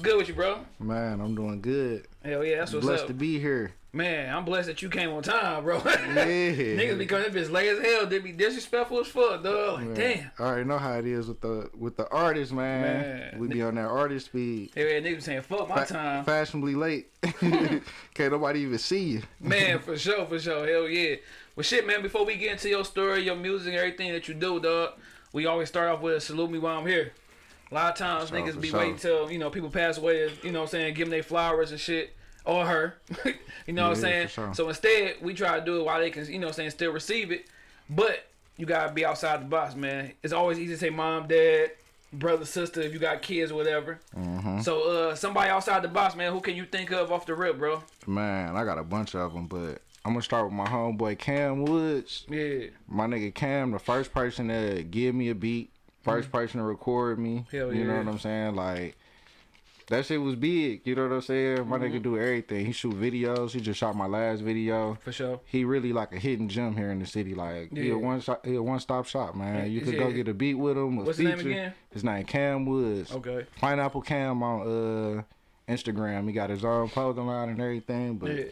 What's good with you, bro? Man, I'm doing good. Hell yeah, that's what's Blessed up. to be here. Man, I'm blessed that you came on time, bro. Yeah. Niggas be coming this bitch late as hell. They be disrespectful as fuck, dog. Like, Man, damn. I already know how it is with the with the artists, man. Man. We be on that artist speed. Hey, man, niggas saying fuck my Fa- time. Fashionably late. Can't nobody even see you. Man, for sure, for sure. Hell yeah. Well, shit, man, before we get into your story, your music, everything that you do, dog, we always start off with a salute me while I'm here. A lot of times sure, niggas be sure. waiting till, you know, people pass away, you know what I'm saying, give them their flowers and shit. Or her. you know what I'm saying? sure. So instead, we try to do it while they can, you know what I'm saying, still receive it. But you gotta be outside the box, man. It's always easy to say mom, dad, brother, sister, if you got kids or whatever. Mm-hmm. So uh somebody outside the box, man, who can you think of off the rip, bro? Man, I got a bunch of them, but I'm gonna start with my homeboy Cam Woods. Yeah. My nigga Cam, the first person to give me a beat, 1st person to record me. Hell you know what I'm saying? Like that shit was big. You know what I'm saying? My Mm-hmm. nigga do everything. He shoot videos. He just shot my last video. For sure. He really like a hidden gem here in the city. Like he a one shot, he a one stop shop, man. You could go get a beat with him. A What's his name again? His name Cam Woods. Okay. Pineapple Cam on uh Instagram. He got his own clothing line and everything. But Yeah.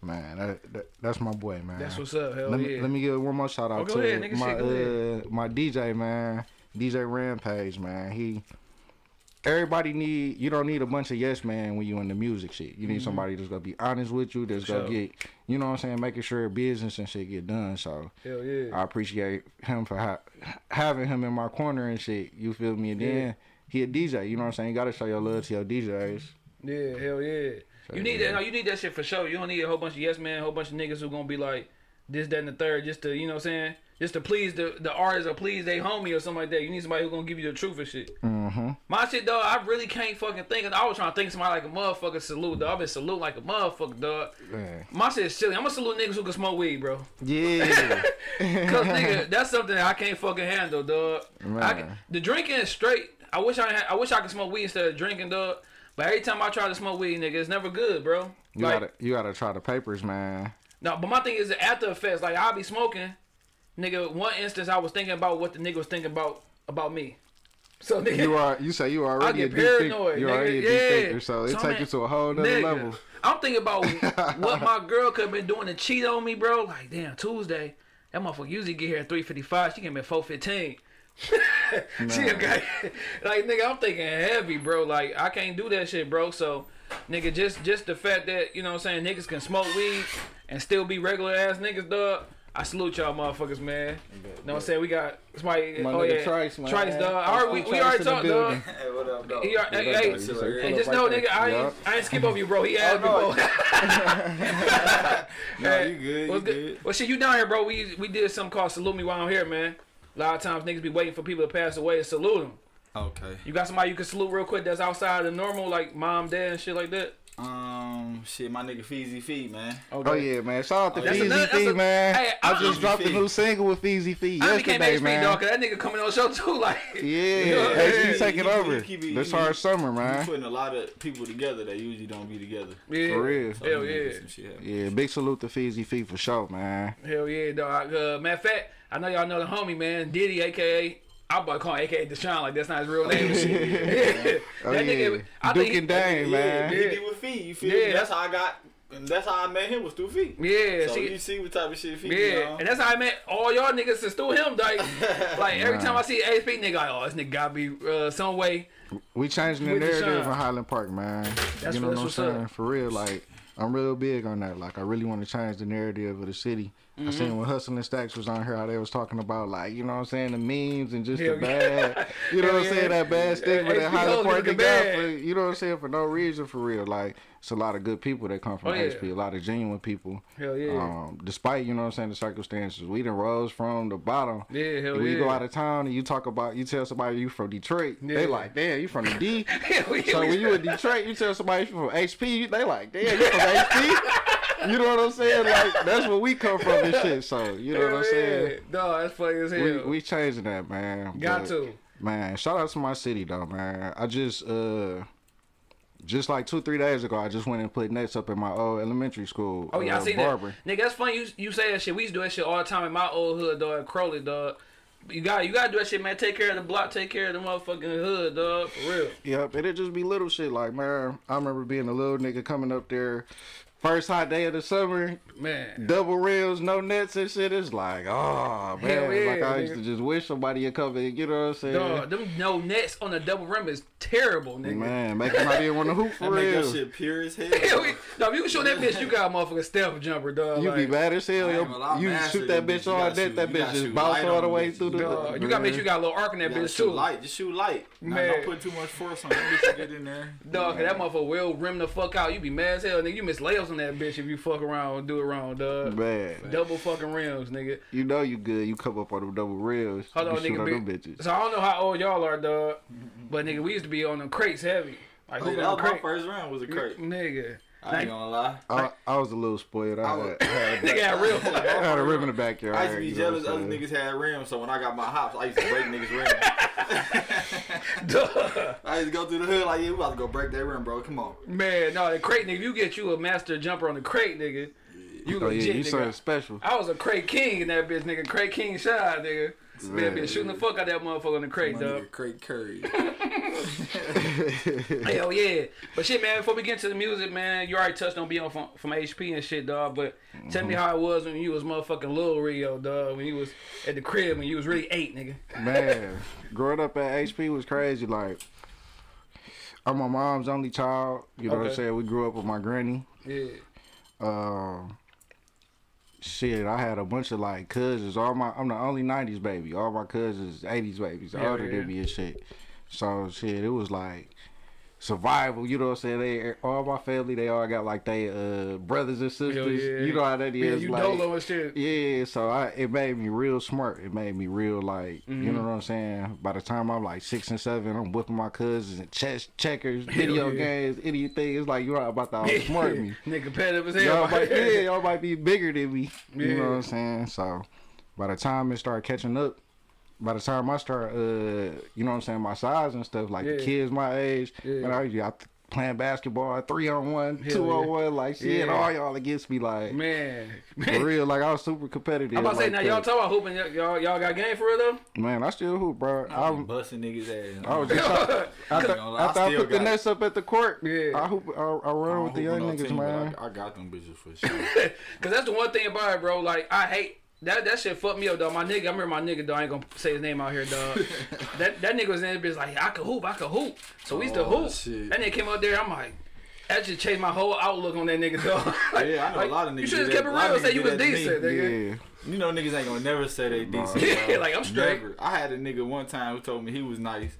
man, that, that, that's my boy, man. That's what's up. Hell Let yeah. me let me give one more shout out Oh, to ahead, nigga, my shit, uh my DJ man, DJ Rampage man. He everybody need you don't need a bunch of yes man when you in the music shit. You need somebody that's gonna be honest with you, that's Mm-hmm. Gonna get you know what I'm saying, making sure business and shit get done. So Hell yeah. I appreciate him for ha- having him in my corner and shit. You feel me? And then Yeah. he a DJ. You know what I'm saying? You gotta show your love to your DJs. yeah, hell yeah. So, You need yeah. that. No, you need that shit for sure. You don't need a whole bunch of yes man, a whole bunch of niggas who gonna be like this, that, and the third, just to you know what I'm saying, just to please the the artist or please they homie or something like that. You need somebody who gonna give you the truth and shit. Mm-hmm. My shit, dog. I really can't fucking think. I was trying to think of somebody like a motherfucker salute, dog. I've been salute like a motherfucker, dog. Man. My shit is silly. I'm gonna salute niggas who can smoke weed, bro. Yeah. Cause nigga, that's something that I can't fucking handle, dog. I can, the drinking is straight. I wish I had, I wish I could smoke weed instead of drinking, dog. But every time I try to smoke weed, nigga, it's never good, bro. You like, gotta you gotta try the papers, man. no, but my thing is the after effects. Like I'll be smoking, nigga. One instance, I was thinking about what the nigga was thinking about about me. So nigga, You are you say you are already get a deep paranoid, You nigga. already a deep Yeah. thinker, so it So, take man, you to a whole nother nigga, level. I'm thinking about what my girl could have been doing to cheat on me, bro. Like damn, Tuesday, that motherfucker usually get here at 3:55. She came at 4:15. she okay. like nigga, I'm thinking heavy, bro. Like I can't do that shit, bro. So, nigga, just just the fact that you know what I'm saying niggas can smoke weed and still be regular ass niggas, dog. I salute y'all motherfuckers, man. You know what I'm saying? We got somebody. My oh nigga yeah, Trice, man. Trice, dog. I already, we, we already talked, dog. Hey, what up, dog? He, are- hey, up, hey, dog? You say hey, just know, right nigga, there. I ain't, Yup. I ain't skip over you, bro. He oh, asked no. me, bro. No, you good, you what's good. Well, shit, you down here, bro. We we did something called Salute Me While I'm Here, man. A lot of times niggas be waiting for people to pass away to salute them. Okay. You got somebody you can salute real quick that's outside the normal, like mom, dad, and shit like that? Um, shit, my nigga Feezy Feet, man. Oh yeah, man. Shout out to That's Feezy another- Fee, a- man. Hey, I I- just Feezy dropped a new single with Feezy Fee I yesterday, HP, man. dog, cause that nigga coming on the show too, like. Yeah, You know, hey, yeah, he's taking he- he over. keep it- This he- hard summer, You man. putting a lot of people together that usually don't be together. Yeah. For real. So Hell yeah. some shit happen. Yeah, big salute to Feezy Fee for sure, man. Hell yeah, dog. Uh, matter of fact, I know y'all know the homie, man. Diddy, aka. I'm about to call him aka Deshaun, like that's not his real name. and yeah. Oh that yeah, nigga, I Duke think he- and Dame, yeah, man. he Yeah. did with Feet. You feel Yeah. me? That's how I got, and that's how I met him was through Feet. Yeah, So see, you see what type of shit Feet Yeah, on. and that's how I met all y'all niggas since through him. Like, like every time I see a ASP nigga, like, oh, this nigga gotta be uh, some way. We changing the narrative shine. in Highland Park, man. That's you know what- what I'm that's what's up. saying? For real, like I'm real big on that. Like I really want to change the narrative of the city. Mm-hmm. I seen when Hustling Stacks was on here how they was talking about like you know what I'm saying the memes and just Hell the yeah. bad, you know what I'm saying that bad stigma Hey, that Highland hoes they got for you know what I'm saying for no reason for real. Like it's a lot of good people that come from Oh, yeah. HP, a lot of genuine people. Hell yeah, Um, despite you know what I'm saying the circumstances, we done rose from the bottom. yeah, hell when yeah. you go out of town and you talk about, you tell somebody you from Detroit, Yeah. they like, damn, you from the D. Hell yeah, So when you in Detroit, you tell somebody you from HP, they like, damn, you from HP. You know what I'm saying? Like that's where we come from and shit. So you know what I'm saying? yeah. Dog, that's funny as hell. We we changing that, man. Got But, to. Man, shout out to my city though, man. I just uh just like two, three days ago, I just went and put nets up in my old elementary school. Oh yeah, uh, I seen Barber. that. Nigga, that's funny. You you say that shit. We used to do that shit all the time in my old hood, dog. At Crowley, dog. You got you gotta do that shit, man. Take care of the block, take care of the motherfucking hood, dog. For real. Yep, and it just be little shit like man. I remember being a little nigga coming up there, first hot day of the summer, Man. double rims, no nets and shit. It's like, oh man, yeah, like I used nigga. to just wish somebody would come and you know what I'm saying. Dog, them no nets on the double rim is terrible, nigga. Man, make him not even want to hoop for That make real. that shit pure as hell. Hell, no, if you can show that bitch, you got a motherfucking step jumper, dog. You like, be mad as hell. I yo. You shoot that them bitch bitches. You all gotta that, shoot- that you bitch gotta just bounce all the way bitches. through the. Dog, you gotta make sure you got a little arc in that You bitch shoot too. light. Just shoot light. Nah, Man. don't put too much force on it. Bitch, to get in there. Dog, 'cause that motherfucker will rim the fuck out. You be mad as hell, nigga. You miss layups on that bitch if you fuck around and do it wrong, dog. Man, Double fucking rims, nigga. you know you good. You come up on them double rails. Hold you on, shoot nigga. on them bitches. So I don't know how old y'all are, dog. But nigga, we used to be on them crates heavy. Like Oh, hooping that on was my crate. first round. Was a crate. Nigga. I ain't gonna lie. I, I was a little spoiled. I had, I had, Nigga had real. I had a rim in the backyard. I used to be you know what jealous other niggas had rims, so when I got my hops, I used to break niggas' rims. I used to go through the hood like, yeah, we about to go break that rim, bro. Come on. Man, no, the crate nigga, you get you a master jumper on the crate, nigga. You Oh yeah, you nigga. something special. I was a crate king in that bitch, nigga. Crate king shot, nigga. Man, Man. been shooting the fuck out that motherfucker in the crate, My dog. nigga Craig Curry. Hell yeah. But shit, man, before we get into the music, man, you already touched on being from, from HP and shit, dog. But tell Mm-hmm. me how it was when you was motherfucking Lil Rio, dog. When you was at the crib when you was really eight, nigga. Man, growing up at HP was crazy. Like, I'm my mom's only child. You know what I'm saying? We grew up with my granny. Yeah. Um, shit, I had a bunch of like cousins. All my, I'm the only '90s baby. All my cousins, '80s babies, Hell older yeah. than me and shit. So shit, it was like survival. You know what I'm saying? They all my family, they all got like they uh brothers and sisters. yeah. You know how that Yeah, is. you like, dolo and shit. Yeah, so I it made me real smart. It made me real like you Mm-hmm. know what I'm saying. By the time I'm like six and seven, I'm whipping my cousins and chess checkers, video yeah. games, anything. It's like you're about to outsmart me. Nigga competitive as Y'all might, yeah, y'all might be bigger than me. You know what I'm saying? So by the time it started catching up, by the time I start, uh, you know what I'm saying, my size and stuff, like Yeah. the kids my age, Yeah. man, I was out playing basketball, three on one, Hell two on one, like shit, Yeah. all y'all against me, like Man. for real, like I was super competitive. I'm about to say like now that. y'all talk about hooping. Y'all y'all got game for real though? Man, I still hoop, bro. I was I'm, busting niggas' ass. I was just after, ain't I after I put the got nets up at the court. Yeah. I hoop. I, I run with the young niggas, man. I, I got them bitches for sure. Cause that's the one thing about it, bro. Like I hate that that shit fucked me up, though. My nigga, I remember my nigga, though. I ain't gonna say his name out here, dog. that that nigga was in there, bitch like I could hoop, I could hoop. So we used to Oh, hoop. shit. That nigga came out there, I'm like. That just changed my whole outlook on that nigga, dog. Like- Yeah, I know a lot of niggas. You niggas should have kept it real and say you was that to me. decent, nigga. Yeah. You know niggas ain't gonna never say they decent. Yeah, like, I'm straight. Never. I had a nigga one time who told me he was nice.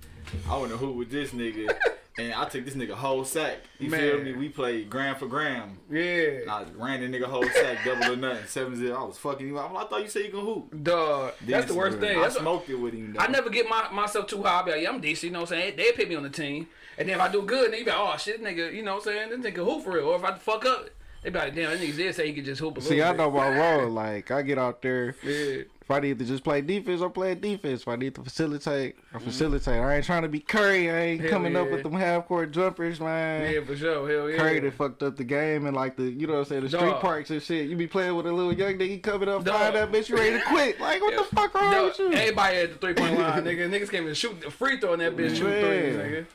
I went to hoop with this nigga, and I took this nigga whole sack. You feel Man. me? We played gram for gram. And Yeah, I ran the nigga whole sack, double or nothing, seven zero. I was fucking you. I thought you said you can hoop. dog. That's the worst thing. I That's what, smoked it with him. Though. I never get my, myself too high. I be like, yeah, I'm decent. You know what I'm saying? They pick me on the team. And then if I do good, then you be like, oh shit, nigga, you know what I'm saying? This nigga hoop for real. Or if I fuck up, they be like, damn, that nigga did say he could just hoop a See, I bit. know my role. Like I get out there. Yeah. If I need to just play defense, I'm playing defense. If I need to facilitate, I Mm-hmm. facilitate. I ain't trying to be Curry. I ain't Hell coming up with them half court jumpers, man. Yeah, for sure. Hell yeah. Curry that fucked up the game and like the you know what I'm saying the street parks and shit. You be playing with a little young nigga coming up, Dog. find that bitch you ready to quit. Like what the fuck wrong No, with you? everybody at the three point line, nigga. Niggas came and shoot the free throw in that bitch, shoot Man. threes, nigga.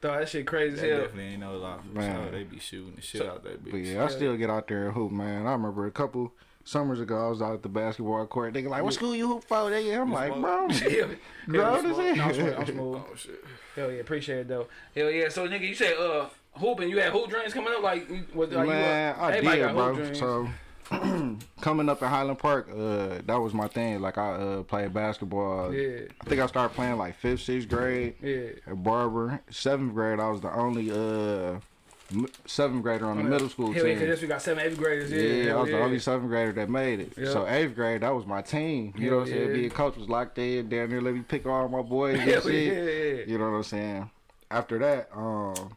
Dog, that shit crazy as That hell. definitely ain't no lie. For Man. sure. They be shooting the shit out that bitch. But yeah, I still get out there and hoop, man. I remember a couple summers ago, I was out at the basketball court. They like, "What school you hoop for?" They, I'm like, smoke? "Bro, Yeah. grown Hell as. No, I'm smooth. hell." Oh shit. Hell yeah, appreciate it though. Hell yeah. So nigga, you said uh hooping, you had hoop dreams coming up like you- was like Man, you, uh, I everybody did, got hoop bro. dreams. So coming up in Highland Park, uh, that was my thing. Like I uh, played basketball. Yeah. I think I started playing like fifth, sixth grade Yeah. at Barber. Seventh grade, I was the only uh seventh grader on the middle school Hell yeah, team. cause we got seven, eighth graders. Yeah, Yeah, hell I was yeah. the only seventh grader that made it. Yeah. So eighth grade, that was my team. You know what I'm saying? yeah. Being coach was locked in down there, let me pick all my boys and shit. yeah, yeah. You know what I'm saying? After that, um,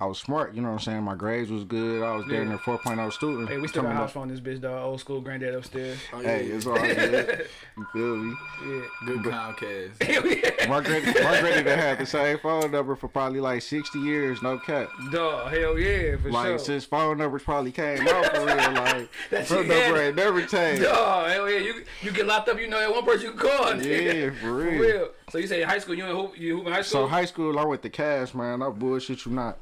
I was smart. You know what I'm saying? My grades was good. I was Yeah. damn near 4.0 student. Hey, we still got Coming a up- house phone this bitch, dog. Old school granddad upstairs. Oh, Hey, it's all good. You feel me? Yeah. Good Comcast. Hell yeah. My granny, my granny done had the same phone number for probably like 60 years, no cap. Dog, hell yeah, for Like sure. since phone numbers probably came out for real, like That phone shit had number it. ain't never changed. Dog, hell yeah. You you get locked up, you know that one person you can call. Yeah, for real. For real. real. So you say high school, you in hoop, you hoop in high school? So high school, I went to Cass, man. I bullshit you not.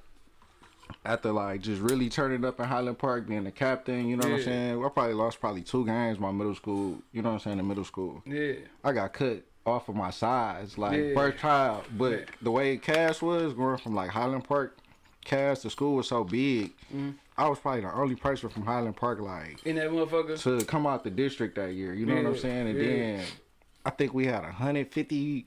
After like just really turning up in Highland Park, being the captain, you know what I'm saying? I probably lost probably two games my middle school. You know what I'm saying? In middle school, yeah. I got cut off of my size, like Yeah. first child. But Yeah. the way Cass was going from like Highland Park, Cass, the school was so big. Mm-hmm. I was probably the only person from Highland Park like In that motherfucker. to come out the district that year. You know what I'm saying? And yeah. then I think we had 150,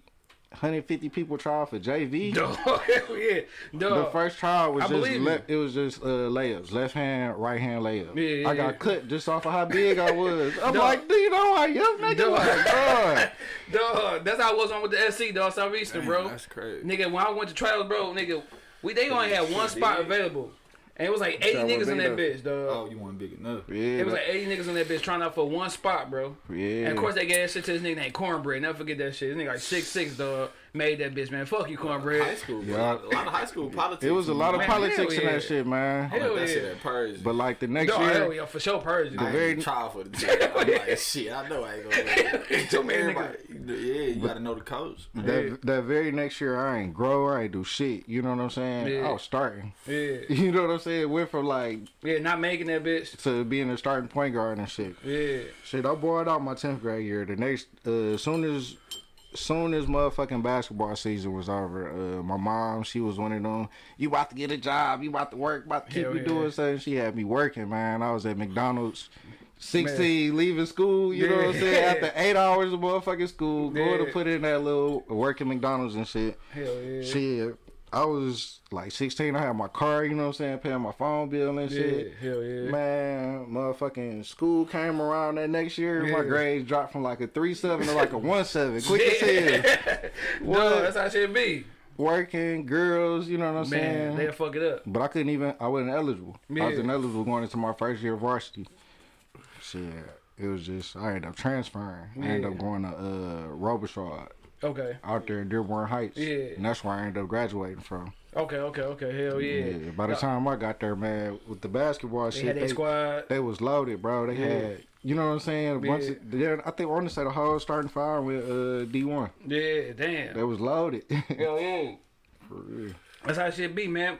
150 people try for JV. Dog, hell yeah. The first trial was I just le- it was just uh, layups, left hand, right hand layup. Yeah, yeah, I got yeah. cut just off of how big I was. I'm Dog. like, do you know how young nigga? Dog. Like, God. Dog, that's how I was on with the SC, dog, Southeastern, bro. That's crazy. Nigga, when I went to trials, bro, nigga, we they only had one spot available. And it was like 80 niggas was in that big bitch, dog. Oh, you want big enough? Yeah, It was like 80 niggas in that bitch trying out for one spot, bro. yeah. And of course they gave that shit to this nigga named Cornbread. Never forget that shit. This nigga like six six dog made that bitch, man. Fuck you, cornbread. High Cornbread. school, Yeah. yeah. a, lot, of high school politics. it was a lot of Man, politics hell in yeah. that shit, man. I like Hell that yeah. at But like the next Dog, year, hell yeah, for sure, purge. I very- ain't even for the team. I'm like, shit, I know I ain't gonna win. Too many Everybody, yeah, you gotta know the coach. that Yeah. that very next year, I ain't grow, I ain't do shit. You know what I'm saying? Yeah. I was starting. Yeah, You know what I'm saying? Went from like yeah, not making that bitch. to being a starting point guard and shit. Yeah, Shit, I bought out my tenth grade year. The next, uh, soon as, soon as motherfucking basketball season was over, uh, my mom, she was one of them. You about to get a job? You about to work? About to keep Hell me yeah. doing something? She had me working, man. I was at McDonald's. 16, leaving school, you know what I'm saying? After eight hours of motherfucking school, going to Yeah. put in that little working at McDonald's and shit. hell yeah. Shit, I was like 16. I had my car, you know what I'm saying? Paying my phone bill and Yeah, shit. hell yeah. Man, motherfucking school came around that next year. My grades dropped from like a three seven to like a one seven. Quick as hell. No, that's how shit be. Working girls, you know what I'm Man, saying? they'll fuck it up. But I couldn't even. I wasn't eligible. I Yeah. wasn't eligible going into my first year of varsity. Shit, it was just I ended up transferring. I ended up going to uh, Robichaud Okay, out there in Dearborn Heights. Yeah. and that's where I ended up graduating from. okay, okay, okay. Hell yeah. yeah. By the time I got there, man, with the basketball They shit, had their they, squad. they was loaded, bro. They Yeah. had, you know what I'm saying? Once Yeah. it, then I think I want to say the whole starting fire with uh, D1. Yeah, damn. They was loaded. Hell yeah. For real. That's how it should be, man.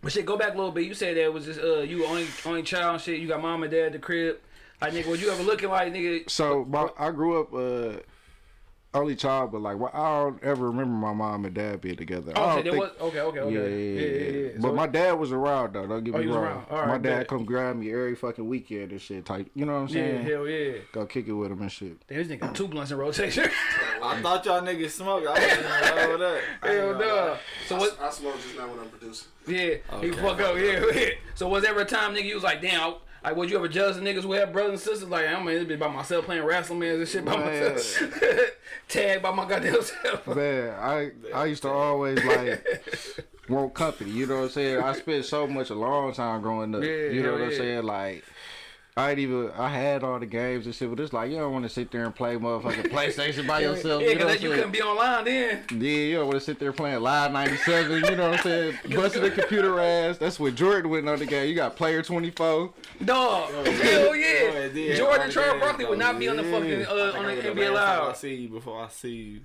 But shit, go back a little bit. You said that it was just uh you only only child and shit. You got mom and dad at the crib. Like nigga, was you ever looking like nigga? So my, I grew up uh, only child, but like well, I don't ever remember my mom and dad being together. Oh, don't shit, there think- was okay, okay, okay. Yeah, yeah, yeah. yeah. But So- my dad was around though. Don't get Oh, me he was wrong. around. All right, my dad come grab me every fucking weekend and shit. Type, you know what I'm saying? yeah, hell yeah. Go kick it with him and shit. Damn, this nigga got two blunts in rotation. I thought y'all niggas smoked. I wasn't gonna that. Hell no. lie. So what? I smoke just not when I'm producing. Yeah, he Okay. fuck up. Yeah, yeah. So was there ever a time nigga you was like, damn? Like, would you ever judge the niggas who have brothers and sisters? Like, I'm this bitch by myself playing wrestlemans and shit by Man. myself. Tag by my goddamn self. Man, I I used to always like want company. You know what I'm saying? I spent so much a long time growing up. Yeah, you know what I'm saying? Like. I ain't even I had all the games and shit, but it's like you don't want to sit there and play motherfucking PlayStation by yourself. Yeah, you know cause you I'm couldn't be online then. Yeah, you don't want to sit there playing Live 97. You know what I'm saying? Busting the computer ass. That's what Jordan went on the game. You got Player 24. Dog, hell Yeah, yeah. Jordan All Charles games, Barkley would not be on the fucking uh, on the NBA the last time I see you before I see you.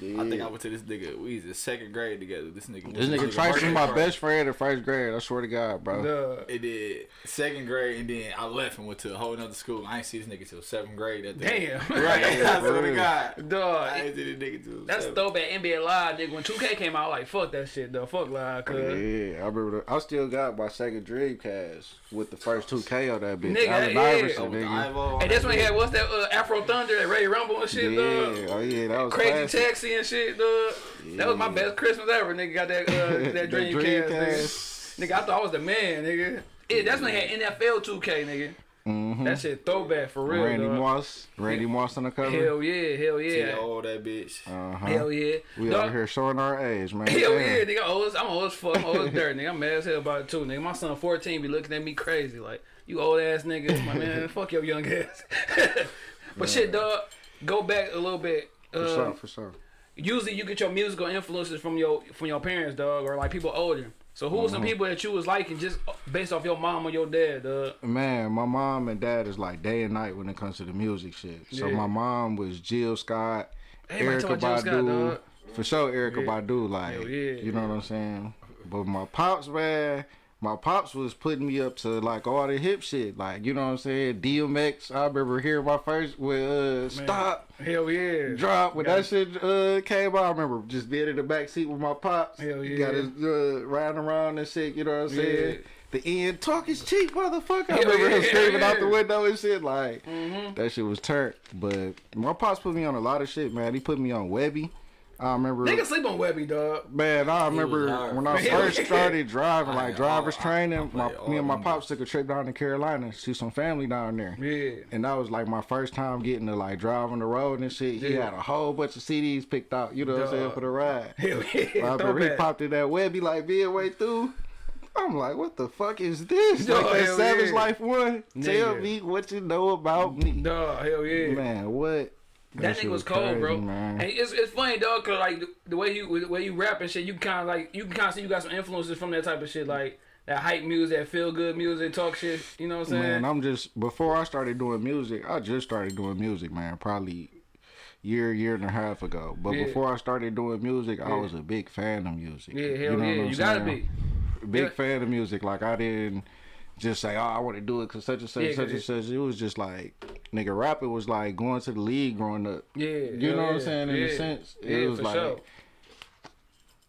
Yeah. I think I went to this nigga. We was in second grade together. This nigga. This nigga Trice was Marcus my best friend in first grade. I swear to God, bro. Duh. It did second grade, and then I left and went to a whole nother school. I ain't see this nigga till seventh grade. At the Damn. Right. I swear to God. Dog. I ain't see this nigga till That's seventh. throwback NBA Live, nigga. When 2K came out, like, fuck that shit, though. Fuck Live, cuz. Yeah, I remember. The, I still got my second Dreamcast with the first two K on that bitch. Nigga, Allen yeah. Iverson, Oh, with the nigga. Ivo Hey, that's when he had, what's that, uh, Afro Thunder, that Ray Rumble and shit, Yeah, dog. oh yeah, that was Crazy classic. Taxi and shit, dog. That was my best Christmas ever, nigga. Got that, uh, that The Dreamcast, nigga. Dreamcast. Nigga, I thought I was the man, nigga. Yeah, that's when they had NFL 2K, nigga. Mhm. That shit throwback for real. Randy dog. Moss, Randy Moss on the cover. Hell yeah, hell yeah, Yeah, all that bitch. Uh huh. hell yeah. We Dog, out here showing our age, man. Hell Damn. yeah, nigga. Old as, I'm old as fuck. I'm old as dirt, nigga. I'm mad as hell about it too, nigga. My son 14 be looking at me crazy like, you old ass nigga. My man, fuck your young ass. but shit, dog. Go back a little bit. For Uh, sure, for sure. Usually you get your musical influences from your from your parents, dog, or like people older. So who were some mm-hmm. people that you was liking just uh, based off your mom or your dad, dog? Man, my mom and dad is like day and night when it comes to the music shit. So Yeah. my mom was Jill Scott, Everybody Erykah Jill Scott, Badu. dog. For sure, Erykah Yeah. Badu. Like, yeah, you know what I'm saying? But my pops, man, my pops was putting me up to like all the hip shit. Like, you know what I'm saying? DMX. I remember hearing my first with uh, Stop, Hell yeah. Drop. When Got that shit uh, came out, I remember just being in the back seat with my pops. Hell yeah. Got his uh, riding around and shit. You know what I'm saying? Yeah. The end talk is cheap, motherfucker. I remember him screaming hell out the window and shit. Like Mm-hmm. that shit was turned. But my pops put me on a lot of shit, man. He put me on Webbie. I remember. Nigga sleep on Webbie, dog. Man, I remember hard. when I first started driving, I- like driver's I- I training. My, me and my pops took a trip down to Carolina to see some family down there. Yeah. And that was like my first time getting to like drive on the road and shit. He had a whole bunch of CDs picked out, you know what I'm saying, for the ride. Hell yeah, I yeah. remember he popped in that Webbie like being midway through. I'm like, what the fuck is this? Dog, like that Savage yeah. Life one. Tell Nigga. me what you know about me. Dog, hell yeah. Man, what? That, shit nigga was cold, bro. man. And it's, it's funny, dog, cause like the, the way you the way you rap and shit, you kind of like you can kind of see you got some influences from that type of shit, like that hype music, that feel good music, talk shit. You know what I'm saying? Man, I'm just before I started doing music, I just started doing music, man. Probably year, year and a half ago. But Yeah. before I started doing music, I was a big fan of music. yeah, hell you know yeah, you gotta be. Big Yeah. fan of music. Like I didn't just say, "Oh, I want to do it because such and such, Yeah, such and such." It was just like, nigga, rapping was like going to the league growing up. Yeah, You know what I'm saying? In yeah. a sense, yeah, it was like sure.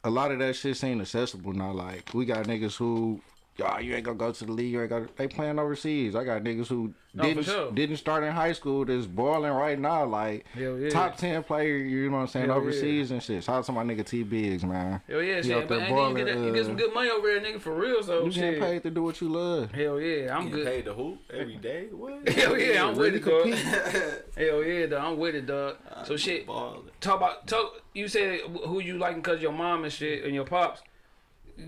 a lot of that shit ain't accessible now. Like we got niggas who, y'all, you ain't gonna go to the league. You ain't gonna. They playing overseas. I got niggas who No, didn't sure. didn't start in high school. That's balling right now. Like yeah. top ten player. You know what I'm saying? Hell yeah. overseas and shit. Shout out to my nigga T Biggs, man. Hell yeah, He shit. out But there you get, balling, you get uh, some good money over there, nigga, for real. So You shit. getting paid to do what you love. Hell yeah, I'm You good. paid the hoop every day? What? Hell yeah, I'm with Really it, dog. compete. Hell yeah, dog. I'm with it, dog. So shit. Ballin'. talk about talk. You said who you liking because your mom and shit and your pops.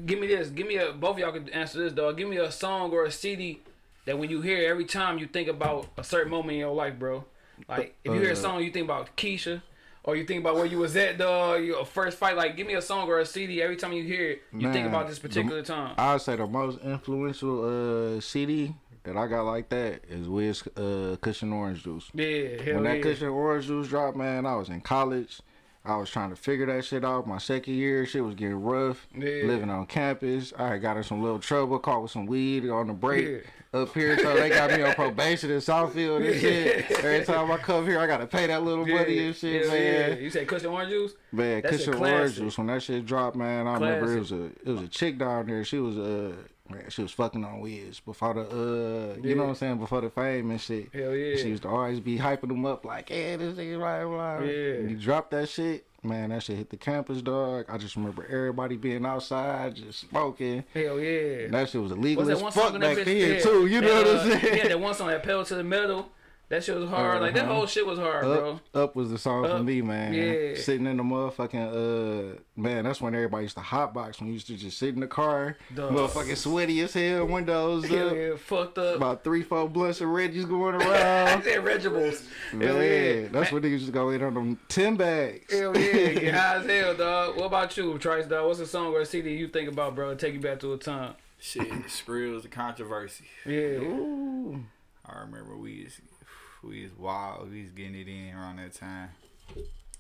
Give me this. Give me a. Both of y'all can answer this, dog. Give me a song or a CD that when you hear every time you think about a certain moment in your life, bro. Like if you hear a Uh, song, you think about Keisha, or you think about where you was at, dog. Your first fight. Like give me a song or a CD every time you hear it, you think about this the- particular time. I'd say the most influential uh, CD that I got like that is Wiz uh, Kush and Orange Juice. Yeah, hell when that yeah. Kush and Orange Juice dropped, man, I was in college. I was trying to figure that shit out. My second year, shit was getting rough. Yeah. Living on campus, I had got in some little trouble. Caught with some weed on the break Yeah. up here, so they got me on probation in Southfield and shit. Every time I come here, I gotta pay that little money and shit, man. yeah. You said Kush and Orange Juice? Man, That's a Cushion. Orange Juice when that shit dropped, man. I remember it was a it was a chick down there. She was uh man, she was fucking on Wiz before the uh you know what I'm saying before the fame and shit. Hell yeah. She used to always be hyping them up like, yeah, this nigga right, right. Yeah. And he dropped that shit. Man, that shit hit the campus, dog. I just remember everybody being outside, just smoking. Hell yeah. That shit was illegal What's as that fuck song in that back then Yeah. too. You know That, what I'm saying? Yeah, that one song, that pedal to the metal. That shit was hard. Like that Uh-huh. whole shit was hard, bro. Up, up was the song for me, man. yeah. Sitting in the motherfucking uh man, that's when everybody used to hotbox when you used to just sit in the car, Dog. motherfucking sweaty as hell, windows Hell up, yeah, fucked up. about three, four blunts of Reggie's going I around. said Regibles. man, Hell yeah. that's when niggas used to go in on them ten bags. Hell yeah, get high as hell, dog. What about you, Trice, dog? What's a song or a CD you think about, bro? Take you back to a time. Shit, Skrills, the controversy. Yeah. Ooh. I remember we was, we was wild. We was getting it in around that time.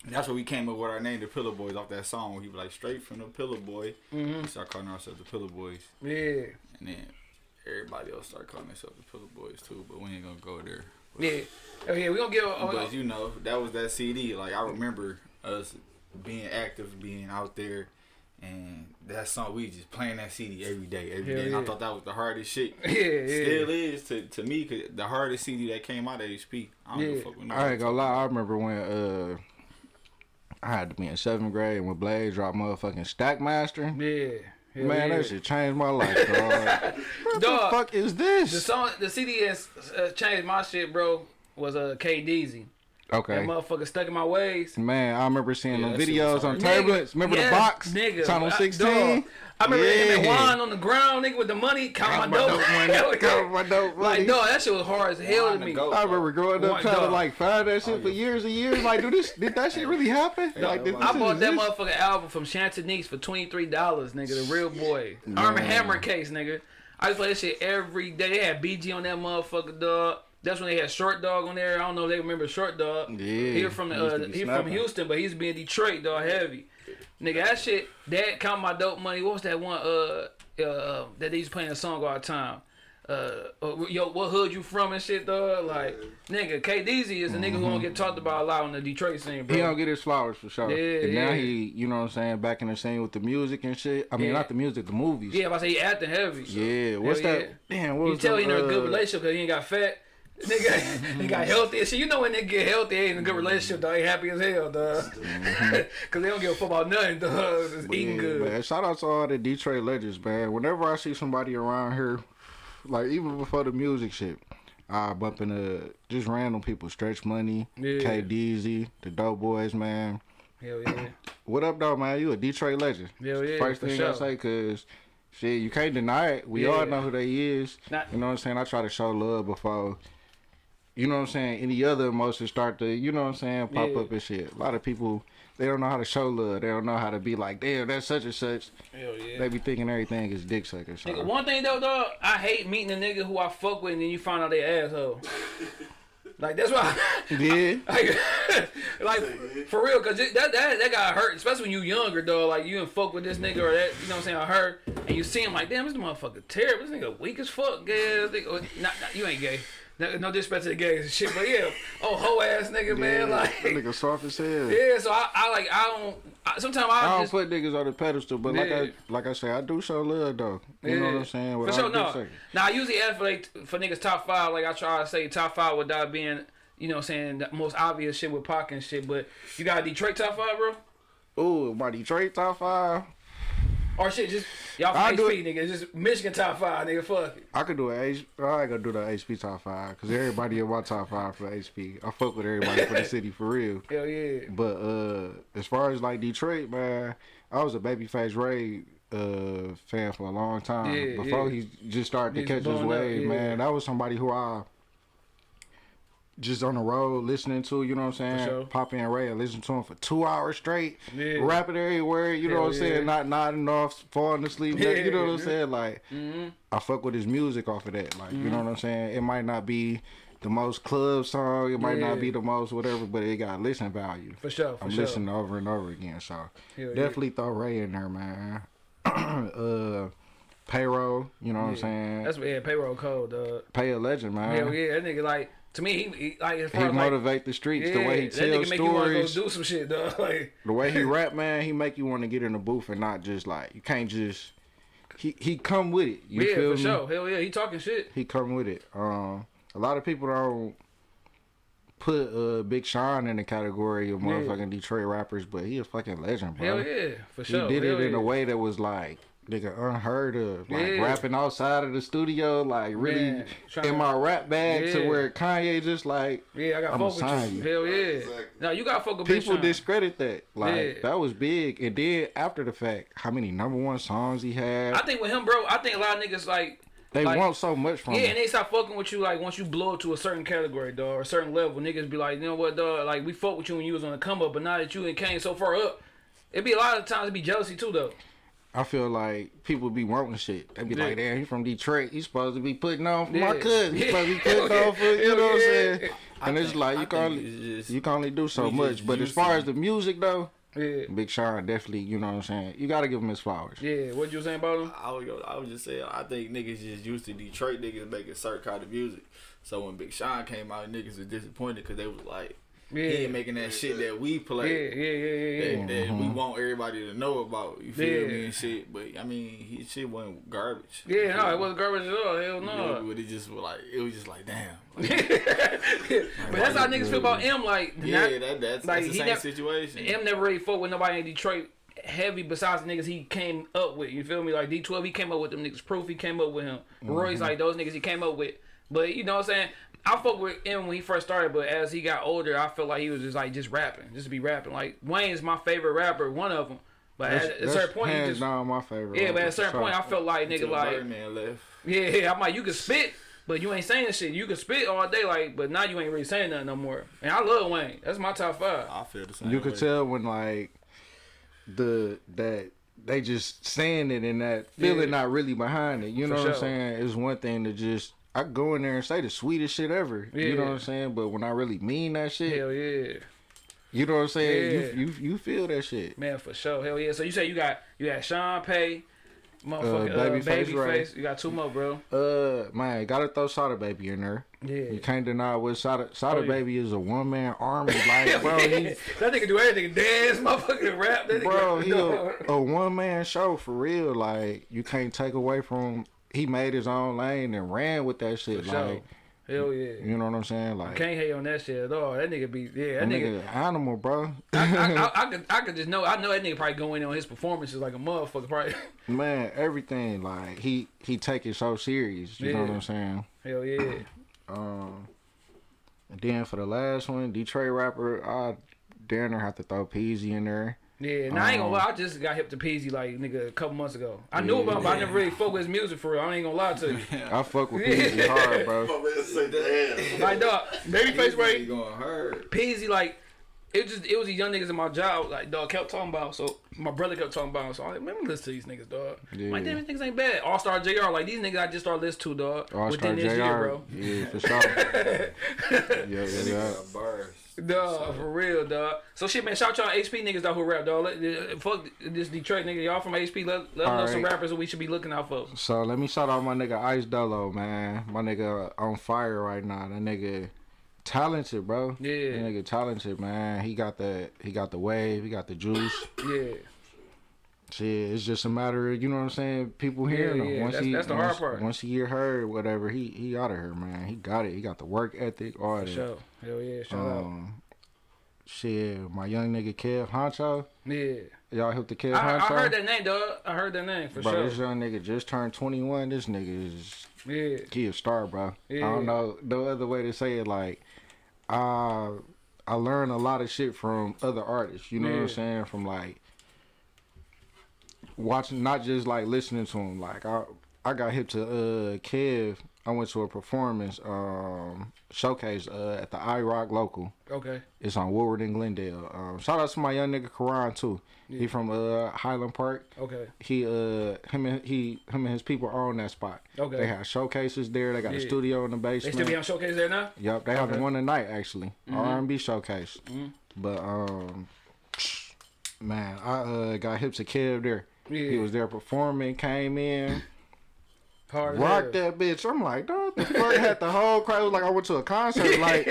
And that's what we came up with our name, the Pillow Boys, off that song. Where he was like, straight from the Pillow Boy. Mhm. We started calling ourselves the Pillow Boys. Yeah. And then everybody else started calling themselves the Pillow Boys too. But we ain't gonna go there. Yeah. Oh yeah, we gonna give. Oh, But you know, that was that CD. Like I remember us being active, being out there, and that song we just playing that CD every day, every Hell day. And I thought that was the hardest shit. yeah, yeah. Still is to, to me, cause the hardest CD that came out of HP. I don't give Yeah. a fuck with I ain't gonna lie, I remember when uh I had to be in seventh grade and when Blade dropped motherfucking Stackmaster. Yeah. Hell Man, yeah. that shit changed my life, dog. what Dog, the fuck is this? The song, the CD that's uh, changed my shit, bro, was uh, K Deezy. Okay. That motherfucker stuck in my ways. Man, I remember seeing Yeah, them that shit was videos on hard. Turbulence. Remember Yes, the box? nigga. Channel 16? dog. I remember him and Yeah. Juan on the ground, nigga, with the money, count my my dope. dope money, Hell count my dope money. Like, dog, that shit was hard as hell Juan to me. goat. I remember growing up What, trying to like find that shit for years and years. Like, do this? Did that shit really happen? Like, did I this bought that exist? motherfucking album from Chantoniques for twenty three dollars, nigga. The real boy, Arm and Hammer case, nigga. I just play that shit every day. They had BG on that motherfucker, dog. That's when they had Short Dog on there. I don't know if they remember Short Dog. Yeah, he from he used uh, to he from. Houston, but he's been Detroit, dog. Heavy, nigga. That shit. That count my dope money. What was that one? Uh, uh, that they used to play a song all the time. Uh, uh, yo, what hood you from and shit, dog? Like, nigga, K Deezy is a nigga who don't get talked about a lot on the Detroit scene, bro. He don't get his flowers for sure. Yeah, and now he, you know what I'm saying, back in the scene with the music and shit. I mean, Yeah. not the music, the movies. Yeah, if I say he acting heavy. Yeah, what's Hell that? Damn, what You was tell the, he in a good uh, relationship because he ain't got fat. Nigga, he got mm-hmm. healthy. and shit. you know when they get healthy, they ain't in a good mm-hmm. relationship, dog. They happy as hell, dog. Because mm-hmm. they don't give a fuck about nothing, dog. Just eating Yeah, good. Man, shout out to all the Detroit legends, man. Whenever I see somebody around here, like even before the music shit, I bump into just random people. Stretch Money, Yeah. K Deezy, the Dope Boys, man. Hell yeah. What up, though, man? You a Detroit legend. Hell yeah. First thing sure. I say, cause shit, you can't deny it. We Yeah. all know who they is. Not- you know what I'm saying? I try to show love before. You know what I'm saying? Any other emotions start to, you know what I'm saying, pop Yeah. up and shit. A lot of people, they don't know how to show love. They don't know how to be like, damn, that's such and such. Hell yeah. They be thinking everything is dick sucker. So. Nigga, one thing though, dog, I hate meeting a nigga who I fuck with and then you find out they asshole. like that's why. Yeah. Like, like for real, cause it, that that that got hurt, especially when you younger, dog. Like you and fuck with this nigga or that, you know what I'm saying? I hurt, and you see him like, damn, this motherfucker terrible. This nigga weak as fuck, gay. This nigga, not, not, you ain't gay. No, no disrespect to the gays and shit, but yeah, oh hoe ass nigga, man. Yeah, Like, that nigga soft as hell. yeah. So I, I like, I don't. I, sometimes I, I don't just. put niggas on the pedestal, but like I like I say, I do show love though. You know what I'm saying? For sure, no. Now I usually ask for like for niggas top five. Like I try to say top five without being, you know, what I'm saying the most obvious shit with Pac and shit. But you got a Detroit top five, bro? Ooh, my Detroit top five. Or shit, just y'all I'll from HP, nigga. Just Michigan top five, nigga. Fuck it. I could do an H. I ain't gonna do the HP top five because everybody in my top five for HP. I fuck with everybody for the city for real. Hell yeah. But uh, as far as like Detroit, man, I was a Babyface Ray uh fan for a long time Yeah, before yeah. he just started to catch his wave. yeah. Man, that was somebody who I just on the road listening to. You know what I'm saying? sure. Pop in Ray and listen to him for two hours straight, Yeah. rapping every word. You know Hell what I'm saying? Not nodding off, falling asleep. Yeah, you know what I'm saying? Like Mm-hmm. I fuck with his music off of that. Like, you know what I'm saying? It might not be the most club song, it might not be the most whatever, but it got listen value. For sure. For I'm sure. listening over and over again. So Hell definitely throw Ray in there, man. uh payroll, you know what I'm saying? That's what yeah, payroll code, dog. Pay a legend, man. Hell yeah, that nigga like to me, he, he like as He as like, motivate the streets, the way he tells nigga make you go stories, do some shit, dog. Like the way he rap, man. He make you want to get in the booth and not just like you can't just. He he come with it. You yeah, feel for me? sure. Hell yeah, he talking shit. he come with it. Um, a lot of people don't put uh Big Sean in the category of Yeah. motherfucking Detroit rappers, but he a fucking legend, bro. Hell yeah, for sure. He did Hell it in yeah. a way that was like nigga unheard of, like Yeah. rapping outside of the studio, like really Man, trying in my rap bag Yeah. to where Kanye just like Yeah, I got I'ma fuck with you. you. Hell yeah. Exactly. No, you got fuck with people Sean. discredit that. Like Yeah. that was big, and then after the fact, how many number one songs he had? I think with him, bro, I think a lot of niggas like they like- want so much from Yeah, him. and they stop fucking with you like once you blow up to a certain category, dog, or a certain level. Niggas be like, you know what, dog? Like we fuck with you when you was on the come up, but now that you and came so far up, it'd be a lot of times it be jealousy too, though. I feel like people be wanting shit. They be Yeah. like, damn, he from Detroit. He's supposed to be putting on for my Yeah. cousin. He's supposed to be Hell putting on for, you know what I'm yeah. saying? I And it's think- like, I you can think only, just- you can only do so much. But as far to- as the music, though, Yeah, Big Sean definitely, you know what I'm saying? You got to give him his flowers. yeah. What you was saying about him? I was, I was just saying, I think niggas just used to Detroit niggas making certain kind of music. So when Big Sean came out, niggas was disappointed because they was like, Yeah, he ain't making that shit that we play. yeah, yeah, yeah, yeah. That, that we mm-hmm. want everybody to know about. You feel Yeah. me and shit. But I mean, his shit wasn't garbage. Yeah, no, it wasn't garbage at all. Hell You no. know, but it just was like it was just like damn. but that's how niggas feel about M. Like, Yeah, not, that, that's, like, that's the same never- situation. M never really fought with nobody in Detroit heavy besides the niggas he came up with. You feel me? Like D12, he came up with them niggas. Proof, he came up with him. Mm-hmm. Roy's like those niggas he came up with. But you know what I'm saying? I fuck with him when he first started, but as he got older, I felt like he was just like just rapping, just to be rapping. Like Wayne's my favorite rapper, one of them. But That's, at a certain point, he hands just down my favorite. yeah. But at a certain for point, I felt like nigga Until like Birdman left. yeah, yeah. I'm like you can spit, but you ain't saying shit. You can spit all day, like, but now you ain't really saying nothing no more. And I love Wayne. That's my top five. I feel the same. you could tell when like the that they just saying it and that feeling Yeah. not really behind it. You For know what I'm saying? It's one thing to just I go in there and say the sweetest shit ever. You know what I'm saying? But when I really mean that shit, Hell yeah. you know what I'm saying? Yeah. You, you you feel that shit. Man, for sure. Hell yeah. So you say you got you got Sean Pay, motherfucker, Uh, uh, Babyface Babyface. Ray. You got two more, bro. Uh man, gotta throw Sada Baby in there. Yeah. You can't deny what Sada Sada Oh, yeah. Baby is a one man army. Like bro, he, that nigga do everything. Dance, motherfucking rap. That bro, he a, a one man show for real. Like you can't take away from. He made his own lane and ran with that shit. For like sure. Hell yeah. you know what I'm saying? Like Can't hate on that shit at all. That nigga be yeah. that nigga. nigga animal, bro. I, I, I, I could I could just know I know that nigga probably going on his performances like a motherfucker probably. man, everything like he he take it so serious. You know what I'm saying? Hell yeah. Um, and then for the last one, Detroit rapper, I damn near have to throw Peezy in there. Yeah, and I ain't gonna Um, lie, I just got hip to Peezy like nigga a couple months ago. I knew about him, but I never really fuck with his music for real. I ain't gonna lie to you. I fuck with Peezy hard, bro. My man say damn. like dog, Babyface Ray Ray, going hurt. Peezy like it just it was these young niggas in my job like dog kept talking about. So my brother kept talking about. So I like, man, let me listen to these niggas, dog. Yeah. Like damn, these niggas ain't bad. All Star Jr. Like these niggas I just started listening to, dog. All Star within Jr. year, bro. Yeah, for sure. yeah, yeah, yeah. Dog, for real, dog. So shit, man. Shout y'all HP niggas out who rap, dog. Let, uh, fuck this Detroit nigga. Y'all from HP. Let, let them know some rappers that we should be looking out for. So let me shout out my nigga Ice Dolo, man. My nigga on fire right now. That nigga talented, bro. Yeah. That nigga talented, man. He got the he got the wave, he got the juice. Yeah. Shit, it's just a matter of you know what I'm saying. People hearing Yeah, him yeah, once that's- he that's the hard once, part. once he get heard, whatever. He he out of here, man. He got it. He got the work ethic, all For that. sure. Hell yeah. Shout out. Um, shit, my young nigga Kev Honcho. Yeah. Y'all hit the Kev I, I heard that name, dog. I heard that name for Bro, sure. this young nigga just turned 21. This nigga is Yeah. he a star, bro. I don't know no other way to say it. Like, I I learned a lot of shit from other artists. You know what I'm saying? From like watching, not just like listening to him. Like I I got hip to uh Kev. I went to a performance um showcase uh at the iRock local. Okay. It's on Woodward and Glendale. Um, shout out to my young nigga Karan too. He from uh Highland Park Okay. he uh him and he him and his people own that spot. Okay. They have showcases there. They got a studio in the basement. They still be on showcase there now? Yep, they have Okay. one tonight actually. R and B showcase. Mhm. But um, man, I uh got hip to Kev there. Yeah. He was there performing, came in, Hard as rocked hell. that bitch. I'm like, dog, the fuck had the whole crowd. It was like I went to a concert. Like,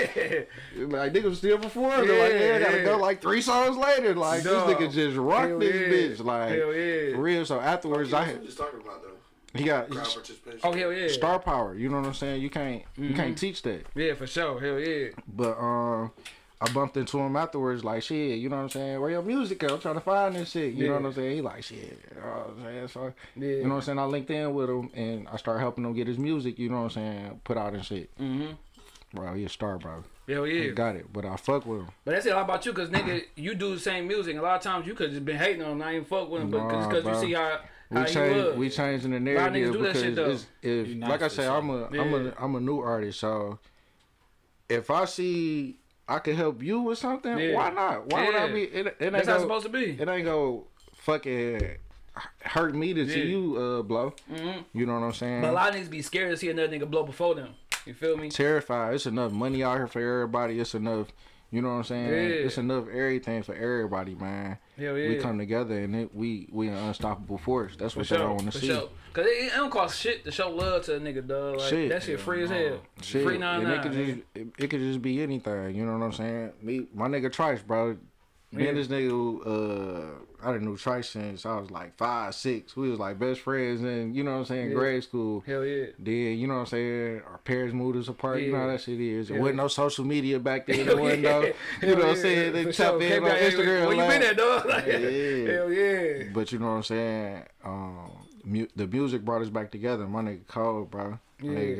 like niggas still performing. They're like, yeah, Yeah, gotta yeah. go like three songs later. Like Dog. this nigga just rocked Hell this yeah. bitch. Like Hell yeah. for real. So afterwards, I That's had, just talking about though. he got Oh hell yeah. star power. You know what I'm saying? You can't you can't teach that. Yeah, for sure. Hell yeah. But um, I bumped into him afterwards. Like shit, you know what I'm saying? Where your music at? I'm trying to find this shit. You know what I'm saying? He like shit. You know what I'm saying? So Yeah. you know what I'm saying? I linked in with him and I started helping him get his music. You know what I'm saying? Put out and shit. Mm-hmm. Bro, he a star, bro. Hell yeah. He got it. But I fuck with him. But that's it all about you, cause nigga, you do the same music. A lot of times you could just been hating on him, not even fuck with him, but cause, Nah, 'cause you see how We how he change, was. we changing the lot of niggas narrative do that because shit, though. it's, if nice like I for say. I'm a am Yeah. a I'm a new artist, so if I see I can help you with something, Yeah. why not? Why would I be? It, it ain't That's how it's go, supposed to be. it ain't go fucking hurt me to see you uh blow. hmm You know what I'm saying? But a lot of niggas be scared to see another nigga blow before them. You feel me? Terrified. It's enough money out here for everybody. It's enough. You know what I'm saying? Yeah. It's enough everything for everybody, man. Hell yeah. We come together and it, we we an unstoppable force. That's for what they sure. don't want to see. sure. Cause it, it don't cost shit to show love to a nigga, dog. Like, Shit. That shit free as hell. Shit, Free nine and it could nine. just it, it could just be anything. You know what I'm saying? Me, my nigga Trice, bro. Me and this nigga, uh, I didn't know Trice since I was like five, six. We was like best friends and you know what I'm saying, Yeah. grade school. Hell yeah. Then you know what I'm saying, our parents moved us apart. You know how that shit is. It Yeah. wasn't no social media back then. Hell wasn't yeah. no, you Hell know what I'm saying. They For tap sure. in Came on Instagram. Where you like- been at, dog? Like, Yeah. Hell yeah. But you know what I'm saying? Um, mu- the music brought us back together. My nigga Cold, bro. Yeah. nigga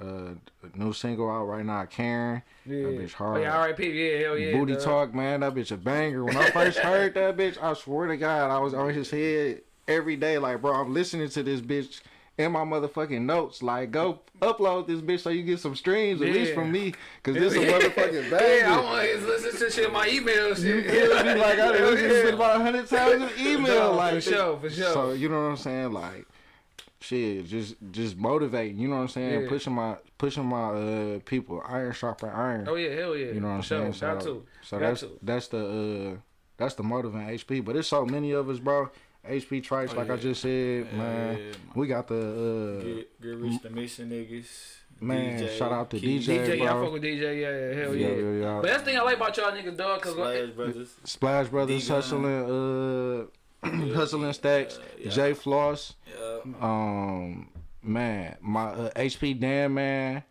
got uh, a new single out right now, Karen. Yeah. That bitch Oh, hard. yeah, R.I.P. Yeah, hell yeah. Booty dog. Talk, man, that bitch a banger. When I first heard that bitch, I swear to God, I was on his head every day. Like, bro, I'm listening to this bitch in my motherfucking notes. Like, go upload this bitch so you get some streams, at least from me. Cause this a Yeah. motherfucking Yeah, I want to listen to shit in my email. You Shit. feel me? Like, I done listened to yeah. it about a hundred times in email. For like, sure, for sure. So, you know what I'm saying? Like, shit, just just motivating. You know what I'm saying? Yeah. Pushing my pushing my uh people, iron sharper iron. Oh yeah, hell yeah. You know what I'm For sure. saying? Got to. So Got that's to. that's the uh that's the motivating HP. But it's so many of us, bro. HP Trice, Oh, like I just said, Yeah, man. yeah, We got the uh Get, get rich the mission niggas. Man, DJ, shout out to Keith, DJ, DJ, yeah, I bro. fuck with DJ. Yeah, yeah, hell yeah, yeah. yeah, yeah. But that's the thing I like about y'all niggas, dog. Cause Splash Brothers. Splash Brothers hustling, uh, hustling stacks. Uh, yeah. Jay Floss, Yeah. um, man, my uh, HP Dan man.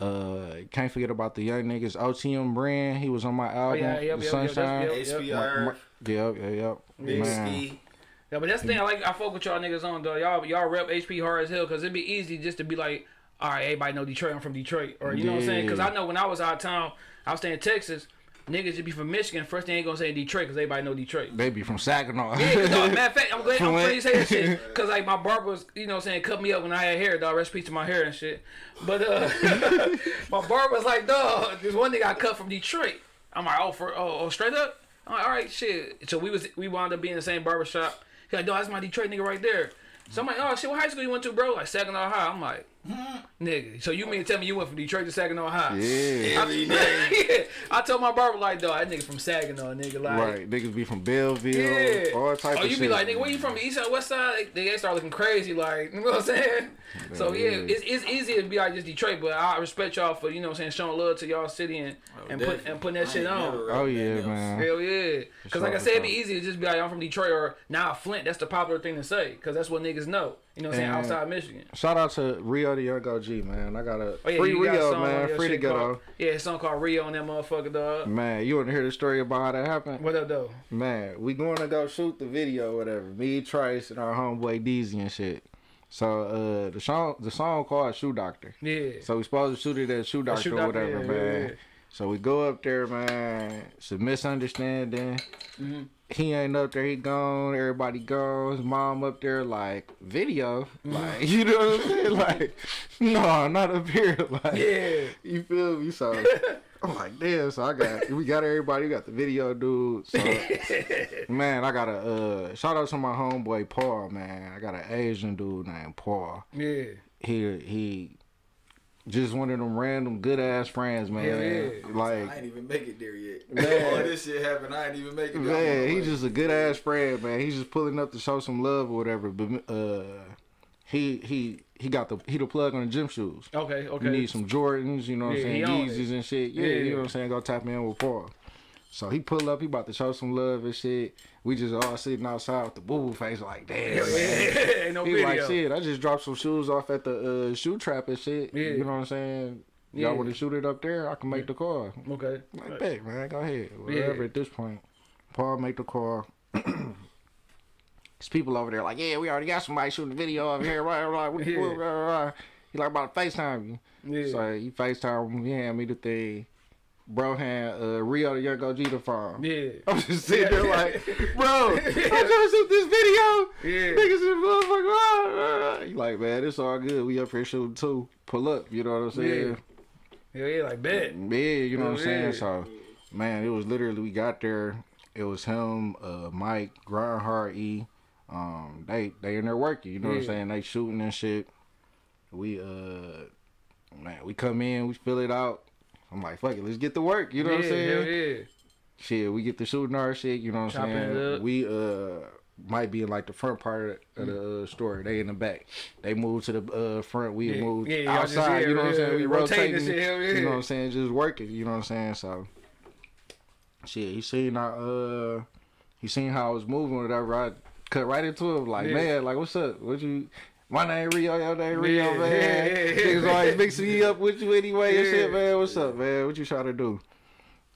Uh, can't forget about the young niggas. OTM brand, he was on my album, yeah, yep, The yep, yep, Sunshine. yep. HBR. Yep, yep, yep. Big Man. Ski. Yeah, but that's the thing I like. I fuck with y'all niggas on though. Y'all y'all rep HP hard as hell because it'd be easy just to be like, all right, everybody know Detroit. I'm from Detroit, or you know what I'm saying? Because I know when I was out of town, I was staying in Texas. Niggas just be from Michigan. First thing ain't gonna say Detroit because everybody know Detroit. They be from Saginaw. Yeah, dog, matter of fact, I'm glad, I'm glad you say that shit. Cause like my barber was, you know, what I'm saying cut me up when I had hair, dog. Rest peace to my hair and shit. But uh, my barber was like, dog, this one nigga I cut from Detroit. I'm like, oh, for oh, oh straight up. I'm like, all right, shit. So we was we wound up being the same barber shop. He like, dog, that's my Detroit nigga right there. So I'm like, oh shit, what high school you went to, bro? Like Saginaw High. I'm like, Mm-hmm. nigga. So you mean to tell me you went from Detroit to Saginaw High? yeah. Every day. yeah. I told my barber like, dog, that nigga from Saginaw, nigga. Like, Right, niggas be from Belleville, yeah. all type oh, of you shit. be like, nigga, where you from? East side, west side? They, they start looking crazy, like, you know what I'm saying? So yeah, Yeah. it's, it's easy to be like just Detroit, but I respect y'all for you know what I'm saying showing love to y'all city and and put and putting that shit on. Oh yeah, man. Hell yeah, because like I said, it'd be for easy to just be like I'm from Detroit or now Flint. That's the popular thing to say because that's what niggas know. You know what I'm saying? Outside Michigan. Shout out to Rio the Young OG, man. I got a Oh yeah, free got Rio, song man. Free to go Yeah, a song called Rio on that motherfucker, dog. Man, you want to hear the story about how that happened? What up, though? Man, we going to go shoot the video, whatever. Me, Trice, and our homeboy Deezy and shit. So uh, the song, the song called Shoe Doctor. Yeah. So we supposed to shoot it at Shoe Doctor Shoe or whatever, yeah, man. yeah, yeah. So we go up there, man. It's a misunderstanding. Mm-hmm. He ain't up there. He gone. Everybody gone. His mom up there, like video, Mm-hmm. like you know what I'm saying? Like, no, not up here. Like, Yeah. you feel me? So I'm like, damn. So I got, we got everybody. We got the video dude. So man, I got a uh, shout out to my homeboy Paul. Man, I got an Asian dude named Paul. Yeah. He he, just one of them random good ass friends, man. Hell yeah. Like I ain't even make it there yet. Man. All this shit happened. I ain't even make it. there. Man, he's just a good ass friend, man. He's just pulling up to show some love or whatever. But uh, he he he got the he the plug on the gym shoes. Okay. okay. You Okay. need some Jordans, you know what Yeah, I'm saying. Yeezys and shit. Yeah, Yeah. you know what I'm saying. Go tap in with Paul. So he pull up, he about to show some love and shit. We just all sitting outside with the boo boo face, like damn. Man. yeah. Ain't no He video. like shit. I just dropped some shoes off at the uh, shoe trap and shit. Yeah. You know what I'm saying. Yeah. Y'all want to shoot it up there? I can make the call. Okay. Like, bet, man, go ahead. Whatever Yeah. at this point. Paul make the call. There's people over there like, yeah, we already got somebody shooting the video over here. Right, right, right. Yeah. right, right, right. He like about to FaceTime you. Yeah. So he FaceTime he hand me the thing. Bro hand uh, Rio the Young OG the phone. Yeah. I'm just sitting there like, bro, I'm trying to shoot this video. Yeah. Niggas in motherfucker. ah, ah, ah." He like, man, it's all good. We up here shooting too. Pull up, you know what I'm saying? Hell yeah, like bet. Yeah, you know what I'm Yeah. saying? So, man, it was literally we got there. It was him, uh, Mike, Grindhard, E. Um, they they in there working. You know what I'm saying? They shooting and shit. We uh, man, we come in, we fill it out. I'm like, fuck it, let's get to work. You know what I'm saying? Hell yeah. Shit, we get to shooting our shit. You know what I'm saying? We uh might be in like the front part of the uh, store. They in the back. They moved to the uh, front. We Yeah. moved Yeah, just outside. you know what I'm saying? We rotating rotating. shit, You know what I'm saying? Just working. You know what I'm saying? So shit, he seen I uh he seen how I was moving, whatever. I cut right into him like, Yeah. man, like what's up? What you? My name Rio, your name Rio, Yeah, man. yeah, yeah, yeah. Niggas always mixing me up with you anyway and shit, man. What's up, man? What you trying to do?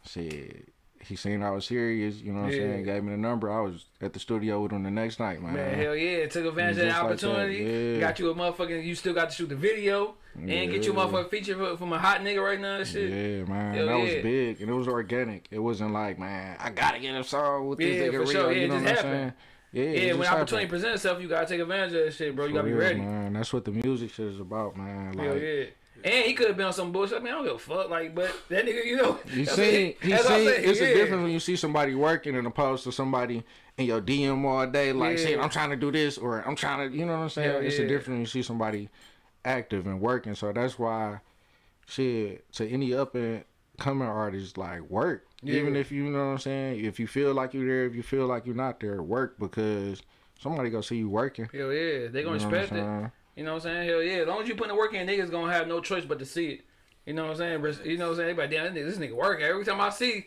Shit. He seen I was serious, you know what. I'm saying? Gave me the number. I was at the studio with him the next night, man. Man, hell yeah. Took advantage of the like opportunity. yeah. Got you a motherfucking, you still got to shoot the video. And get you a motherfucking feature from a hot nigga right now and shit. Yeah, man, Hell that was big, and it was organic. It wasn't like, man, I gotta get a song with this nigga for Rio. sure. You know what I'm saying? Yeah, Yeah, when opportunity presents itself, you gotta take advantage of that shit, bro. You gotta be real, ready. man. That's what the music shit is about, man. Like, Hell yeah. And he could have been on some bullshit. I mean, I don't give a fuck. Like, but that nigga, you know. You see, he that's what I'm see, it's yeah. a difference when you see somebody working and opposed to somebody in your DM all day, like, Yeah. shit, I'm trying to do this, or I'm trying to, you know what I'm saying? Hell it's yeah. a difference when you see somebody active and working. So that's why, shit, to any up and coming artist, like, work. Yeah. Even if you, know what I'm saying, if you feel like you're there, if you feel like you're not there, work because somebody gonna see you working. Hell yeah. They gonna You know expect it. You know what I'm saying? Hell yeah. As long as you put the work in, niggas gonna have no choice but to see it. You know what I'm saying? You know what I'm saying? Everybody, damn, this nigga, this nigga working. Every time I see,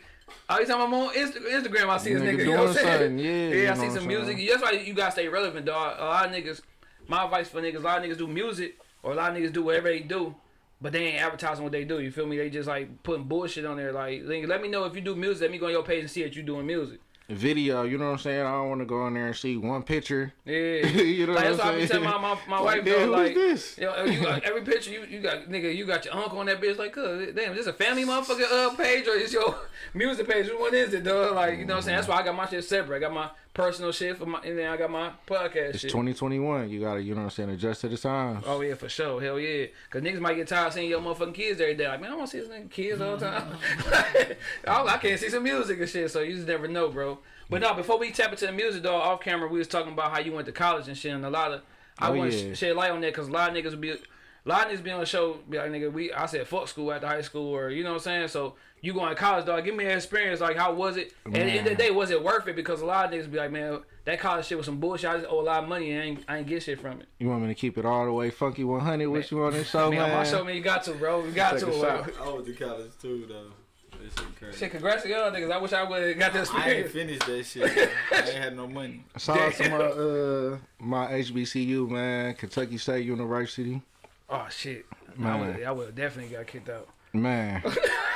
every time I'm on Instagram, I see this Nigga nigga. You know what I'm saying? something, yeah, you Yeah, I see some music. That's why you gotta stay relevant, dog. A lot of niggas, my advice for niggas, a lot of niggas do music, or a lot of niggas do whatever they do, but they ain't advertising what they do. You feel me? They just like putting bullshit on there. Like, let me know if you do music. Let me go on your page and see that you doing music. Video, you know what I'm saying? I don't want to go in there and see one picture. Yeah. you know like, what that's I'm why I be saying? telling my, my, my wife, though, like, this? Yo, you got every picture you you got nigga, you got your uncle on that bitch. Like, damn, this a family motherfucker uh page or is your music page? Which one is it, dog? Like, you know what I'm saying? That's why I got my shit separate. I got my personal shit for my, and then I got my podcast It's shit. 2021. You gotta, you know what I'm saying, adjust to the times. Oh yeah, for sure. Hell yeah. Cause niggas might get tired of seeing your motherfucking kids every day. Like, man, I want to see this nigga kids all the time. I, I can't see some music and shit. So you just never know, bro. But no, before we tap into the music, though, off camera, we was talking about how you went to college and shit, and a lot of I Oh, want to yeah. shed light on that because a lot of niggas would be. A lot of niggas be on the show, be like, nigga, we, I said fuck school after high school, or, you know what I'm saying? So, you going to college, dog, give me an experience, like, how was it? And at the end of the day, was it worth it? Because a lot of niggas be like, man, that college shit was some bullshit. I just owe a lot of money and I ain't, I ain't get shit from it. You want me to keep it all the way funky 100 with you on this show, Man, man? on my show, man, you got to, bro. You got Take to. a bro. shot. I went to college too, though. That shit crazy. Shit, congrats to y'all niggas. I wish I would have got that I ain't finished that shit. I ain't had no money. Shout out to my uh my HBCU man, Kentucky State University. Oh shit, I Man. would, I would definitely got kicked out. Man,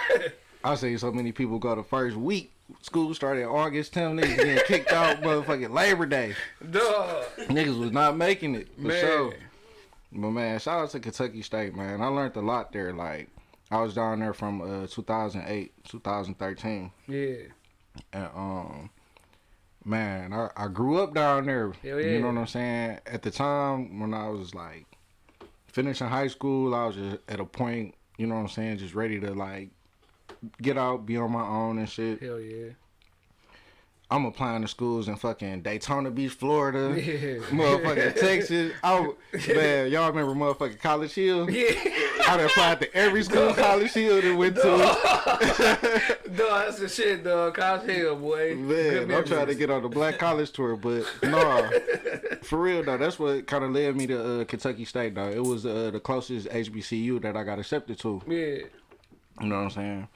I see so many people go the first week. School started August 10th. Niggas getting kicked out motherfucking Labor Day. Duh, Niggas was not making it for man. sure. But man, shout out to Kentucky State, man. I learned a lot there. Like I was down there from uh 2008, 2013, Yeah, and um, man, I, I grew up down there. Hell You know what I'm saying? At the time when I was like finishing high school, I was just at a point. You know what I'm saying? Just ready to like get out, be on my own and shit. hell yeah. I'm applying to schools in fucking Daytona Beach, Florida. Yeah. Motherfucking Texas. Oh man, y'all remember motherfucking College Hill? Yeah, I done applied to every school College Hill that went to. dog, that's the shit, dog. College Hill, boy. Man, I'm trying to get on the Black College tour, but nah, for real though, that's what kind of led me to uh, Kentucky State though. It was uh, the closest HBCU that I got accepted to. Yeah, You know what I'm saying?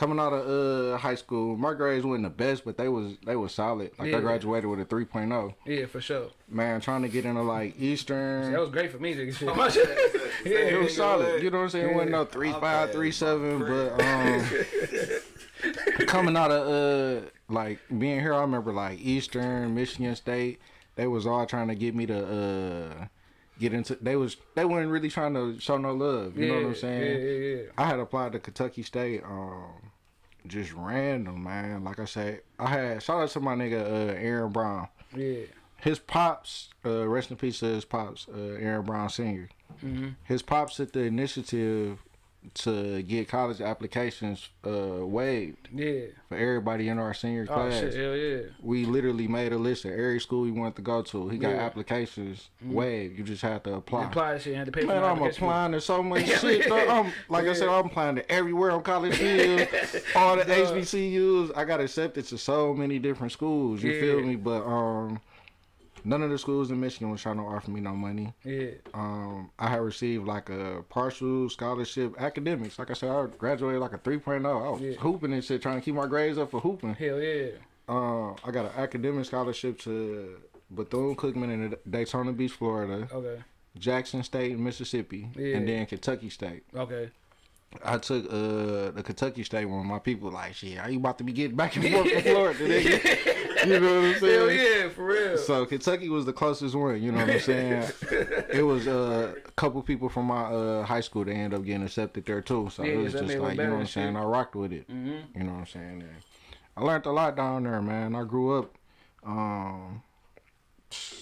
Coming out of uh, high school, my grades wasn't the best, but they was they was solid. Like Yeah. I graduated with a 3.0. yeah, for sure. Man, trying to get into like Eastern. That was great for me to get shit. My shit. it was solid. You know what I'm saying? It wasn't no Yeah. three I'll five, pass. three seven, but um, coming out of uh, like being here, I remember like Eastern, Michigan State. They was all trying to get me to uh get into. They was they weren't really trying to show no love. You know what I'm saying? Yeah, yeah, yeah. I had applied to Kentucky State, um, just random, man. Like I said, I had shout out to my nigga uh, Aaron Brown. Yeah. His pops, uh, rest in peace to his pops, uh, Aaron Brown Senior. Mhm. His pops took the initiative to get college applications uh, waived Yeah. for everybody in our senior Oh class. shit, hell yeah. We literally made a list of every school we wanted to go to. He got Yeah. Mm-hmm. applications waived. You just had to apply. Apply shit. Had to pay Man, I'm applying to so much shit. though. I'm like I said, I'm applying to everywhere on College Hill, all the Duh. HBCUs. I got accepted to so many different schools. You feel me? But um, none of the schools in Michigan was trying to offer me no money. Yeah. Um, I had received like a partial scholarship academics. Like I said, I graduated like a 3.0. I was Yeah. hooping and shit, trying to keep my grades up for hooping. Hell yeah. Uh, I got an academic scholarship to Bethune Cookman in Daytona Beach, Florida, Okay. Jackson State, Mississippi, Yeah. and then Kentucky State. Okay. I took uh the Kentucky State one. My people like, shit, are you about to be getting back and forth to Florida? You know what I'm saying? Hell yeah, for real. So Kentucky was the closest one, you know what I'm saying? it was uh, a couple people from my uh, high school that ended up getting accepted there too. So Yeah, it was just like, you know what I'm saying? I rocked with it. mm-hmm. You know what I'm saying? And I learned a lot down there, man. I grew up, um,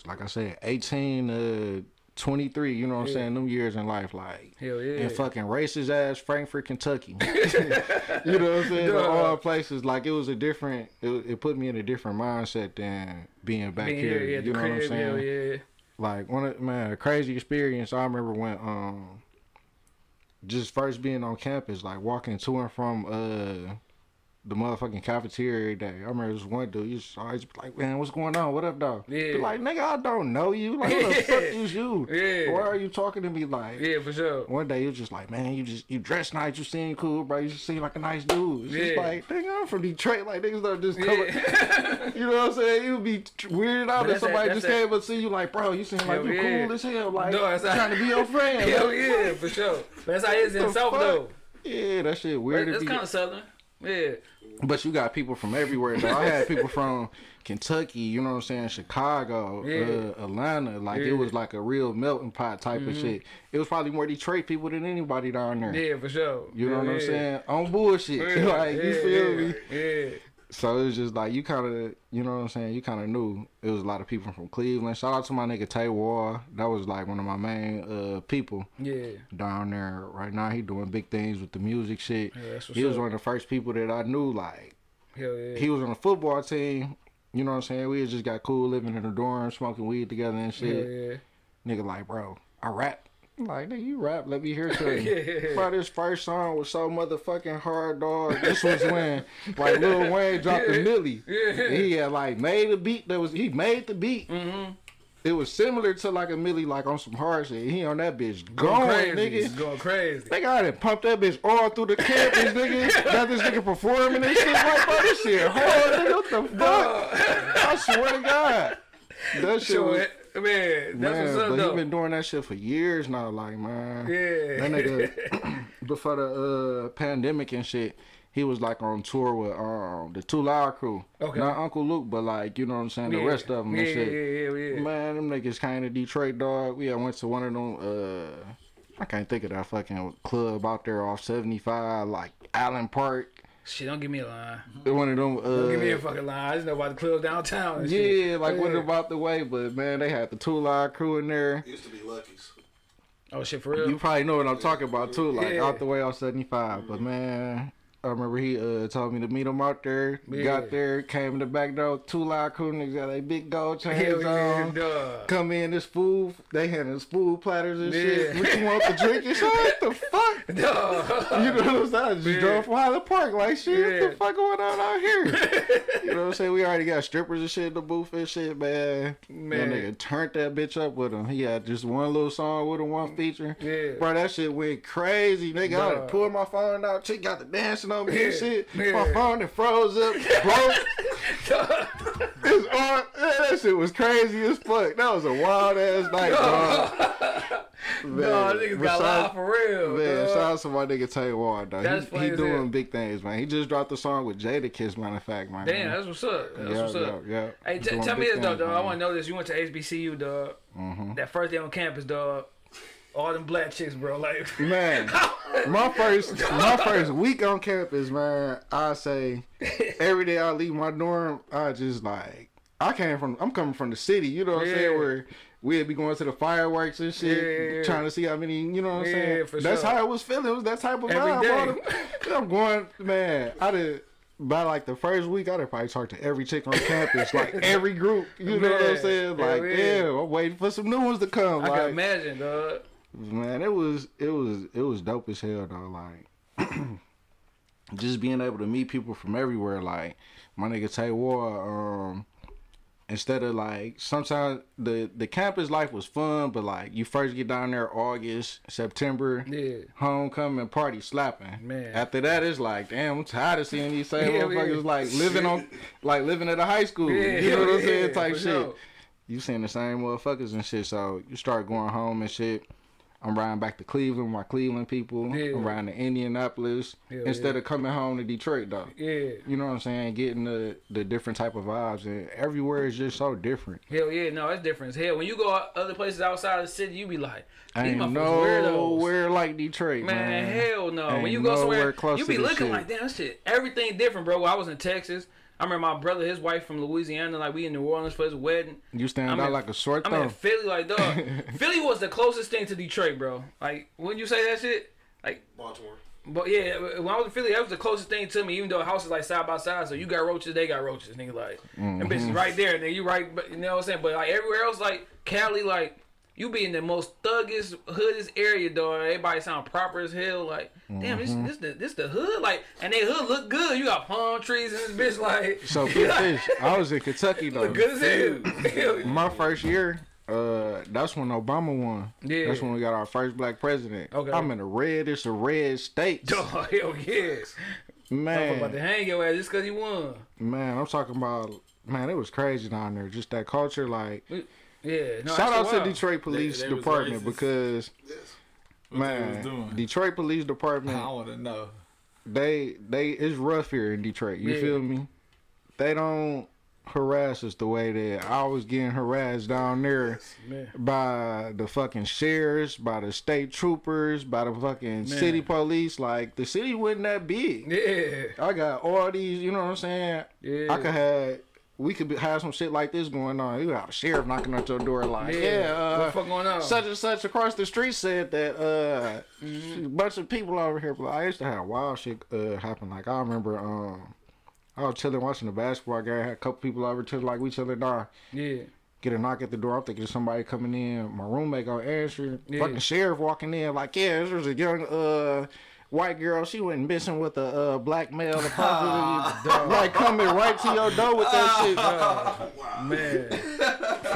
like I said, 18 to 23, you know what I'm Yeah. saying? Them years in life, like, Hell yeah. in fucking racist ass Frankfort, Kentucky. you know what I'm saying? Duh. all places, like it was a different. It, it put me in a different mindset than being back Being here. here, you know what I'm saying? yeah. Like one of man, a crazy experience. I remember when um, just first being on campus, like walking to and from uh. The motherfucking cafeteria every day. I remember this one dude. You just always be like, "Man, what's going on? What up, dog?" Yeah. Be like, "Nigga, I don't know you. Like, who the fuck is you? Yeah. Why are you talking to me like?" Yeah, for sure. One day you was just like, man, you just you dress nice, you seem cool, bro. You just seem like a nice dude. It's just like, nigga, I'm from Detroit. Like niggas don't just come. Yeah. You know what I'm saying? You would be weirded out if that's that- somebody just that- came up to see you like, bro, you seem like you yeah. cool as hell. Like No, that's how- trying to be your friend. Hell Like, yeah, for sure. That's how it is in South though. Yeah, that shit weird. That's kind of southern. Yeah. But you got people from everywhere. Though. I had people from Kentucky, you know what I'm saying, Chicago, Yeah. uh, Atlanta. Like Yeah. Mm-hmm. it was like a real melting pot type of shit. It was probably more Detroit people than anybody down there. Yeah, for sure. You know Hell what I'm yeah. saying? On bullshit. Yeah, like, you feel yeah, me? Yeah. So it was just like, you kind of, you know what I'm saying? You kind of knew it was a lot of people from Cleveland. Shout out to my nigga Tay Wall. That was like one of my main uh, people Yeah. down there. Right now, he doing big things with the music shit. Yeah, He was up. one of the first people that I knew, like, Hell yeah. he was on the football team. You know what I'm saying? We just got cool living in the dorm, smoking weed together and shit. yeah. Nigga, like, bro, I rap. Like, nigga, you rap. Let me hear something. Yeah. Bro, this first song was so motherfucking hard, dog. This was when, like, Lil Wayne dropped the Milli. Yeah. He had, like, made a beat that was, he made the beat. Mm-hmm. It was similar to, like, a Milli, like, on some hard shit. He on that bitch Going going, crazy. nigga. Going crazy. Nigga, I done pumped that bitch all through the campus, nigga. Got this nigga performing and shit. Like, bro, this shit hard, nigga. What the fuck? I swear to God. That shit Sure, was, man. That's man, what's up, but though. he been doing that shit for years now, like, man. yeah. That nigga, before the uh, pandemic and shit, he was like on tour with um the Two Live Crew. Okay. Not Uncle Luke, but like you know what I'm saying, the Yeah. rest of them yeah, and shit. Yeah, yeah, yeah. Man, them niggas kind of Detroit, dog. We had went to one of them. Uh, I can't think of that fucking club out there off 75, like Allen Park. Shit, don't give me a line. One of them. Don't give me a Uh, fucking line. I just know about the club downtown and shit. yeah, like what Yeah. about the way? But man, they had the Two Live Crew in there. Used to be Lucky's. Oh, shit, for real? You probably know what I'm talking about too, like Yeah. out the way off 75. But man, I remember he uh told me to meet him out there. Yeah. Got there, came in the back door. Two Live Crew niggas got their big gold chains yeah, on. Come in, this food, they had us food platters and Yeah. shit. What you want to drink and shit? What the fuck? Dog. You know what I'm saying? I just Yeah. drove from Highland Park, like shit. What the fuck going on out here? you know what I'm saying? We already got strippers and shit in the booth and shit, man. Man. That nigga turned that bitch up with him. He had just one little song with him, one feature. Yeah. Bro, that shit went crazy, nigga. I Dog. done pulled my phone out. Chick got the dancing on me and shit. Yeah. My phone that froze up, broke. On. Yeah, that shit was crazy as fuck. That was a wild ass night, dog. Man, No, niggas got shout- live for real. Man, dog. shout out to my nigga Tay Ward, though. That's he he doing hell. big things, man. He just dropped a song with Jadakiss, matter of fact, man. Damn, that's what's up. That's yeah, what's up. yeah, yeah. Hey, t- tell me this though, dog. I want to know this. You went to HBCU, dog. Mhm. That first day on campus, dog. All them black chicks, bro. Like, Man, my first my first week on campus, man, I say every day I leave my dorm, I just like I came from I'm coming from the city, you know what I'm saying, where we'd be going to the fireworks and shit, Yeah, yeah, yeah. trying to see how many, you know what I'm Yeah, saying. That's sure. how it was feeling. It was that type of Every vibe. day. I'm going, man. I did. By like the first week, I'd probably talk to every chick on campus, like every group. You know what I'm saying? Like, yeah. damn, I'm waiting for some new ones to come. I like, can imagine, dog. Man, it was it was it was dope as hell though. Like just being able to meet people from everywhere. Like my nigga Tay War, um, instead of like sometimes the the campus life was fun, but like you first get down there August, September, Yeah. homecoming party slapping. Man. After that, it's like, damn, I'm tired of seeing these same Yeah, motherfuckers yeah. like living on, like living at a high school. Yeah, you know what I'm saying? Type shit. sure. You seeing the same motherfuckers and shit. So you start going home and shit. I'm riding back to Cleveland, my Cleveland people. Yeah. I'm riding to Indianapolis instead yeah. of coming home to Detroit though. Yeah. You know what I'm saying? Getting the the different type of vibes and everywhere is just so different. Hell yeah, no, it's different hell. When you go other places outside of the city, you be like, these Ain't nowhere like Detroit, Man, man. hell no. when you go somewhere, close you be looking shit. like, damn, that shit, everything different, bro. When I was in Texas. I remember my brother, his wife from Louisiana, like we in New Orleans for his wedding. You stand I'm out in- like a sore I'm in. Philly, like dog. Philly was the closest thing to Detroit, bro. Like when you say that shit, like, Baltimore. but yeah, when I was in Philly, that was the closest thing to me. Even though houses like side by side, so you got roaches, they got roaches, nigga. Like, and Mm-hmm. bitches right there, nigga. You right, but you know what I'm saying. But like everywhere else, like Cali, like you be in the most thuggish, hoodest area, dog. Everybody sound proper as hell. Like, damn, Mm-hmm. this this the this the hood, like, and they hood look good. You got palm trees in this bitch, like, So big fish. I was in Kentucky though. look good as hell. Hell. My first year, uh, that's when Obama won. Yeah. That's when we got our first black president. Okay. I'm in the red. It's a red state. Dog, hell yes. man. I'm about to hang your ass just cause you won. man, I'm talking about. Man, it was crazy down there. Just that culture, like. Yeah. No, shout out to wild. Detroit Police they was Department because Yes. What they was man, doing? Detroit Police Department. I Department. want to know. they they it's rough here in Detroit. You Yeah. feel me? They don't harass us the way that I was getting harassed down there Man. by the fucking sheriffs, by the state troopers, by the fucking city police. Like the city wasn't that big. Yeah. I got all these, you know what I'm saying? Yeah. I could have we could be, have some shit like this going on. You got a sheriff knocking at your door like, yeah, what uh, the fuck going on? such and such across the street said that uh Mm-hmm. a bunch of people over here. But I used to have wild shit uh happen. Like I remember um I was chilling watching the basketball game. I Had a couple people over to like we chilling down. yeah. Get a knock at the door. I'm thinking somebody coming in. My roommate gonna answer. Yeah. Fucking sheriff walking in like, yeah, this was a young uh white girl. She went missing with a uh, black male. The like coming right to your door with that shit. Man.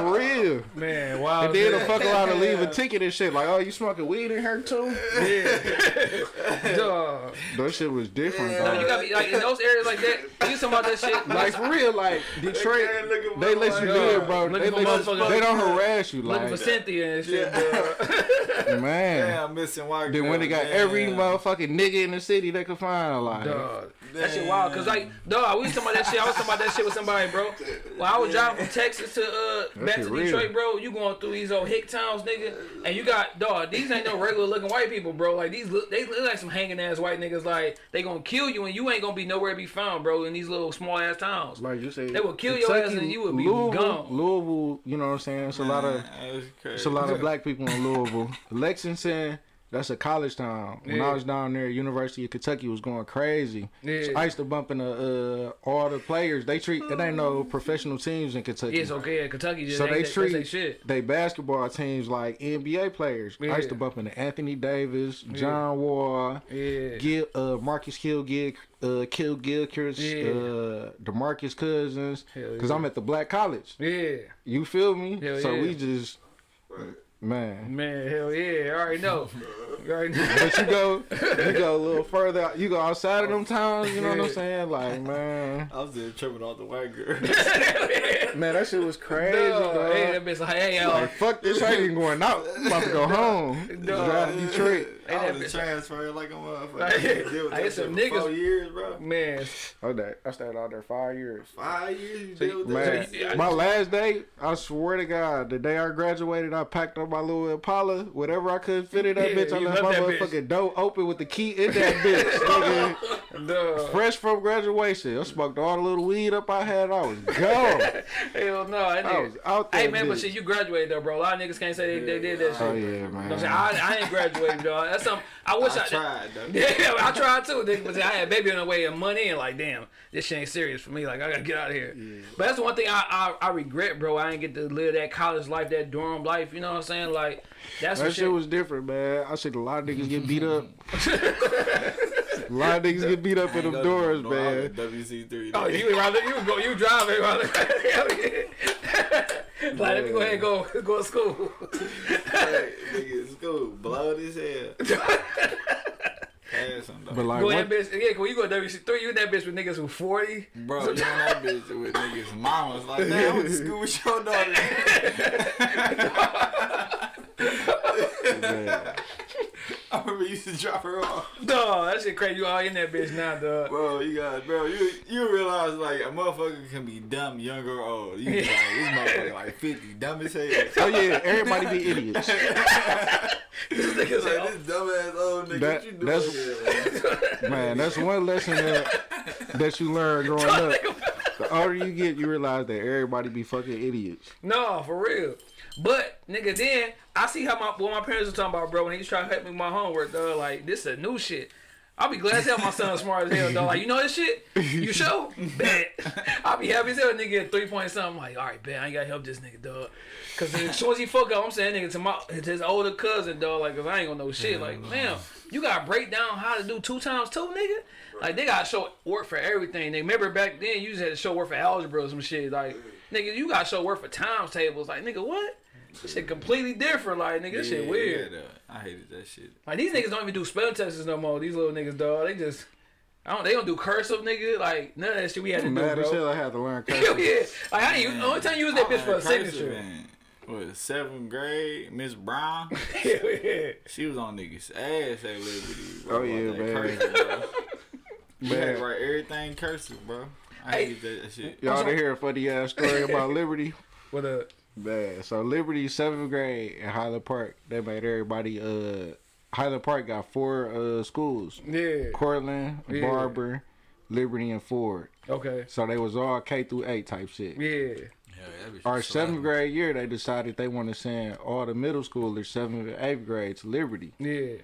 For real. Man, wow. And then the fuck around and leave a ticket and shit. Like, oh, you smoking weed in here too? Yeah, dog. That shit was different, No, you gotta be like in those areas like that. You talking about that shit? Like for real, like Detroit, can't look at they let you like, live, bro. They, for let you, they don't harass you, looking for Cynthia and shit. dog. man. Damn, missing white Then when they got girl, every motherfucking nigga in the city they could find, like Dog. That shit wild, cause like, dog, we was talking about that shit. I was talking about that shit with somebody, bro. When I was driving from Texas to uh back shit to real. Detroit, bro, you going through these old hick towns, nigga, and you got dog. These ain't no regular looking white people, bro. Like these, look, they look like some hanging ass white niggas. Like they gonna kill you, and you ain't gonna be nowhere to be found, bro. In these little small ass towns. like you say, They will kill your ass and you would be Louisville, gone. Louisville, you know what I'm saying? It's a lot of it's a lot of black people in Louisville. Lexington, that's a college town. When Yeah. I was down there, University of Kentucky was going crazy. Yeah. So I used to bump into uh, all the players. They treat it ain't no professional teams in Kentucky. It's okay. Kentucky just So ain't they that, treat they shit. they basketball teams like NBA players. I used to Yeah. bump into Anthony Davis, John Wall, Yeah. Gil, uh, Marcus Kill Gil, uh, Kidd-Gilchrist, Yeah. uh, DeMarcus Cousins. Cause yeah. I'm at the Black College. Yeah. You feel me? Hell so yeah. we just man. Man, hell yeah. I already know. You already know. But you go, you go a little further. out- You go outside of them towns. You know what I'm saying? Like man, I was there tripping off the white girl. man, that shit was crazy, No, dog. hey, that bitch like, hey, y'all. Like fuck this, I ain't going out. I'm about to go home. Dog. Drive to Detroit. I that was bitch- transferred like a motherfucker. Like, Deal with I hit that some shit for niggas- Four years, bro. Man, Oh, that I stayed out there five years. Five years. You So deal with Man, that. So you- my last day, I swear to God, the day I graduated, I packed up my little Impala, whatever I could fit in that Yeah, bitch. I left my left bitch. motherfucking door open with the key in that bitch. nigga. dog. Fresh from graduation, I smoked all the little weed up I had. I was gone. Hell no, that I was out there. Hey man, but shit, you graduated though, bro. A lot of niggas can't say they, they did that oh, shit. Oh yeah, You know what I'm man. saying? I, I ain't graduated, dog. That's something I wish I, I tried though. Yeah, I tried too. nigga, But I had baby on the way and money and like, damn, this shit ain't serious for me. Like, I gotta get out of here. But that's the one thing I, I I regret, bro. I ain't get to live that college life, that dorm life. You know what I'm saying? Like, that's That what shit was different, man. I seen a lot of niggas get beat up. a lot of niggas get beat up in them doors, man. WC three. Oh, you would rather you go you drive it rather. Hell yeah. like, let me go ahead and go go to school. Hey, nigga, school blow this hell. Pass him though. But like, go in what, that bitch. Yeah, when you go to WC three, you in that bitch with niggas who forty. Bro, you on that bitch with niggas' mamas like, damn, I'm to school with your daughter. man, I remember you used to drop her off. Dog, that shit crazy. You all in that bitch now, dog. Bro, you got, bro, you you realize like a motherfucker can be dumb, young or old. You be like, this motherfucker like 50, dumb as hell. oh yeah, everybody be idiots. This nigga It's like this dumbass old nigga, That- what you doing that's- here, man? Man, that's one lesson that that you learn growing up. The older you get, you realize that everybody be fucking idiots. No, for real. But nigga, then I see how my what my parents were talking about, bro. When he was trying to help me with my homework, dog. Like this is a new shit. I'll be glad as hell my son's smart as hell, dog. Like you know this shit. You show bet. I'll be happy as hell. Nigga get three point something. Like all right, bet I ain't gotta help this nigga, dog. Cause as soon as he fuck up, I'm saying nigga to my to his older cousin, dog. Like, cause I ain't gonna know shit. Like, mm. man, you gotta break down how to do two times two, nigga. Like they gotta show work for everything. They remember back then you just had to show work for algebra or some shit. Like, nigga, you gotta show work for times tables. Like, nigga, what? This shit completely different. Like, nigga, this shit weird. yeah, though. I hated that shit. Like these niggas don't even do spell tests no more. These little niggas, dog. They just, I don't. They don't do cursive, nigga. Like none of that shit we had to I'm do, bro. hell I had to learn Hell cursive. yeah. Like I ain't. Only time you use that bitch for a signature. In, what, seventh grade, Miss Brown, Hell yeah. she was on niggas' ass at Liberty. Bro, Oh, yeah, man. Cursive, bro. You had Man. to write everything cursive, bro. I Hey. hated that shit. Y'all to hear a funny ass story about Liberty? What a Man, so Liberty seventh grade in Highland Park, they made everybody. Uh, Highland Park got four uh schools: yeah. Cortland, Yeah. Barber, Liberty, and Ford. Okay. So they was all K through eight type shit. Yeah. Yeah, that bitch Our seventh slapping. grade year, they decided they want to send all the middle schoolers, seventh and eighth grade, to Liberty. Yeah.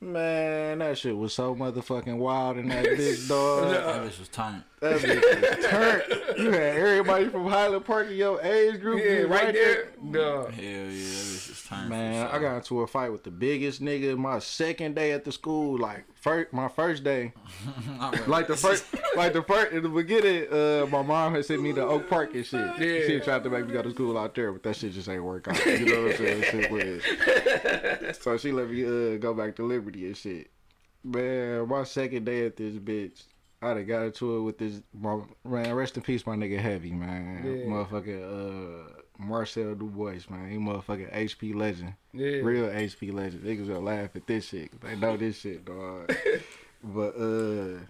Man, that shit was so motherfucking wild in that bitch, dog. That bitch was turned. That bitch was turned. You had everybody from Highland Park in your age group. Yeah. just Right there. Dog. Hell yeah, this is time. Man, I got into a fight with the biggest nigga my second day at the school. Like first, my first day, like the first, shit. like the first in the beginning. Uh, my mom had sent me to Oak Park and shit. Yeah. She tried to make me go to school out there, but that shit just ain't work out. You know what I'm saying? Shit weird. So she let me uh go back to Liberty and shit. Man, my second day at this bitch. I done got into it with this my, man. Rest in peace, my nigga Heavy, man. Yeah. Motherfucking uh, Marcel Dubois, man. He motherfucking HP legend. Yeah. Real HP legend. Niggas gonna laugh at this shit. They know this shit, dog. but uh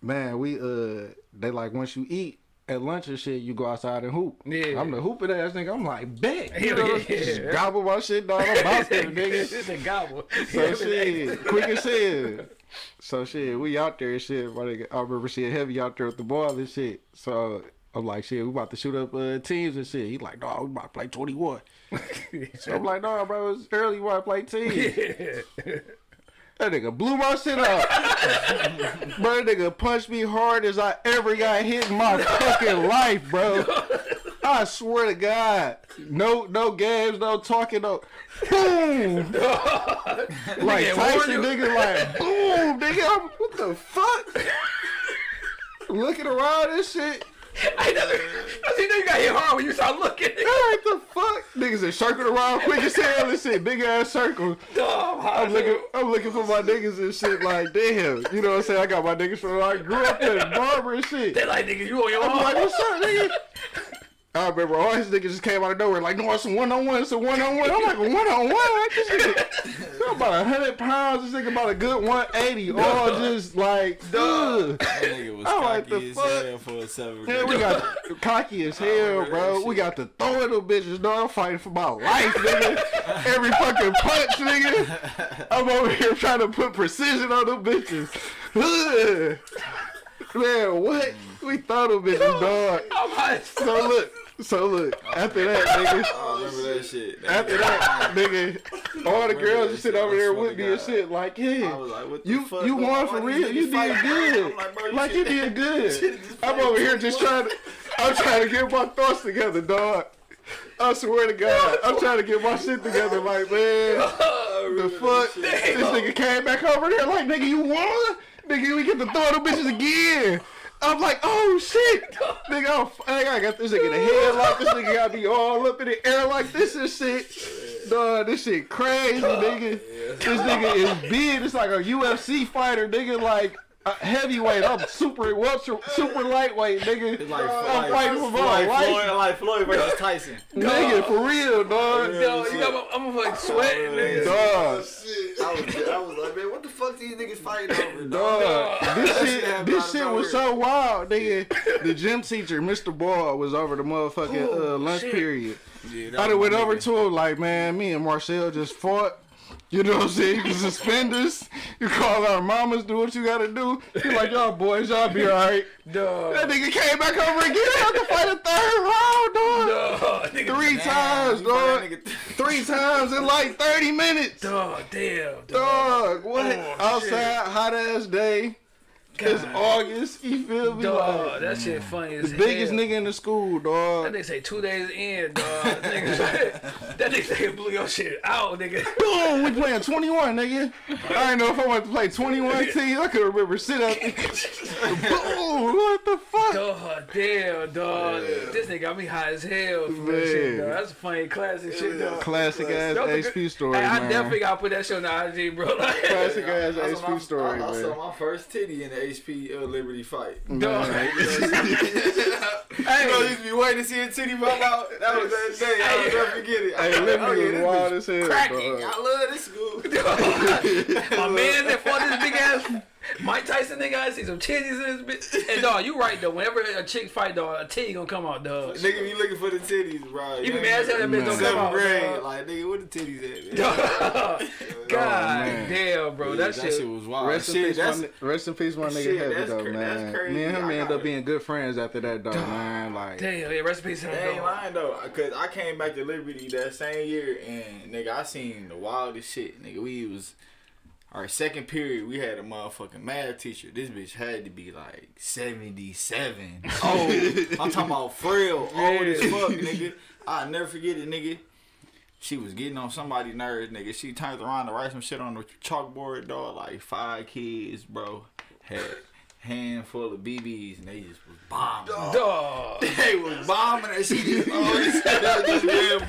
man, we uh they like once you eat at lunch and shit, you go outside and hoop. Yeah. I'm the hooping ass nigga. I'm like, bet. You know, yeah. just gobble my shit, dog. I'm out there, nigga. It's a gobble. So shit, quick as shit. So shit, we out there and shit. I remember seeing heavy out there with the ball and shit. So I'm like, shit, we about to shoot up uh, teams and shit. He like, dog, we about to play 21. So I'm like, no, bro, it's early. To play teams. That nigga blew my shit up. bro, that nigga punched me hard as I ever got hit in my fucking life, bro. I swear to God. No no games, no talking, no boom. like Tyson nigga like boom, nigga. I'm, what the fuck? Looking around and shit. I know. I see you got hit hard when you start looking. What the fuck? Niggas is circling around quick as hell and shit. Big ass circle. Dog, I'm looking, I'm looking for my niggas and shit. Like, damn, you know what I'm saying? I got my niggas from I grew up in Barber and shit. They like niggas. you on your I'm own. like, what's up, nigga? I remember all his niggas just came out of nowhere, like, no, it's a one on one, it's a one on one. I'm like, a one on one? This nigga, about hundred pounds. This nigga about a good one eighty. All just like, dude. That nigga was I'm like, cocky the as fuck? hell for a seventh Yeah, we got cocky as hell, bro. We got the throwing them bitches, No, I'm fighting for my life, nigga. Every fucking punch, nigga. I'm over here trying to put precision on them bitches. Man, what? We thought them bitches, dog. I'm. So look, so look. After that, nigga. I remember that shit. That After that, nigga, all the girls just sit shit. over I there with me and God. shit. Like, I yeah, like, you you won for real. You fighting? did good. Like, bro, Like you did good. I'm over here just trying to. I'm trying to get my thoughts together, dog. I swear to God, I'm trying to get my shit together. Like, man, the fuck? This nigga came back over there like, nigga, you won? Nigga, we get to throw them bitches again. I'm like, oh shit, nigga, I'm, I got this nigga in the headlock. This nigga got me all up in the air like this and shit. Dog, this shit crazy, nigga. This nigga is big. It's like a UFC fighter, nigga. Like a heavyweight. I'm super, ultra, super lightweight, nigga. Like, I'm like, fighting for my like, life, Floyd, like Floyd versus Tyson. nigga, for real, dog. Yo, you got my, I'm like sweating, nigga. Dog, I was, I was like, man, what the fuck these niggas fighting over? dog. This That shit, shit this shit was so wild, nigga. The gym teacher, Mr. Ball, was over the motherfucking Oh, uh, lunch shit. period. Yeah, I done went over to him like, man, me and Marcel just fought. You know what I'm saying? You can suspend us. You call our mamas, do what you gotta do. He like, y'all boys, y'all be alright. Dog. That nigga came back over again. Had to fight a third round, dog. Dog, nigga. Three times, dog. Three times in like 30 minutes. Dog, damn. Dog. Dog, what? Oh, Outside, hot ass day. It's God. August. You feel me? Dog, Like, that shit funny as the biggest nigga in the school, dog. That nigga say two days in, dog. That nigga, that nigga say blew your shit out, nigga. Boom, we playing 21, nigga. I didn't know if I wanted to play 21 teams. I could remember sit up. Boom, what the fuck? Dog, damn, dog. This nigga got me high as hell for that shit, Man. dog. That's a funny classic shit, dog. Classic ass That HP story, Hey, I man. definitely gotta put that shit on the IG, bro. Like, Classic ass I saw my- HP story, I, I saw my first titty in the HP uh, Liberty fight. dog. Man. You know, you used to be waiting to see a titty pop out. That was that day. I will never forget it. Hey, I was like, oh, Liberty yeah, was wild as hell, cracking. I love this school. My man that fought this big ass Mike Tyson nigga, I see some titties in this bitch. And dog, you right though. Whenever a chick fight, dog, a titty gonna come out, dog. Nigga you looking for the titties, bro. You be mad as hell that bitch don't come Seventh out. grade, dog. like nigga, what the titties at? Man? God oh, man. damn, bro, Yeah, that, shit. was wild. Rest in, peace, my, that's ni- rest in peace, my nigga Shit, Heavy, that's though, cra- man. that's crazy. Me and him I ended got up being good friends after that, though, man. Like, Damn, yeah, rest in peace, to ain't lying though, cause I came back to Liberty that same year and nigga, I seen the wildest shit. Nigga, we was our second period. We had a motherfucking math teacher. This bitch had to be like seventy seven. Oh, I'm talking about frail, old as fuck, nigga. I'll never forget it, nigga. She was getting on somebody's nerves, nigga. She turned around to write some shit on the chalkboard, dog. Like five kids, bro. Had handful of BBs and they just was bombing. Dog. They was bombing that shit. Oh,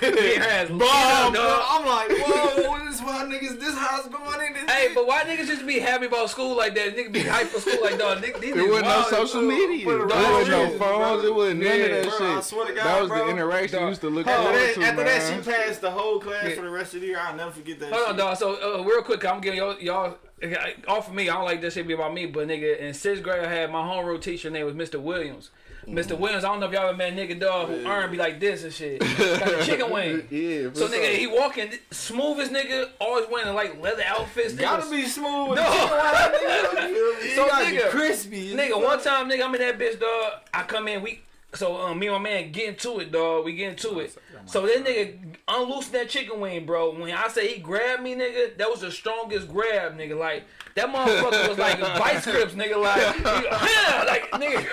Get her ass Bomb, bomb, I'm like, whoa, this why niggas, this house going in this. Hey, bitch. but why niggas just be happy about school like that? Niggas be hyped for school like dog. Niggas, these There wasn't no social media. There it wasn't no phones. It wasn't none of that bro, shit. I swear to God, that was bro. the interaction you used to look after forward that, to, after that, she passed the whole class Yeah. for the rest of the year. I'll never forget that. Hold on, dog. So, uh, real quick, I'm giving y'all, y'all off of me. I don't like this shit be about me, but nigga, in sixth grade, I had my homeroom teacher name was Mr. Williams. Mm. Mr. Williams, I don't know if y'all ever met nigga dog who earned be like this and shit. Got a chicken wing. Yeah, So for nigga, he walking smoothest nigga, always wearing like leather outfits. nigga. Gotta be smooth. No. the chicken wing, nigga. You feel me? So, You gotta be nigga, crispy. Nigga, one time, nigga, I'm in that bitch, dog. I come in, we so um, me and my man get into it, dog. We get into it. So that nigga unloosed that chicken wing, bro. When I say he grabbed me, nigga, that was the strongest grab, nigga. Like that motherfucker was like vice grips, nigga. Like, he, like nigga,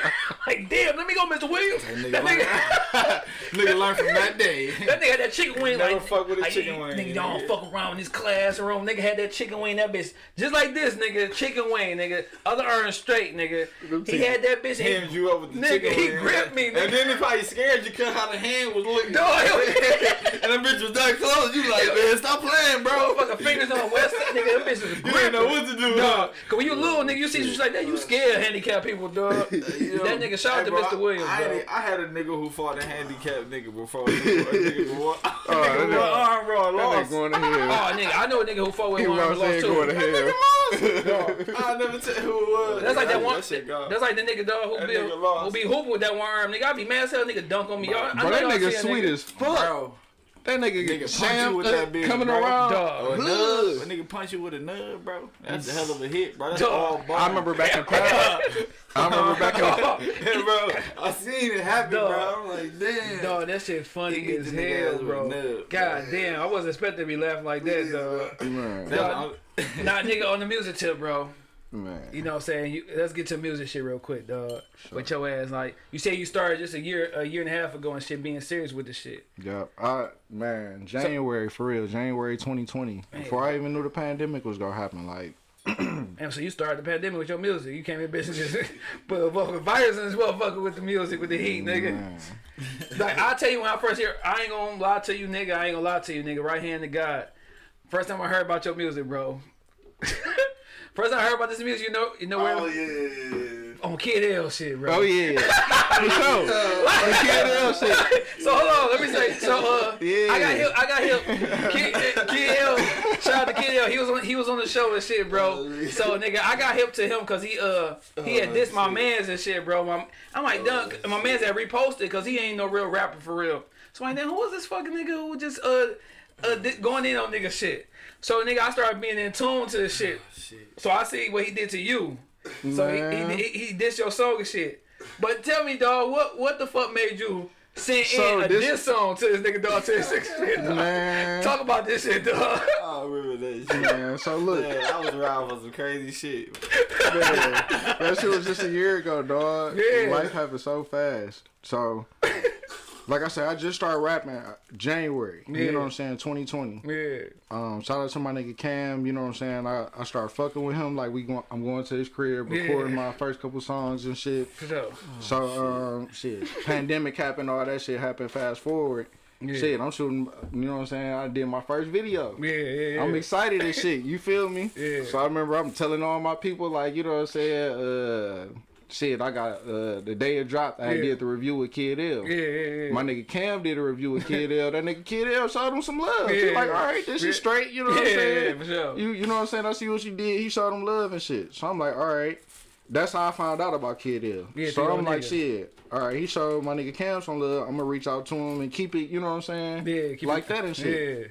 like damn. Let me go, Mr. Williams. Nigga, That nigga, nigga learned from that day. that nigga had that chicken wing. Never like, fuck with a like, chicken wing, Nigga, y'all nigga. don't fuck around in this classroom. Nigga had that chicken wing. That bitch just like this, nigga. Chicken wing, nigga. Other arm straight, nigga. He had that bitch. and- you up with the Nigga, chicken he gripped me, nigga. And then if I scared you, cause how the hand was looking. No, it and the bitch was that close. You like, man, stop playing, bro. Motherfucker fingers on the west side, nigga. That bitch was You didn't know what to do. Dog, cause when you little nigga, you see shit like that, you scared handicapped people, dog. Yo, that nigga shout out to bro, Mr. Williams, I, I, had, I had a nigga who fought a handicapped nigga before. A nigga with one, that nigga with oh, arm, bro, That nigga lost. going to hell. Oh, nigga, I know a nigga who fought with He one was arm and lost saying going to too. hell. I never tell who it was. That's like that one. That shit. That's like the nigga dog who That be nigga who be hooping with that one arm. Nigga, I be mad as hell. Nigga dunk on me. Y'all, I Bro, that nigga sweet as fuck. Bro, That nigga, Nigga punch Sam, you with uh, that bitch, coming bro. around. Dog. a nub. A nigga punch you with a nub, bro. That's a hell of a hit, bro. That's Dog. all ball. I remember back in college. I remember back in yeah, bro. I seen it happen, Dog. bro. I'm like, damn. Dog, that shit funny He as the nigga ass hell, bro. nub, God bro. damn, I wasn't expecting to be laughing like that, dog. man, That's Dog. Nah, nigga, on the music tip, bro. Man. You know what I'm saying? You, let's get to music shit real quick, dog. With your ass, like you say, you started just a year, a year and a half ago, and shit, being serious with the shit. Yep. I man, January for real, January 2020. Before I even knew the pandemic was gonna happen, like and so you started the pandemic with your music. You came in business just put a fucking virus in this motherfucker with the music, with the heat, nigga. Like I tell you when I first hear, I ain't gonna lie to you, nigga. I ain't gonna lie to you, nigga. Right hand to God. First time I heard about your music, bro. First I heard about this music, you know, you know where Oh yeah, yeah, yeah. on Kidd L shit, bro. Oh yeah, for sure. The Kidd L shit. So hold on, let me say. So uh, Yeah. I got him. I got him. Kidd, Kidd L. Shout out to Kidd L. He was on. He was on the show and shit, bro. So nigga, I got hip to him because he uh he had dissed my man's and shit, bro. My, I'm like, done. My man's had reposted because he ain't no real rapper for real. So I'm like, then who is this fucking nigga who just uh uh di- going in on nigga shit? So nigga, I started being in tune to this shit. Ah, shit. So I see what he did to you. So he, Man. he, he, he dissed your song and shit. But tell me, dog, what what the fuck made you send So in a this- diss song to this nigga, dog, to this shit, dog? Man. Talk about this shit, dog. I remember that shit. Man, so look, Man, I was around for some crazy shit. man, that shit was just a year ago, dog. Yeah. Life happened so fast. So, like I said, I just started rapping uh, January. Yeah. You know what I'm saying? 2020. Yeah. Um, shout out to my nigga Cam. You know what I'm saying? I, I started fucking with him. Like we going, I'm going to his crib, Yeah. recording my first couple songs and shit. For sure. So, um, shit, pandemic happened, all that shit happened. Fast forward, Yeah. shit, I'm shooting. You know what I'm saying? I did my first video. Yeah, yeah, yeah. I'm excited and shit. You feel me? Yeah. So I remember I'm telling all my people like, you know what I'm saying? Uh, shit, I got uh, the day it dropped. I Yeah. did the review with Kidd L. Yeah, yeah, yeah. My nigga Cam did a review with Kidd L. That nigga Kidd L showed him some love. He Yeah. like, all right, this Yeah. is straight. You know what I'm saying? yeah, for sure. You you know what I'm saying? I see what you did. He showed him love and shit. So I'm like, all right. That's how I found out about Kidd L. Yeah, so I'm like, shit. All right, he showed my nigga Cam some love. I'm gonna reach out to him and keep it. You know what I'm saying? yeah, keep like it, that and shit. Yeah.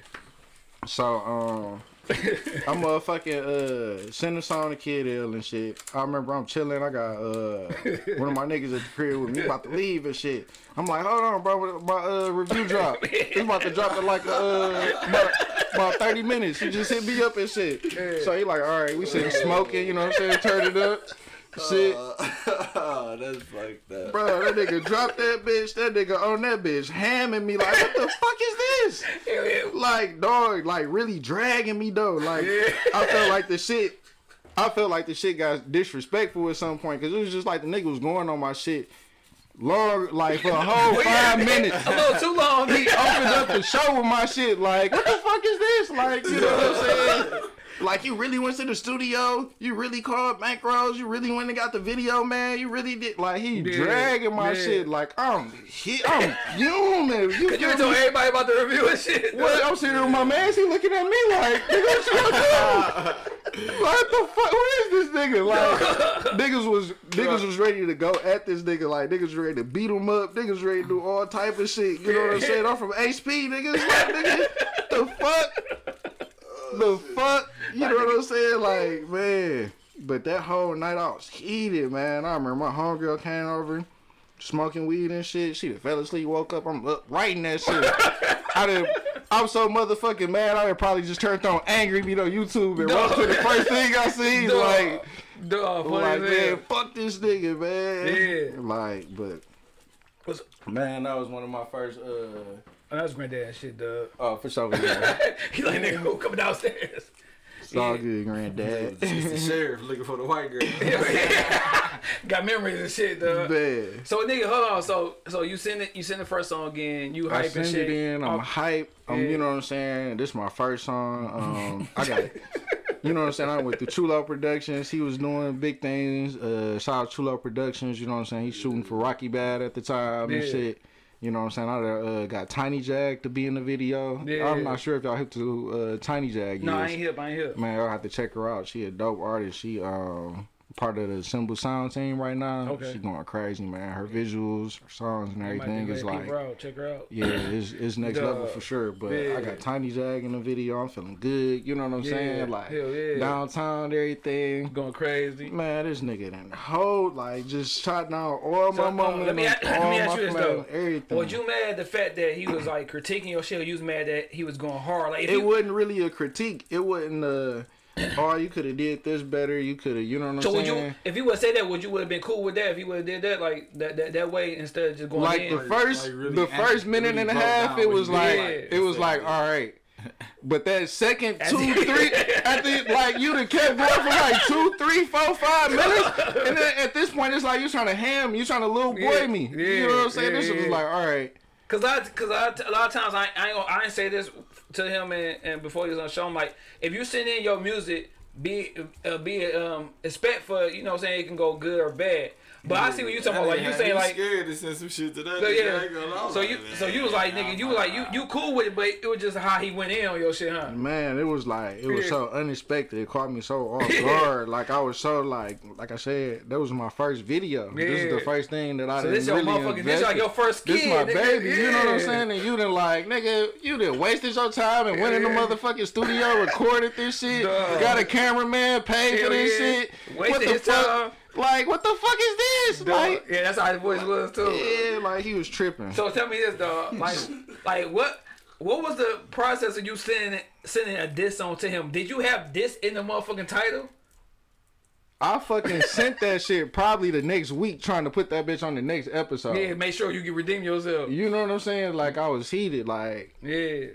So um, I'm a fucking uh send a song to Kidd L and shit. I remember I'm chilling. I got uh one of my niggas at the crib with me about to leave and shit. I'm like, hold on, bro, my uh review drop. It's about to drop in like uh about, about 30 minutes. He just hit me up and shit. So he like, all right, we sitting smoking. You know what I'm saying? Turn it up. Shit. oh, that's fucked up. Bro, that nigga dropped that bitch. That nigga on that bitch hamming me like, what the fuck is this? Yeah, yeah. like dog, like really dragging me though. Like I felt like the shit. I felt like the shit got disrespectful at some point because it was just like the nigga was going on my shit long, like for a whole five minutes. A little too long. He opened up the show with my shit. Like what the fuck is this? Like you know what I'm saying? Like you really went to the studio, you really called Macros, you really went and got the video, man. You really did. Like he Yeah, dragging my yeah. shit. Like I'm, he, I'm human. You You feel told everybody about the review and shit. What? I'm sitting with my man. He looking at me like, nigga, what you gonna do? What the fuck? Who is this nigga? Like, niggas was niggas was ready to go at this nigga. Like, niggas ready to beat him up. Niggas ready to do all type of shit. You know what I'm saying? I'm from HP, niggas. Like, nigga, the fuck? The fuck? You know what I'm saying? Like, man. But that whole night I was heated, man. I remember my homegirl came over, smoking weed and shit. She fell asleep, woke up. I'm up writing that shit. I done, I'm so motherfucking mad. I would probably just turned on Angry Beat on YouTube and wrote to the first thing I see. Dog. Like, funny like man, fuck this nigga, man. Yeah. Like, but man, that was one of my first. uh Oh, that was granddad shit, dog. Oh, for sure. Yeah. he like, nigga, who coming downstairs? It's all good, granddad. It's the sheriff looking for the white girl. Got memories and shit, dog. Man. So nigga, hold on. So so you send it. You send the first song again. You I hype and send shit. it in. I'm Oh, hype. Um, yeah. you know what I'm saying. This is my first song. Um, I got. You know what I'm saying? I went through Chulo Productions. He was doing big things. Uh, shout out Chulo Productions. You know what I'm saying? He's shooting for Rocky Bad at the time and shit. You know what I'm saying? I uh, got Tiny Jag to be in the video. Yeah. I'm not sure if y'all hip to uh, Tiny Jag. No, I ain't hip. I ain't hip. Man, y'all have to check her out. She a dope artist. She um part of the Symbol Sound team right now. Okay. She going crazy, man. Her visuals, her songs, and everything is like. out. Check her out. Yeah, it's, it's next Duh. level for sure. But Yeah. I got Tiny Jag in the video. I'm feeling good. You know what I'm Yeah, saying? Like yeah. downtown, everything. Going crazy. Man, this nigga done hold like just shot down all So, my uh, moments, let me let me my ask you this, though. everything. Was you mad at the fact that he was like critiquing your shit? Or you was mad that he was going hard? Like it you, wasn't really a critique. It wasn't uh oh you could have did this better. You could have you know what I'm so would saying? you, if you would say that, would you would have been cool with that if you would have did that like that, that that way instead of just going like in? the first like really the first minute really and a half it was like did. it was like all right But that second two, three, at the like you done kept going for like two, three, four, five minutes, and then at this point it's like you trying to ham, me, you trying to little boy Yeah, me. yeah, you know what I'm saying? yeah, this was like, all right, Cause I, cause I, a lot of times I, I ain't, gonna- I ain't say this to him and, and before he was on show. I'm like, if you send in your music, be, uh, be, um, expect for, you know, what I'm saying it can go good or bad. But I see what you talking about. Like you saying, like, scared to send some shit to that. so, ain't gonna yeah. So you, man. so you was like, nigga, you was like, you, you cool with it, but it was just how he went in on your shit, huh? man, it was like it was so unexpected. It caught me so off guard. like I was so like, like I said, that was my first video. This is the first thing that I So didn't this your really motherfucking, this like your first kid. This my nigga. baby, you know what I'm saying? And you done like, nigga, you done wasted your time and went in the motherfucking studio, recorded this shit, Duh. got a cameraman, paid Hell for this yeah. shit. Wasted what the his fuck? time. Like, what the fuck is this? Dog. Like, yeah, that's how his voice was too. yeah, like he was tripping. So tell me this, dog. Like, like what? What was the process of you sending sending a diss on to him? Did you have diss in the motherfucking title? I fucking sent that shit probably the next week trying to put that bitch on the next episode. Yeah, make sure you can redeem yourself. You know what I'm saying? Like I was heated. Like Yeah.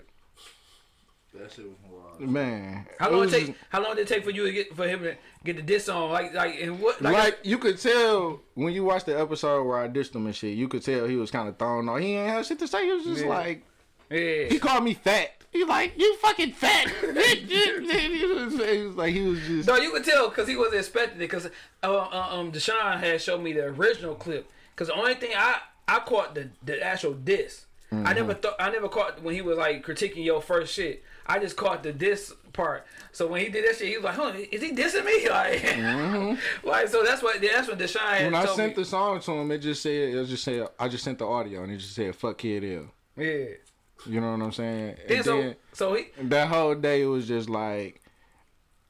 That shit was wild. Man, How long it take? just- How long did it take for you to get for him to get the diss on? Like, like, and what? Like, Like, you could tell when you watched the episode where I dissed him and shit. You could tell he was kind of thrown off. He ain't have shit to say. He was just Yeah. like yeah. he called me fat. He like you fucking fat. he, was, he was like he was just. No, you could tell because he wasn't expecting it. Because uh, uh, um, Deshaun had showed me the original clip. Because the only thing I I caught the the actual diss. Mm-hmm. I never thought I never caught when he was like critiquing your first shit. I just caught the diss part. So when he did that shit, he was like, "Huh, is he dissing me?" Like, like so that's what that's what Deshaun had Mm-hmm. When I sent me. the song to him, it just said it just said I just sent the audio and it just said fuck Kidd L. yeah. You know what I'm saying? Then And so so he that whole day it was just like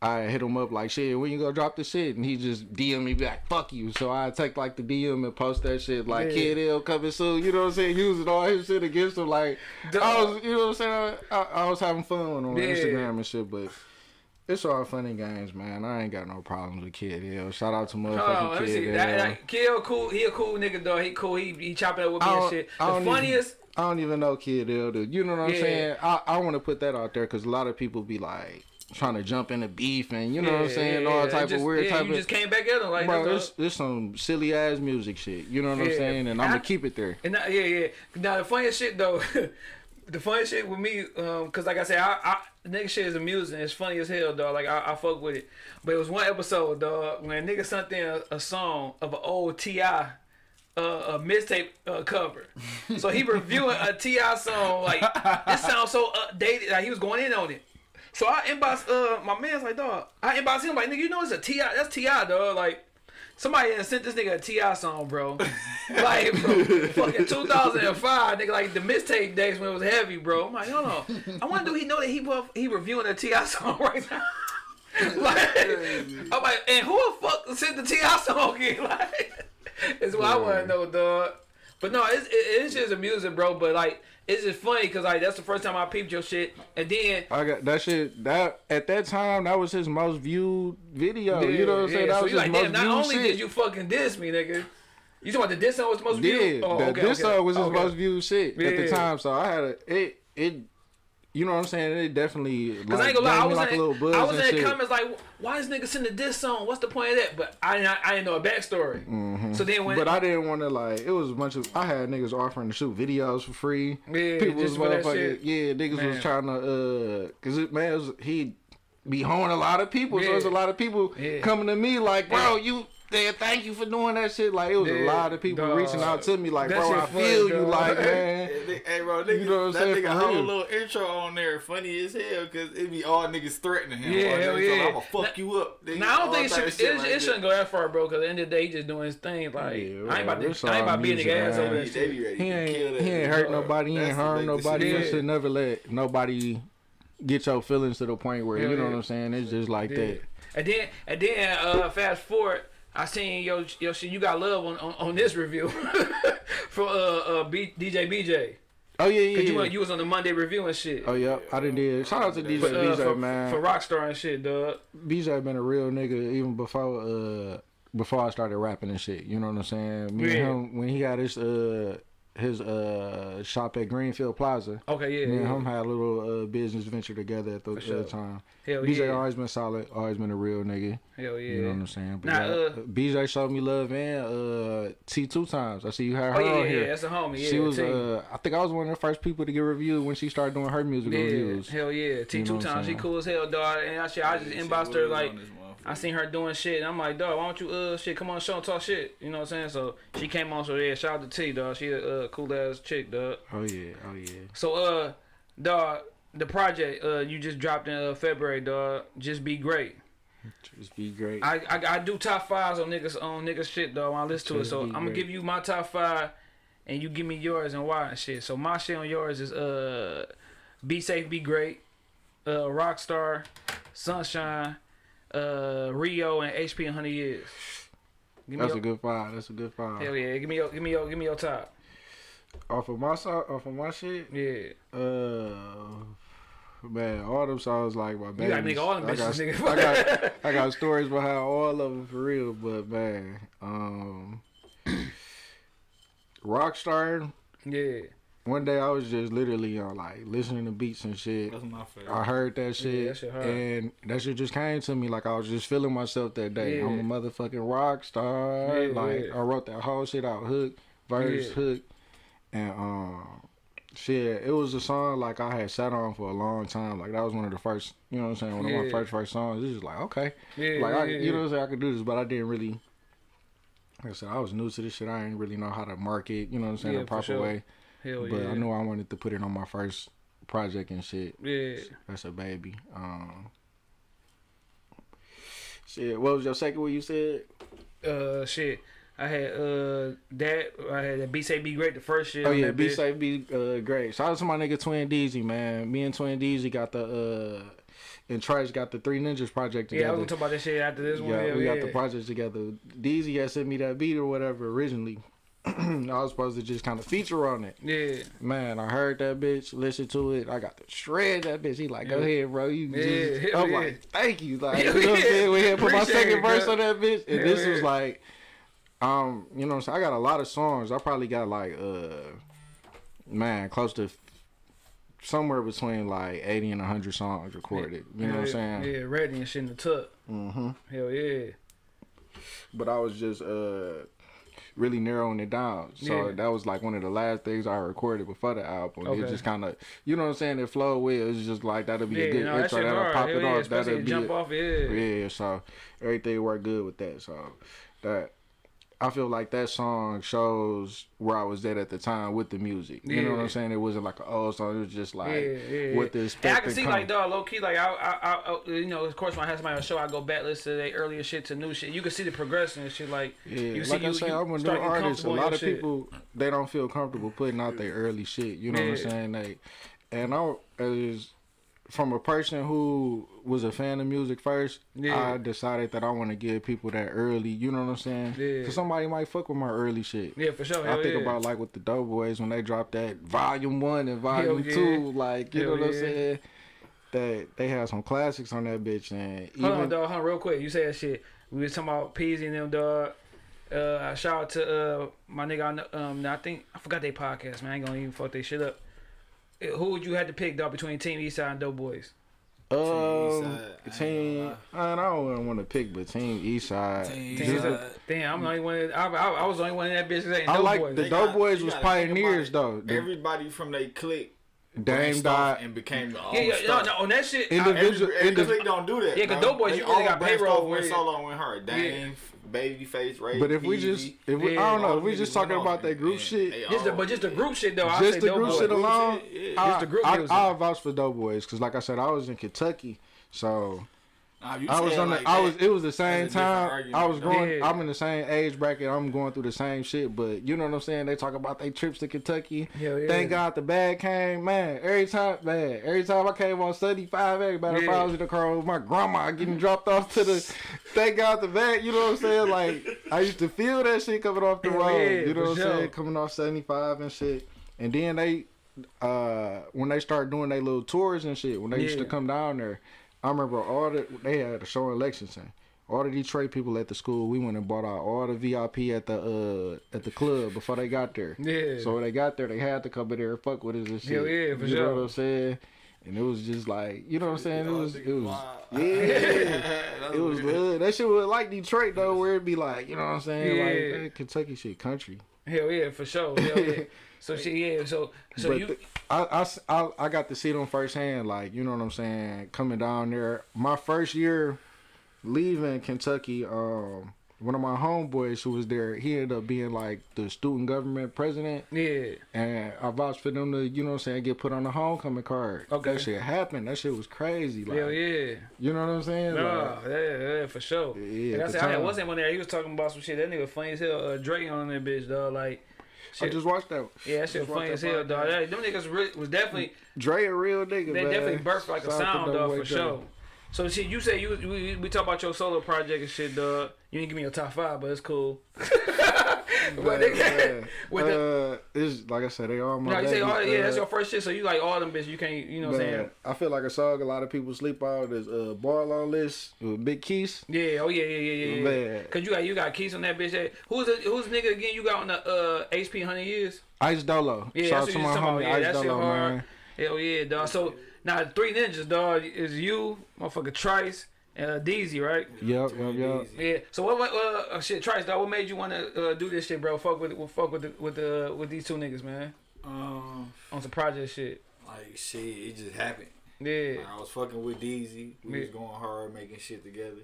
I hit him up like shit, when you go drop the shit? And he just DM me back, fuck you. So I take like the DM and post that shit like Yeah. Kidd L coming soon, you know what I'm saying? Using all his shit against him like I was you know what I'm saying? I, I was having fun with him on Yeah. Instagram and shit, but it's all fun and games, man. I ain't got no problems with Kidd L. Shout out to on, motherfucking let me see. Kid That, L. that, Kill cool. He a cool nigga, though. He cool. He he chopping up with me and shit. The don't even- funniest. I don't even know Kidd L, dude. You know what I'm Yeah. saying? I, I want to put that out there because a lot of people be like trying to jump into beef and you know what I'm saying, yeah, all yeah. type Just- of weird yeah, type you of. just came back at him like Bro, this this some silly ass music shit. You know what I'm saying? And I'm I- gonna keep it there. And now, yeah, yeah. Now the funniest shit though, the funniest shit with me, um, cause like I said, I, I nigga shit is amusing. It's funny as hell, dog. Like I, I fuck with it. But it was one episode, dog, when a nigga sent in a, a song of an old Ti. Uh, a mixtape uh, cover, so he reviewing a T.I. song like it sounds so updated. Like he was going in on it. So I inbox uh my man's like dog. I inbox him like nigga, you know it's a Ti. That's T.I., dog. Like somebody sent this nigga a T.I. song, bro. like bro, fucking 2005, nigga. Like the mistake days when it was heavy, bro. I'm like, hold on. I wonder do he know that he he reviewing a T.I. song right now. like, I'm like, and who the fuck sent the T.I. song in? Like, is what I want to know, dog. But no, it's it, it's just amusing, bro. But like, it's just funny because like that's the first time I peeped your shit, and then I got that shit. That at that time, that was his most viewed video. you know what I'm saying? Yeah, That so was you his like, most damn, not only shit. did you fucking diss me, nigga. You talking about the diss song was the most Yeah, viewed? Oh, that- okay, this okay. song was his Okay. most viewed shit at the time. So I had a it it. You know what I'm saying? It definitely Cause like, I ain't gonna lie, I was, like a in, little buzz I was in the comments like, why is nigga sending this song? What's the point of that? But I didn't, I didn't know a backstory. So then when, Mm-hmm. But I didn't want to like. It was a bunch of. I had niggas offering to shoot videos for free. Yeah, people was for that motherfucking. shit. Yeah, niggas Man. was trying to. uh Cause it man, it was, he be honing a lot of people. So Yeah. there's a lot of people Yeah. coming to me like, bro, you. They thank you for doing that shit. Like it was a lot of people dog. reaching out to me like, That bro, shit I funny, feel you, dog. like man. Hey, bro, nigga, You know what I'm that saying? nigga For whole real. little intro on there funny as hell because it be all niggas threatening him. Yeah, hell yeah. I'm gonna fuck you up. nigga. Now I don't All think it, should, it, like it shouldn't go that far, bro. Cause at the end of the day, he just doing his thing. Like Yeah, I ain't about to, it's I ain't all about being music, nigga ass man. over They, that they shit. He ain't kill that he ain't hurt nobody. He ain't That's harm nobody. shit. You should never let nobody get your feelings to the point where you know what I'm saying. It's just like that. And then, and then, uh, fast forward, I seen yo, yo, shit. You got love on, on, on this review from uh, uh, B, DJ BJ. Oh yeah, yeah. Cause you, yeah. you was on the Monday review and shit. Oh yeah, I didn't did. Shout out to DJ For, uh, BJ for, man. for Rockstar and shit, dog. BJ been a real nigga even before uh before I started rapping and shit. You know what I'm saying? Me Yeah. and him when he got his uh his uh shop at Greenfield Plaza. Okay, yeah, Me and yeah. him had a little uh, business venture together at the For uh, sure. time. Hell BJ yeah. always been solid, always been a real nigga. Hell yeah. You know what I'm saying? But Nah, yeah, uh, BJ showed me love and uh T two times. I see you had her Oh yeah, on yeah, here. yeah, that's a homie. Yeah, she was T. uh I think I was one of the first people to get reviewed when she started doing her music yeah, reviews. hell yeah. T two times. She cool as hell, dog. And I, shit, I just She inboxed her like on this motherfucker. I seen her doing shit, and I'm like, dog, why don't you uh shit come on the show and talk shit? You know what I'm saying? So she came on, so yeah, shout out to T, dog. She a uh, cool ass chick, dog. Oh yeah, oh yeah. So uh, dog, the project uh you just dropped in uh, February, dog. Just be great. Just be great. I, I I do top fives on niggas on niggas shit though when I listen to it. So I'm gonna great. give you my top five, and you give me yours and why and shit. So my shit on yours is uh, be safe, be great, uh, Rockstar, Sunshine, uh, Rio, and HP in hundred years. Give me That's a good five. That's a good five. hell yeah. Give me your give me your give me your top. Off of my song, off of my shit. Yeah. Uh, man, all them songs like my baby. babies. got nigga all them I bitches, got, nigga. I got, I got stories behind all of them for real. But man, um, Rockstar. yeah. One day I was just literally on like listening to beats and shit. That's my favorite. I heard that shit, that shit and that shit just came to me like I was just feeling myself that day. I'm a motherfucking rock star. Yeah, like yeah. I wrote that whole shit out, hook, verse, Yeah. hook, and um, shit. It was a song like I had sat on for a long time. Like that was one of the first, you know what I'm saying, one of my first first songs. It's just like okay, Yeah. like I, yeah, you know what. I'm saying, I could do this, but I didn't really. Like I said, I was new to this shit. I didn't really know how to market, you know what I'm saying, Yeah, the for proper sure. way. Hell But yeah. I knew I wanted to put it on my first project and shit. Yeah. That's a baby. Um, shit. What was your second one you said? Uh, shit. I had uh that. I had that B say be great the first shit. Oh yeah, B say be uh, great. Shout out to my nigga Twin Deezy, man. Me and Twin Deezy got the uh, and Trash got the Three Ninjas project Yeah, I together. was gonna talk about that shit after this one. yeah, Yeah, we yeah. got the project together. Deezy had sent me that beat or whatever originally. I was supposed to just kind of feature on it. yeah, Man, I heard that bitch, listened to it. I got to shred that bitch. He like, go Yeah. ahead, bro. You Yeah, just, I'm yeah. like, thank you. Like, you know what I'm saying? We had put my second it, verse on that bitch. And this was like, um, you know what I'm saying? I got a lot of songs. I probably got like, uh, man, close to somewhere between like 80 and 100 songs recorded. You know what I'm saying? Yeah, ready and shit in the tuck. Mm-hmm. Hell yeah. But I was just, uh, really narrowing it down. So Yeah. that was like one of the last things I recorded before the album. It just kind of, you know what I'm saying? It flowed well. It's just like that'll be Yeah, a good no, that intro. That'll hard. pop Hell it yeah, off. That'll be jump off. Yeah. yeah. So everything worked good with that. So that I feel like that song shows where I was at at the time with the music. You know what I'm saying? It wasn't like an old song. It was just like yeah, yeah. what the And I can see come. like dog low key like I, I, I, I you know of course when I have somebody on the show I go back listen to their earlier shit to new shit. You can see the progression and shit like Yeah, you see like I you- say, you I'm a new artist. A lot of shit. people they don't feel comfortable putting out their early shit. You know what I'm saying? Like, and I as from a person who was a fan of music first, Yeah. I decided that I want to give people that early. You know what I'm saying? Yeah. Cause somebody might fuck with my early shit. Yeah, for sure. I think yeah. about like with the Doughboys when they dropped that volume one and volume yeah. two, like you Hell know what I'm saying. That they had some classics on that bitch, and even Hold on, dog. Hold on, real quick. You said that shit. We was talking about Peezy and them, dog. Uh, shout out to uh my nigga. on the- Um, I think I forgot they podcast, man. I ain't gonna even fuck they shit up. Uh, Who would you have to pick, dog, between Team Eastside and Doughboys? Um, Eastside, I team. gonna I don't want to pick, but Team Eastside. Team Team Eastside. Damn, I'm the only one. I, I, I was the only one in that bitch that ain't I like Doughboys. the They got- Doughboys was pioneers though. Everybody from they clique Dame died and became the own yeah, yeah, no, star. no, on that shit. I- Individual- Every, every indiv- clique don't do that. Yeah, 'cause bro. Doughboys, you only got branched payroll off, went with- solo and went hard. Dame, Babyface, Ray. But if we just if we Yeah, I don't know all if we them just talking about that group and shit, just the, but just the group shit though. I just say the group shit alone, Yeah, I, just the group I, music. I vouch for Doughboys because like I said, I was in Kentucky, so Nah, I was on the like I was it was the same That's a different time I was though. going Yeah. I'm in the same age bracket I'm going through the same shit but you know what I'm saying they talk about they trips to Kentucky Hell yeah. thank God the bag came man every time man every time I came on 75 everybody if Yeah. I was in the car with my grandma getting dropped off to the thank God the bag you know what I'm saying like I used to feel that shit coming off the Hell road yeah, you know what I'm sure. saying coming off 75 and shit and then they uh when they start doing their little tours and shit when they used to come down there I remember all the they had a show in Lexington all the Detroit people at the school, we went and bought out all the VIP at the uh at the club before they got there. Yeah. So when they got there, they had to come in there and fuck with us and shit. Hell yeah, for you sure. You know what I'm saying? And it was just like, you know what I'm saying? It was, it was, yeah. It was good. That shit was like Detroit though, where it'd be like, you know what I'm saying? Yeah. Like that Kentucky shit, country. Hell yeah, for sure. Hell yeah. So shit, yeah. So so but you. the- I, I I- I got to see them firsthand, like you know what I'm saying, coming down there. My first year leaving Kentucky, um, one of my homeboys who was there, he ended up being like the student government president, yeah. and I vouched for them to, you know what I'm saying, get put on the homecoming card. Okay. that shit happened. That shit was crazy. Like, Hell yeah. you know what I'm saying? Nah, Like, yeah, yeah, for sure. Yeah, like I said, I had wasn't one there. He was talking about some shit. That nigga funny as hell. Uh, Drake on that bitch, dog. Like, I just watched that. yeah, that shit funny as hell, dog. That, them niggas really, was definitely Dre a real nigga, they man. definitely birthed like a sound, dog, for sure. So shit, you said you we, we talk about your solo project and shit, dog. You didn't give me your top five, but it's cool. but man. with the, uh, it's like I said, they all my. no, you say, oh, yeah, that's uh, your first shit. So you like all them bitches. You can't, you know what I'm saying? I feel like a song a lot of people sleep on is uh, Ball on List with Big Quis. Yeah, oh yeah, yeah, yeah, yeah. Man. Cause you got you got Quis on that bitch. Hey, Who's the who's nigga again? You got on the uh HP hundred years? Ice Dolo. Yeah, Shout out that's to what you my talking about. homie Yeah, Ice that shit Dolo, hard. man. Hell yeah, dog. So now three ninjas, dog, is you, motherfucker Trice, uh, Deezy, right? Yep, yep, yep. Yeah. So what? what uh, uh, shit, Trice, dog. What made you want to uh, do this shit, bro? Fuck with, fuck with, the, with the, with these two niggas, man. Um, On some project shit. like shit, it just happened. Yeah. Like, I was fucking with DZ. We Yeah. was going hard, making shit together.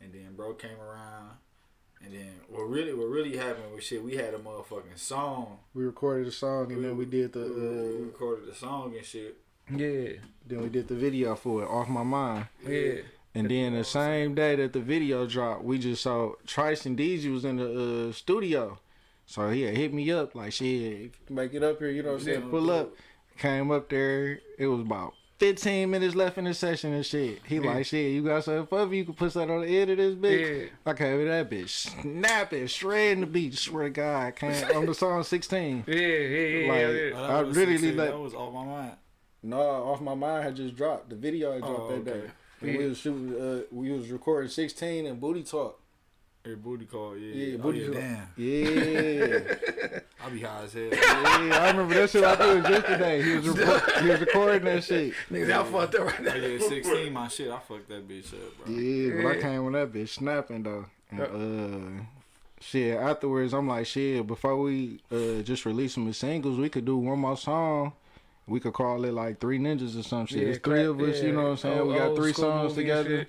And then bro came around. And then what really what really happened was shit, we had a motherfucking song. We recorded a song and then we did we the uh, recorded the song and shit. Yeah. then we did the video for it off my mind. Yeah. And then the same day that the video dropped, we just saw Trice and DZ was in the uh, studio. So he had hit me up like shit, make it up here, you know what I'm saying? Yeah. Pull up. Came up there. It was about 15 minutes left in the session and shit. He Yeah. like shit, you got something for me? You can put that on the end of this bitch. Yeah. I came with that bitch snapping, shredding the beat. Swear to God, came on the song 16. Yeah. Yeah. Yeah. Like- yeah, yeah. I was literally 16, let- that was off my mind. No, off my mind had just dropped. The video had dropped Oh, that okay. day. And we was shooting. Uh, we was recording 16 and booty talk. Hey, booty call, yeah. Yeah, Oh, booty yeah, call. Damn. Yeah, I be high as hell. yeah. I remember that shit like it was yesterday. He was report, he was recording that shit. Niggas I fucked up right now. I get 16, my shit, I fucked that bitch up, bro. Yeah, but I came with that bitch snapping though. And, uh, shit. Afterwards, I'm like, shit. Before we uh just release them as singles, we could do one more song. We could call it like Three Ninjas or some shit. Yeah, It's three of us, yeah. you know what I'm saying? Old- we got three songs together.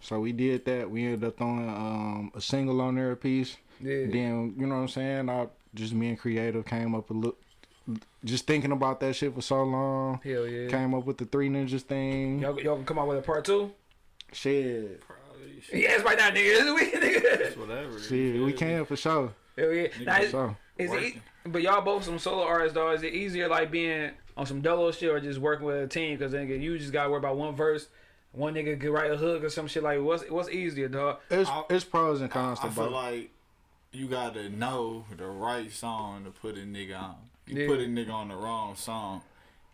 So we did that. We ended up throwing um, a single on there a piece. Yeah. Then you know what I'm saying? I just being creative came up a look, just thinking about that shit for so long. Hell yeah. Came up with the Three Ninjas thing. Y'all, y'all can come out with a part two? Shit, Probably shit. Yes, right now, nigga. We- nigga. It's whatever. shit, we can for sure. Hell yeah. Now, For is, sure. is it, but y'all both some solo artists, though. Is it easier like being on some dolo shit or just working with a team? Because nigga, you just gotta worry about one verse. One nigga could write a hook or some shit like what's what's easier, dog? It's I- it's pros and cons to I feel both. like you gotta know the right song to put a nigga on. You Yeah. put a nigga on the wrong song,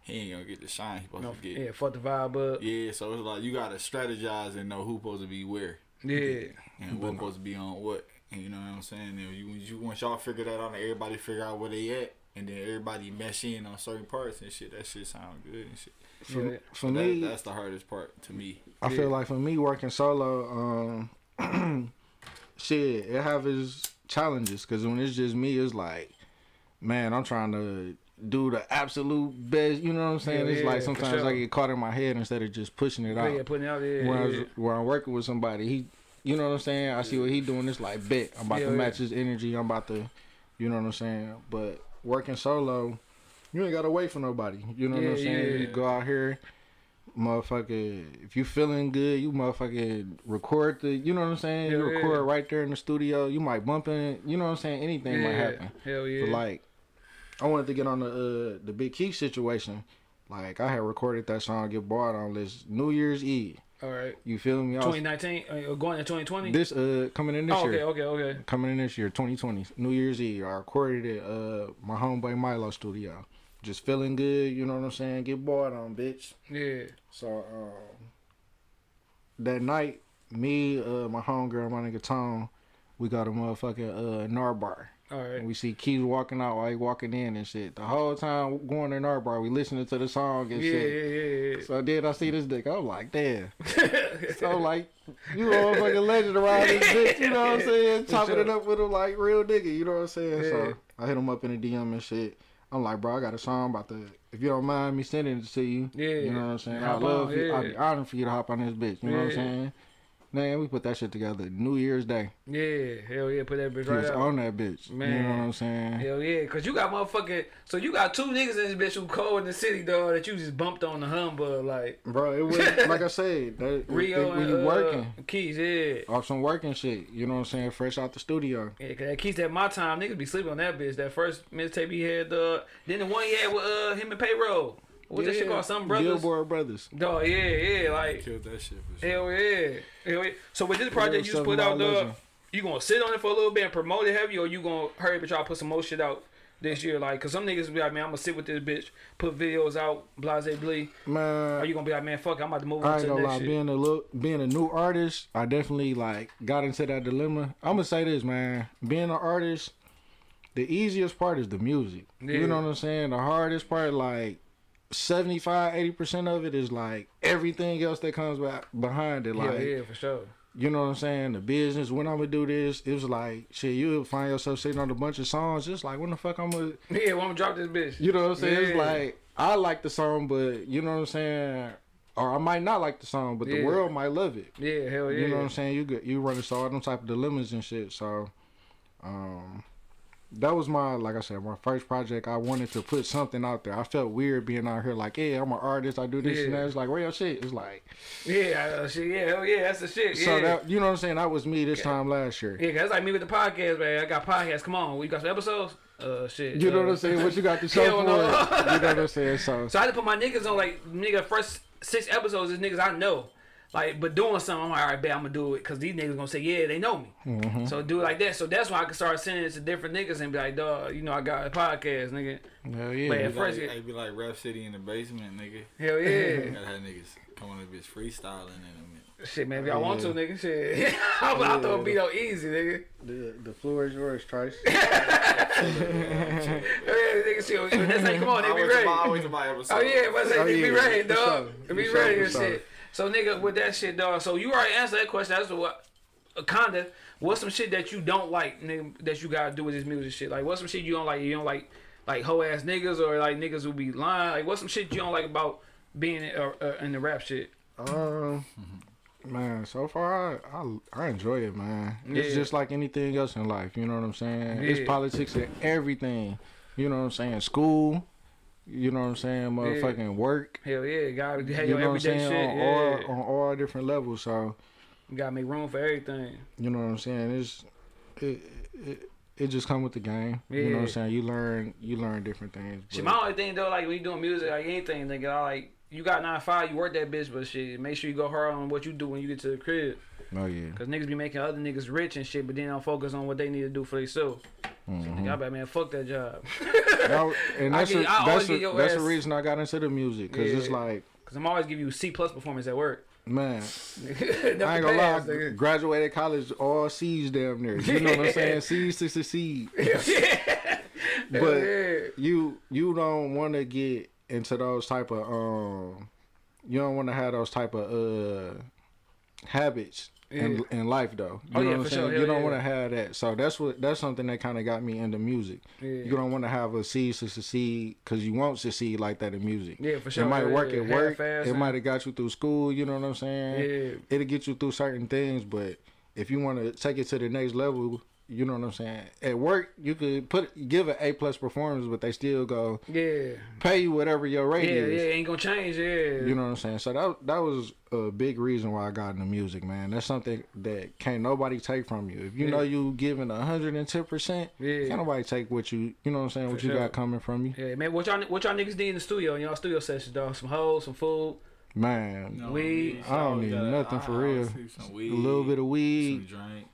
he ain't gonna get the shine he supposed No, to get. yeah, fuck the vibe up. Yeah, so it's like you gotta strategize and know who supposed to be where Yeah. and what supposed to be on what. And you know what I'm saying? You, you once y'all figure that out, and everybody figure out where they at, and then everybody mesh in on certain parts and shit. That shit sound good and shit. For, Yeah. for That- me, that's the hardest part to me. I Yeah. feel like for me working solo, um, shit, it have its challenges because when it's just me, it's like, man, I'm trying to do the absolute best. You know what I'm saying? Yeah, it's yeah, like sometimes sure. I get caught in my head instead of just pushing it out. yeah, putting it out there. When, I was, when I'm working with somebody, he, you know what I'm saying? I see what he doing. It's like, bet I'm about Yeah, to yeah. match his energy. I'm about to, you know what I'm saying? But working solo, you ain't gotta wait for nobody. You know what I'm saying? yeah. You go out here, motherfucker. If you feeling good, you motherfucking record the. You know what I'm saying? you Yeah, yeah. record right there in the studio. You might bump in. You know what I'm saying? Anything might happen. Hell yeah. But like, I wanted to get on the uh, the Big Key situation. Like I had recorded that song "Get Bored" on this New Year's Eve. All right. You feel me? I 2019, uh, going to 2020. this uh coming in this oh, okay, year. okay, okay. Coming in this year, 2020, New Year's Eve. I recorded it uh my homeboy Milo studio. Just feeling good, you know what I'm saying? Get bored on, bitch. Yeah. So um that night, me, uh, my homegirl, my nigga Tone, we got a motherfucking uh, Narbar. All right. And we see Quis walking out while he walking in and shit. The whole time going to Narbar, we listening to the song and Yeah, shit. yeah, yeah, yeah. So then I see this dick. I'm like, damn. so like, you a motherfucking legend around this bitch. You know what I'm saying? Chopping sure. it up with him like real nigga. You know what I'm saying? Yeah. So I hit him up in the DM and shit. I'm like, bro, I got a song about the. If you don't mind me sending it to you, Yeah. you know what I'm saying. I love you. I'd be honored for you to hop on this bitch. You know what I'm saying? Man, we put that shit together New Year's Day. Yeah, hell yeah, put that bitch He right was on that bitch. Man, You know what I'm saying? Hell yeah, cause you got motherfucking. So you got two niggas in this bitch who cold in the city, dog. That you just bumped on the humbug, like Bro, it was like I said, that, Rio when you uh, working Quis. Yeah, off some working shit. You know what I'm saying? Fresh out the studio. yeah. Cause that Quis at my time, niggas be sleeping on that bitch. That first mixtape he had, uh, then the one he had with uh him and Payroll. What's that shit Yeah. called? Some brothers. Billboard Brothers. Dog, yeah, yeah, like Killed that shit for sure. hell yeah, hell yeah. So with this project you just put out, Mile dog, Legend. you gonna sit on it for a little bit and promote it heavy, or you gonna hurry up and try to put some more shit out this year? Like, cause some niggas be like, man, I'm gonna sit with this bitch, put videos out, blase blee. Man, are you gonna be like, man, fuck, it, I'm about to move I on ain't to the gonna next lie. shit. Being a look, being a new artist, I definitely like got into that dilemma. I'm gonna say this, man. Being an artist, the easiest part is the music. Yeah. You know what I'm saying? The hardest part, like 75, 80 percent of it is like everything else that comes back behind it. Like yeah, yeah, for sure. you know what I'm saying? The business, when I'm gonna do this, it was like shit. You'll find yourself sitting on a bunch of songs, just like when the fuck I'm gonna, Yeah, well, I'm gonna drop this bitch. you know what I'm saying? It's like I like the song, but you know what I'm saying, or I might not like the song, but the world might love it. Yeah, hell yeah. You know what I'm saying? You get you run into all them type of dilemmas and shit. So, um, that was my like I said, my first project. I wanted to put something out there. I felt weird being out here like, yeah, I'm an artist. I do this and Yeah. that. It's like real shit? It's like Yeah, shit, yeah, hell yeah, that's the shit. Yeah. so that you know what I'm saying. That was me this time last year. yeah, that's like me with the podcast, man. I got podcasts. Come on, we got some episodes. Uh, shit. You know uh, what I'm saying? What you got to show for. You know what I'm saying? So So I had to put my niggas on like nigga first six episodes is niggas I know. Like, but doing something, I'm like, all right, bet I'm gonna do it because these niggas gonna say, yeah, they know me. Mm-hmm. So do it like that. So that's why I can start sending it to different niggas and be like, dog, you know, I got a podcast, nigga. hell yeah. But It at be first, like, it- it be like Rap City in the basement, nigga. Hell yeah. Gotta have niggas come on that bitch freestyling in a minute. Shit, man, if y'all want to, nigga, shit. I'll, I'll throw a Yeah. easy, nigga. The, the floor is yours, Trice. Yeah, nigga, shit, that's like, come on, I they be ready. my, I went to my episode. Oh yeah, but say Oh, they be ready, dog. sure, They be ready and shit. So nigga, with that shit, dog. So you already answered that question. That's what, uh, kinda. What's some shit that you don't like, nigga, that you gotta do with this music shit? Like, what's some shit you don't like? You don't like, like hoe ass niggas or like niggas who be lying. Like, what's some shit you don't like about being in, uh, uh, in the rap shit? Um, man, so far I, I I enjoy it, man. It's just like anything else in life. You know what I'm saying? It's politics and everything. You know what I'm saying? School. You know what I'm saying? Motherfucking work. Hell yeah, gotta have You your know what I'm everyday saying? shit. On Yeah, all on all different levels. So you gotta make room for everything. you know what I'm saying? It's it it, it just come with the game. You know what I'm saying? You learn you learn different things. But- my only thing though, like when you doing music, like anything, nigga, I like you got nine five, you work that bitch, but shit, make sure you go hard on what you do when you get to the crib. oh yeah. Cause niggas be making other niggas rich and shit, but then don't focus on what they need to do for themselves. Mhm. Nigga, I bet man, fuck that job. And that's get- a, I that's a, that's the reason I got into the music because it's like Cause I'm always give you C plus performance at work. man. I ain't gonna lie. nigga. Graduated college, all C's damn near. You know what I'm saying? C's to succeed. But yeah. you you don't want to get into those type of um. You don't want to have those type of uh habits in, Yeah. in life though. You Oh, know yeah, what I'm saying? sure. You Hell don't yeah. want to have that. So that's what that's something that kind of got me into music. Yeah. You don't want to have a C's to succeed because you won't succeed like that in music. Yeah, for sure. It might Yeah, work yeah. at work. It might have got you through school. You know what I'm saying? Yeah. It'll get you through certain things, but if you want to take it to the next level, you know what I'm saying. At work, you could put give an A plus performance, but they still go Yeah. pay you whatever your rate Yeah, is. yeah, yeah, ain't gonna change, yeah. You know what I'm saying? So that that was a big reason why I got into music, man. That's something that can't nobody take from you. If you Yeah. know you giving hundred and ten percent, Yeah. can't nobody take what you you know what I'm saying, For what you got coming from you. Yeah, man, what y'all what y'all niggas need in the studio, in y'all studio sessions, dog? Some hoes, some food. Man, No, Weed. I don't always need gotta- nothing I for always real. do Some a little bit of some weed. drink,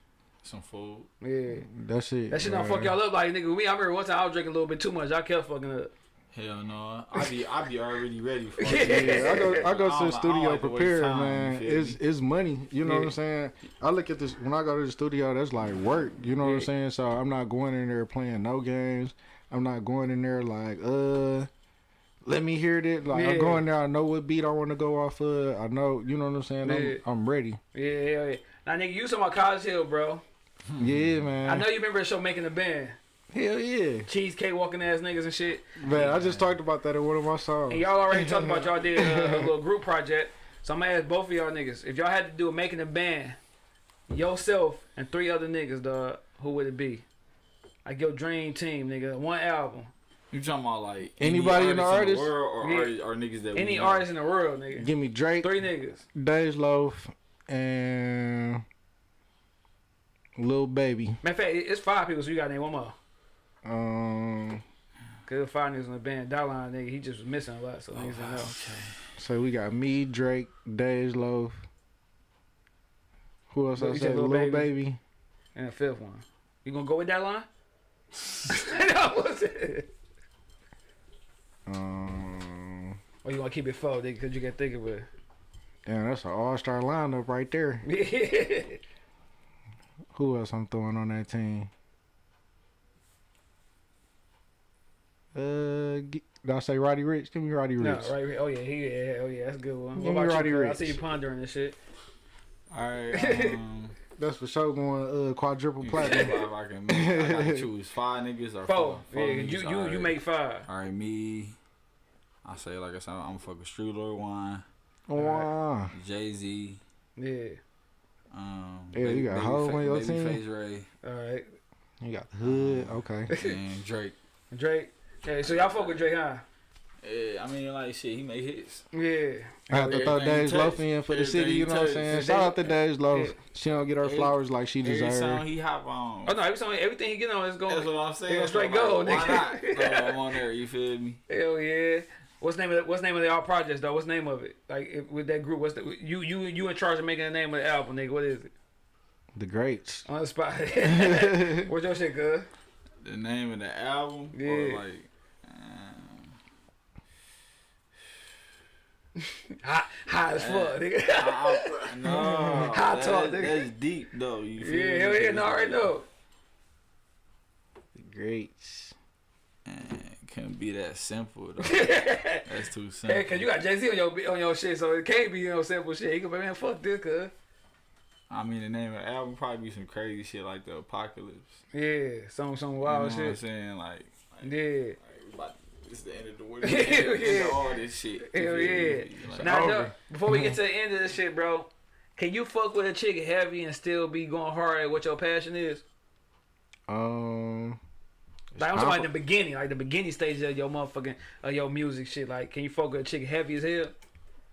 some food. Yeah. that shit. That shit don't man. fuck y'all up like nigga. Me, I remember one time I was drinking a little bit too much. I kept fucking up. Hell no. I be I be already ready for Yeah, it. Yeah, I go I go to the studio like prepared, time, man. It's it's money. You know what I'm saying? I look at this when I go to the studio. That's like work. You know what I'm saying? So I'm not going in there playing no games. I'm not going in there like uh. Let me hear it. Like I'm going there, I know what beat I want to go off of. I know, you know what I'm saying. Yeah. I'm, I'm ready. Yeah, hell yeah. Now, nigga, you talking about College Hill, bro. Yeah, man. I know you remember the show Making a Band. Hell yeah, Cheesecake walking ass niggas and shit. man. I just talked about that in one of my songs. And y'all already talked about y'all did a, a little group project. So I'm gonna ask both of y'all niggas. If y'all had to do a Making a Band, yourself and three other niggas, dog, who would it be? Like your dream team, nigga. One album. You talking about like Anybody any in the artist artist? world or, Yeah. artists- or niggas that Any artist in the world, nigga. Give me Drake, Three niggas. Dej Loaf, and Lil Baby. Matter of fact, it's five people, so you gotta name one more. Um, Cause the five niggas in the band. Dotline nigga, he just was missing a lot, so niggas don't know. so we got me, Drake, Dej Loaf. Who else You I said little, Lil Lil Baby? Baby. And the fifth one. You gonna go with that line? no, what's it? Um, Or you wanna keep it four, nigga, cause you can think of it. damn, that's an all-star lineup right there. Who else I'm throwing on that team? Uh, gi- did I say Roddy Ricch? Give me Roddy no, Ricch. right, right. Oh yeah, he yeah, oh yeah, that's a good one. Give What me Roddy you? Kurt? I see you pondering this shit. All right. Um, That's for sure going uh, quadruple platinum. said I can make. I gotta choose five niggas or Four. four. four yeah, niggas. you you All you make five. All right, me. I say like I said, I'm fucking Strudel one, Wow. Jay Z. Yeah. Um, Yeah, you got Hov on your team? Face Ray All right. You got hood. Okay. and Drake. Drake. Okay, so y'all fuck with Drake, huh? Yeah, I mean, like shit, he made hits. Yeah. I have to throw Everything Dej you Loaf in for the city. You you know what I'm saying? Shout out to Dej Loaf. Yeah. She don't get her Every- flowers like she Every deserves. song he hop on. Oh no, every song, everything he get on is That's what I'm saying. gonna straight So, go, like, Why nigga. not? Throw him on there. You feel me? Hell yeah. What's the name of the, what's the name of the all projects though? What's the name of it? Like if, with that group, what's the you you you in charge of making the name of the album, nigga? What is it? The greats. On the spot. What's your shit, good? The name of the album. Yeah. Or like. um, Hot, hot as fuck, nigga. I- I- no, Hot that- talk, nigga. That's deep though. You feel yeah, me? hell yeah, no, I already know. The greats. Man, it couldn't be that simple though. That's too simple. Hey, cause you got Jay Z on your on your shit, so it can't be no simple shit. You can be man, fuck this, cuz. I mean, the name of the album probably be some crazy shit like the apocalypse. Yeah, some some You wild know what I'm shit. saying? Like, Yeah. like it's the end of the world. Hell End yeah. of all this shit. Hell yeah. Like, Now, no, before we get to the end of this shit, bro, can you fuck with a chick heavy and still be going hard at what your passion is? Um. Like I'm talking about the beginning, like the beginning stages of your motherfucking of your music shit. Like, can you fuck with a chick heavy as hell,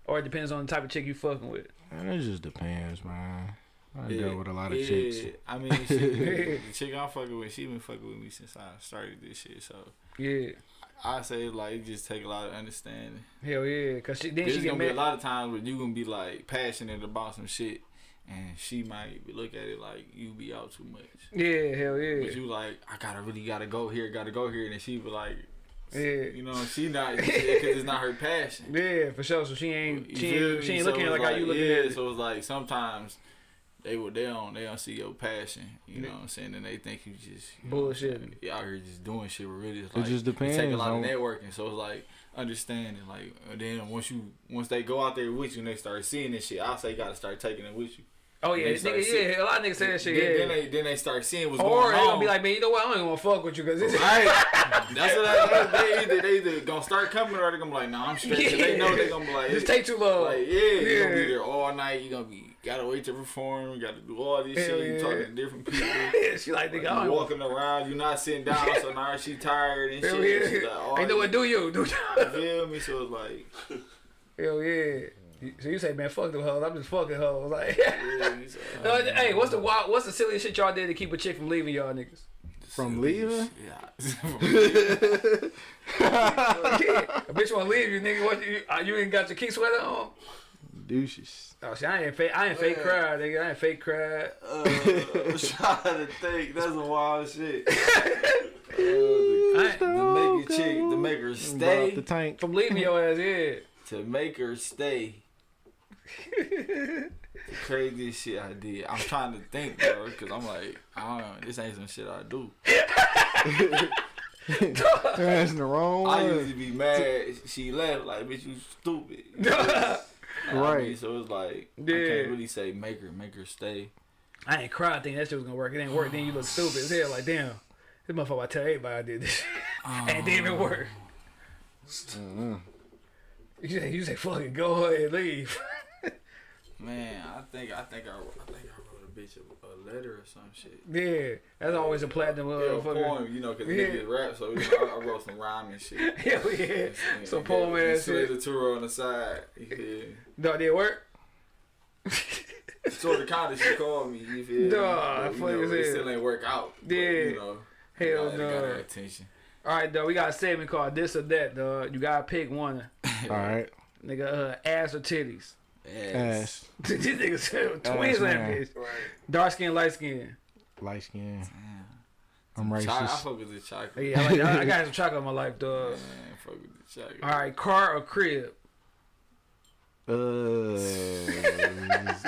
or it depends on the type of chick you fucking with? Man, it just depends, man. I yeah, dealt with a lot of yeah, chicks. I mean, she, the chick I'm fucking with, she been fucking with me since I started this shit. So Yeah, I say like it just take a lot of understanding. hell yeah, cause she then There's she gonna be a lot of times where you gonna be like passionate about some shit, and she might look at it like you be out too much. Yeah, hell yeah, But you like, I gotta really gotta go here, gotta go here, and then she be like, yeah, you know, she not because it's not her passion. yeah, for sure. So she You ain't she feel ain't, she ain't So looking at it like, how you looking yeah, at it. So it's like sometimes they will they don't they don't see your passion. You know what I'm saying? And they think you just you know what I'm saying? Bullshitting. You out here just doing shit. But really, it's It like just It take a depends lot of networking. So it's like understanding. Like and then once you once they go out there with you and they start seeing this shit, I say you gotta start taking it with you. Oh yeah, nigga, yeah, a lot of niggas say that shit. Then, yeah. then they then they start seeing what's or going on. gonna be like, man, you know what? I don't even want to fuck with you because this. Right. That's what I, they either they either gonna start coming or they gonna be like, nah, I'm straight. 'Cause they know they gonna be like, This take too long. like yeah, you Yeah. gonna be there all night. You gonna be gotta wait to perform. You gotta do all this Hell shit. You talking to different people. she like, nigga, you don't walking around. You not sitting down. So now she tired and Hell shit. yeah. She's like, oh, Ain't no what do you do. You feel me? So it's like, Hell yeah. So you say, man, fuck them hoes. I'm just fucking hoes. Like, yeah, it's, uh, no, hey, what's the wild, what's the silliest shit y'all did to keep a chick from leaving y'all niggas? From leaving? Yeah. a bitch want to leave you, nigga. What you, uh, you ain't got your key sweater on? Douches. Oh, see, I ain't fake. I ain't fake Man. cry, nigga. I ain't fake cry. Uh, I'm trying to think. That's a wild shit. Uh, the I To make a chick, to make her stay, the tank. From leaving your ass, yeah. to make her stay. The craziest shit I did. I'm trying to think, bro, because I'm like, I don't know, this ain't some shit I do. That's the wrong I used to be mad. She left, like, bitch, you stupid. You know? I mean, Right. so it's like, I can't really say make her, make her stay. I ain't cry. I think that shit was gonna work. It didn't work. Then you look stupid as hell. Like, damn. This motherfucker, I tell everybody I did this. and it didn't even work. Mm-hmm. You say, you say, fuck it, go ahead, leave. Man, I think, I think I, I think I wrote a bitch a, a letter or some shit. yeah, that's always a platinum Yeah, a motherfucker. poem, you know, because Yeah. niggas rap, so you know, I, I wrote some rhyme and shit. Hell yeah. And- Some and poem got- ass slid shit. the tour on the side. Yeah. feel? No, did it work? sort of kind of she called me. You feel? Nah, But, you know, it hell. still ain't work out. But, Yeah. you know, Hell got, got her no. attention. All right, dog. We got a segment called this or that, dog. You gotta pick one, All right. nigga. Uh, ass or titties. Ass. These niggas said twins Ass, on that man. bitch. Dark skin, light skin. Light skin. Damn. I'm Choc- I racist. fuck with the chocolate. Yeah, I, like, I, I got some chocolate in my life, Man, dog. fuck with the chocolate. All right, car or crib? Uh,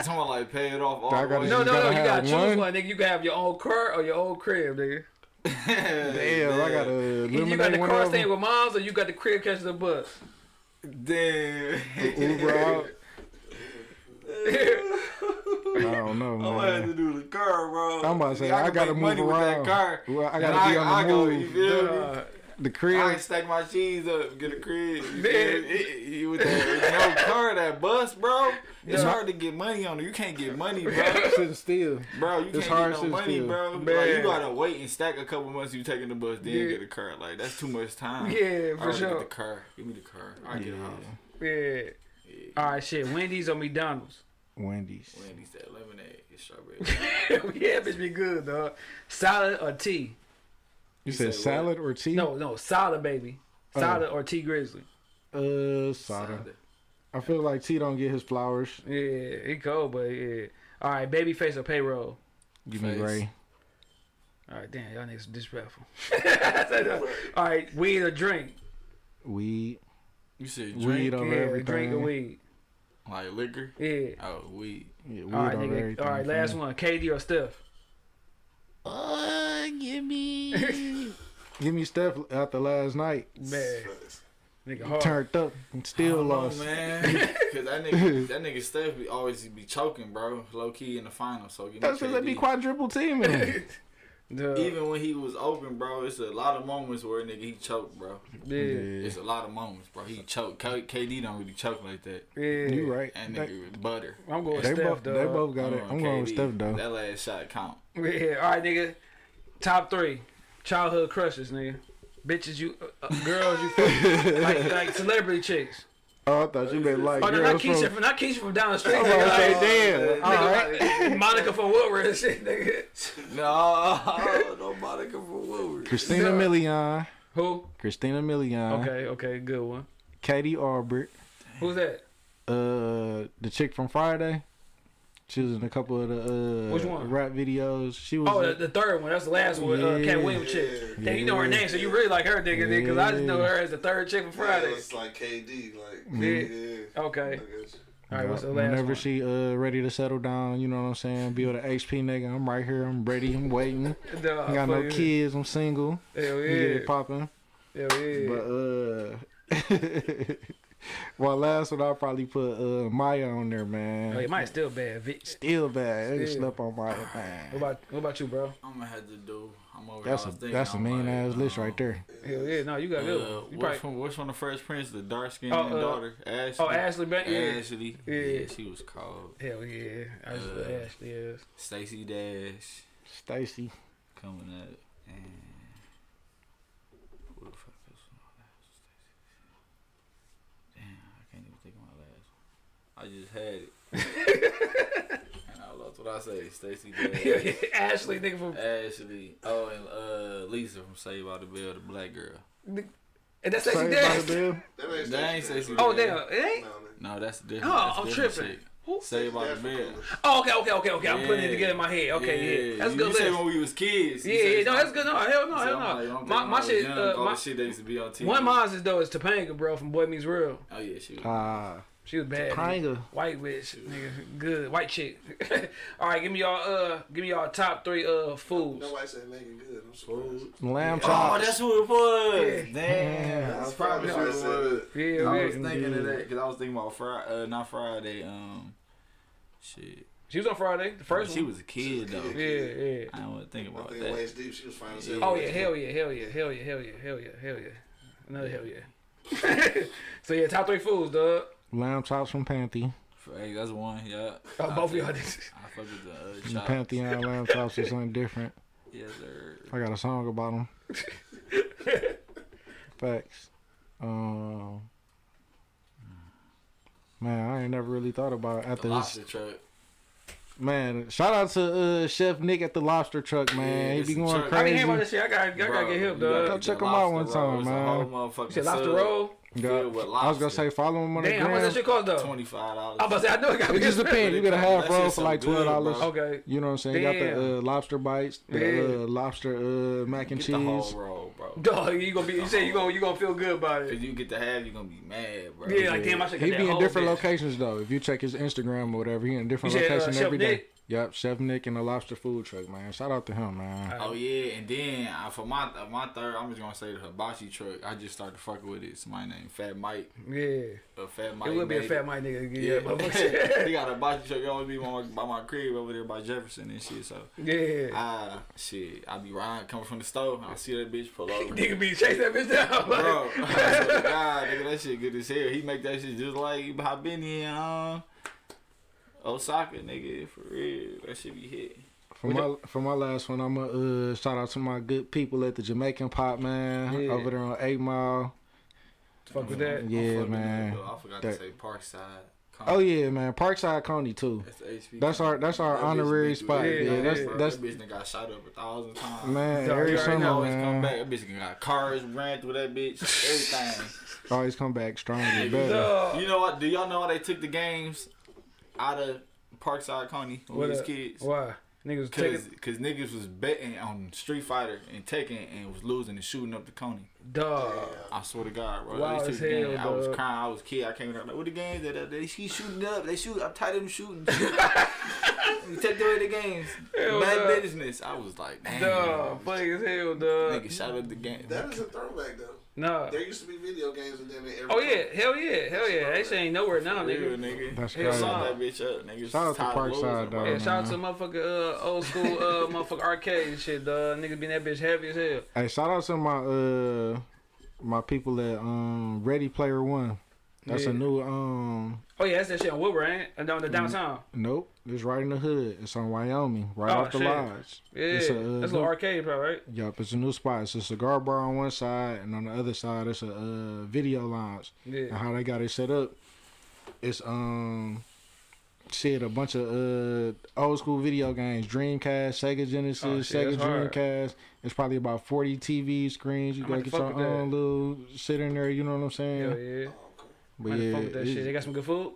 Someone like pay it off all I gotta- No, no, no. You gotta choose one? one. nigga. You can have your own car or your own crib, nigga. damn, I gotta You got the car of staying with moms, or you got the crib catching the bus. Damn. Uber out. I don't know, man. I'm gonna have to do the car, bro. I'm about to say, Yeah, I gotta make money move with around. that car. Well, I gotta be on the I go, you move. feel me? Duh. The I crib. can stack my cheese up, get a crib. You Man. feel me? It- it- with that no car, that bus, bro. It's Yeah. hard to get money on it. You can't get money, bro. Sitting still. Bro, you It's can't hard get no to money, steal. bro. Like, you gotta wait and stack a couple months. You taking the bus, then Yeah. get a car. Like that's too much time. Yeah, I for already sure. Get the car. Give me the car. I get a house. Yeah. Yeah. All right, shit. Wendy's or McDonald's? Wendy's. Wendy's that lemonade, it's strawberry. yeah, bitch, be good, dog. Sada or T? You said said what? Sada or T? No, no, Sada, baby. Oh. Sada or T-Grizzley? Uh, soda. I feel like T don't get his flowers. Yeah, he cold, but yeah. All right, Babyface or payroll? Give me Ray. All right, damn, y'all niggas disrespectful. All right, weed or drink? Weed. You said Weed drink, over yeah, everything. drink or weed? Like liquor. Yeah. Oh, weed. Yeah, weed All right, over nigga. everything. All right, last one. KD or Steph? Uh, give me. give me Steph after last night. Man, nigga hard. Turned up and still I don't know, lost. man. Cause that nigga, that nigga Steph be always be choking, bro. Low key in the final. So give me That's because they be KD. quadruple teaming. Duh. Even when he was open, bro, it's a lot of moments where nigga he choked, bro. yeah, yeah. It's a lot of moments, bro. He choked. K- KD don't really choke like that. yeah. You right. And They, nigga with butter. I'm going they Steph, both, dog. they both got it. on I'm going with KD. Steph though. That last shot count. Yeah, all right, nigga. Top three childhood crushes, nigga. Bitches, you uh, uh, girls, you fuck- like like celebrity chicks. Oh, I thought you meant like Oh no, not girls Keisha, from. from, not Keisha from down the street. I'm nigga. about to say, Like, damn. nigga, All right. Monica from Woodward and shit, nigga. No, no Monica from Woodward. Christina No. Milian. Who? Christina Milian. Okay, okay, good one. KD Aubert. Who's that? Uh, the chick from Friday. She was in a couple of the uh Which one? rap videos. She was. Oh, the, the third one. That's the last one. Uh, Katt Yeah. Williams chick. Yeah. Damn, you know her name, so you really like her, nigga. nigga Cause I just know Yeah. her as the third chick from Friday. Yeah, it's like KD, like Yeah. yeah. I Okay. guess. All right, what's the last Whenever one? she uh ready to settle down, you know what I'm saying. Be with an HP nigga. I'm right here. I'm ready. I'm waiting. Duh, I got no kids. I'm single. Hell We Get yeah. it popping. Hell yeah. But uh, my last one I'll probably put uh Maya on there, man. Oh, it might still bad. Vic. Still bad. They Still. slept on Maya, What about what about you, bro? I'm gonna have to do. I'm over. That's I a was that's a I'm mean like, ass list right there. Hell yeah, no, you got good. Uh, one. You which, probably, one, which one? The first prince, the dark skinned Oh, uh, daughter, Ashley. oh, Ashley, Ban- yeah. Ashley. Yeah. Yeah. she was called. Hell yeah, I just Uh, Ashley is. Stacey Dash Stacy. coming up, and who the fuck is my last? Stacy. Damn, I can't even think of my last one. I just had it. and I lost what I say. Stacy Dash. Ashley, nigga from. Ashley. Oh, and uh, Lisa from Saved by the Bell, the black girl. And that's Stacey Saved by the Dash. That ain't That ain't Stacey Stacey Dash. Oh damn, it ain't. No. No, that's different. Oh, that's I'm different tripping. chick. Saved by the Bell. Oh, okay, okay, okay, okay. I'm putting it together in my head. Okay, yeah, that's you, good You said when we was kids. Yeah, yeah, no, that's good. No, hell no, So hell I'm like, no. don't My think my I was shit, young, uh, all my, shit that used to be on TV. one of mine is though is Topanga, bro, from Boy Meets World. Oh yeah, she was. Ah, She was bad. nigga. Topanga. White witch, nigga, good white chick. All right, give me y'all uh, give me y'all top three uh foods. Nobody said Meagan Good. I'm surprised. lamb Oh, chops. Oh, that's who it was. Yeah. Damn, that's probably who it was. Yeah, I was thinking of that because I was thinking about Friday, uh, not Friday. Um, shit. She was on Friday, the first she one. was a kid though. Yeah, yeah. I don't want to think I about think that. Waist Deep, she was fine as hell. Oh yeah, hell yeah, hell yeah, hell yeah, hell yeah, hell yeah, hell yeah. Another hell yeah. so yeah, top three foods, dog. Lamb chops from Panthy. Hey, that's one. Yeah. Oh, both of y'all did. I fuck with the uh, The chops. Pantheon lamb chops is something different. Yes, sir. I got a song about them. Facts. Um, man, I ain't never really thought about it after The this. lobster truck. Man, shout out to uh, Chef Nick at the Lobster Truck, man. Yeah, he be going truck. Crazy. didn't hear about this shit. I got, I gotta Bro, get him, you gotta dog. Go check him out one time, man. whole motherfucking Shit, lobster roll. Yeah. I was gonna say follow him on the Damn, how much that gram. shit cost though? Twenty five dollars. I'm about to say I know it got It just depends. You get a half roll for like good, twelve dollars. Okay. You know what I'm saying? You got the uh, lobster bites, the Yeah. uh, lobster uh, mac and Get the whole cheese. roll, bro. Dog, you gonna be? You say you gonna you gonna feel good about If it? you get the half, you gonna be mad, bro. Yeah, like damn, I should He get be that in whole different bitch. locations though. If you check his Instagram or whatever, he in different You said, uh, locations Chef every day. Nick? Yep, Chef Nick and the Lobster Food Truck, man. Shout out to him, man. Oh yeah, and then uh, for my uh, my third, I'm just gonna say the hibachi truck. I just started fucking with it. Somebody named Fat Mike. Yeah, Uh, Fat Mike. it would be a fat Mike nigga. Yeah, Yeah, motherfucker. he got a hibachi truck. He always be by my, by my crib over there by Jefferson and shit. So yeah. ah shit, I be riding coming from the store. I see that bitch pull over. Nigga be chasing that bitch down. Bro, I swear to God, nigga, that shit good as hell. He make that shit just like how Benihana um, Osaka, nigga, for real. That shit be hit. For my for my last one, I'm gonna uh, shout out to my good people at the Jamaican Pot, man, Yeah. over there on Eight Mile. fuck with that. I'm Yeah, man. with it. I forgot That- to say Parkside. Oh yeah, man, Parkside Coney too. That's the That's our that's our That bitch honorary spot. through Yeah, Yeah, that's yeah. bro. that's that bitch done got shot up a thousand times. man. Every you summer, know always come back. That bitch got cars ran through that bitch. Everything. Always come back stronger, better. You know what? Do y'all know why they took the games out of Parkside Coney with we What was up? kids? Why? Niggas was Cause, taking Cause niggas was betting on Street Fighter and taking and was losing and shooting up the Coney. dog. I swear to God, bro. Wow as the game. hell, I was crying. I was a kid. I came in like, what the games? They, they, they keep shooting up. They shoot. I'm tired of them shooting. you take away the games. Hell Bad no. business. I was like, damn. Dog, funny as hell, dog. Nigga shot up the game. That is a throwback though. Nah. There used to be video games and then every Oh yeah, hell yeah, hell yeah. That shit ain't nowhere now, Real, nigga. nigga. That's Hell crazy. Shot that bitch up, nigga. Shout out to Tired of losing, Parkside, dog. Yeah, shout out to motherfucker uh, old school uh motherfucker arcade and shit, dog. Niggas be in that bitch heavy as hell. Hey, shout out to my uh my people at um Ready Player One. That's Yeah. a new um Oh yeah, that's that shit on Woodward, ain't it? Down the downtown. nope. It's right in the hood. It's on Wyoming, right Oh, off the shit. lodge. Yeah, It's a, uh, that's a little arcade, bro, right? Yup, it's a new spot. It's a cigar bar on one side, and on the other side, it's a uh, video lounge. Yeah. And how they got it set up, it's um, shit, a bunch of uh old school video games, Dreamcast, Sega Genesis, Oh, shit, Sega. Dreamcast. It's probably about forty TV screens. You gotta get your with that. own little sit in there. You know what I'm saying? Hell yeah. But Might yeah, fuck with that shit. They got some good food.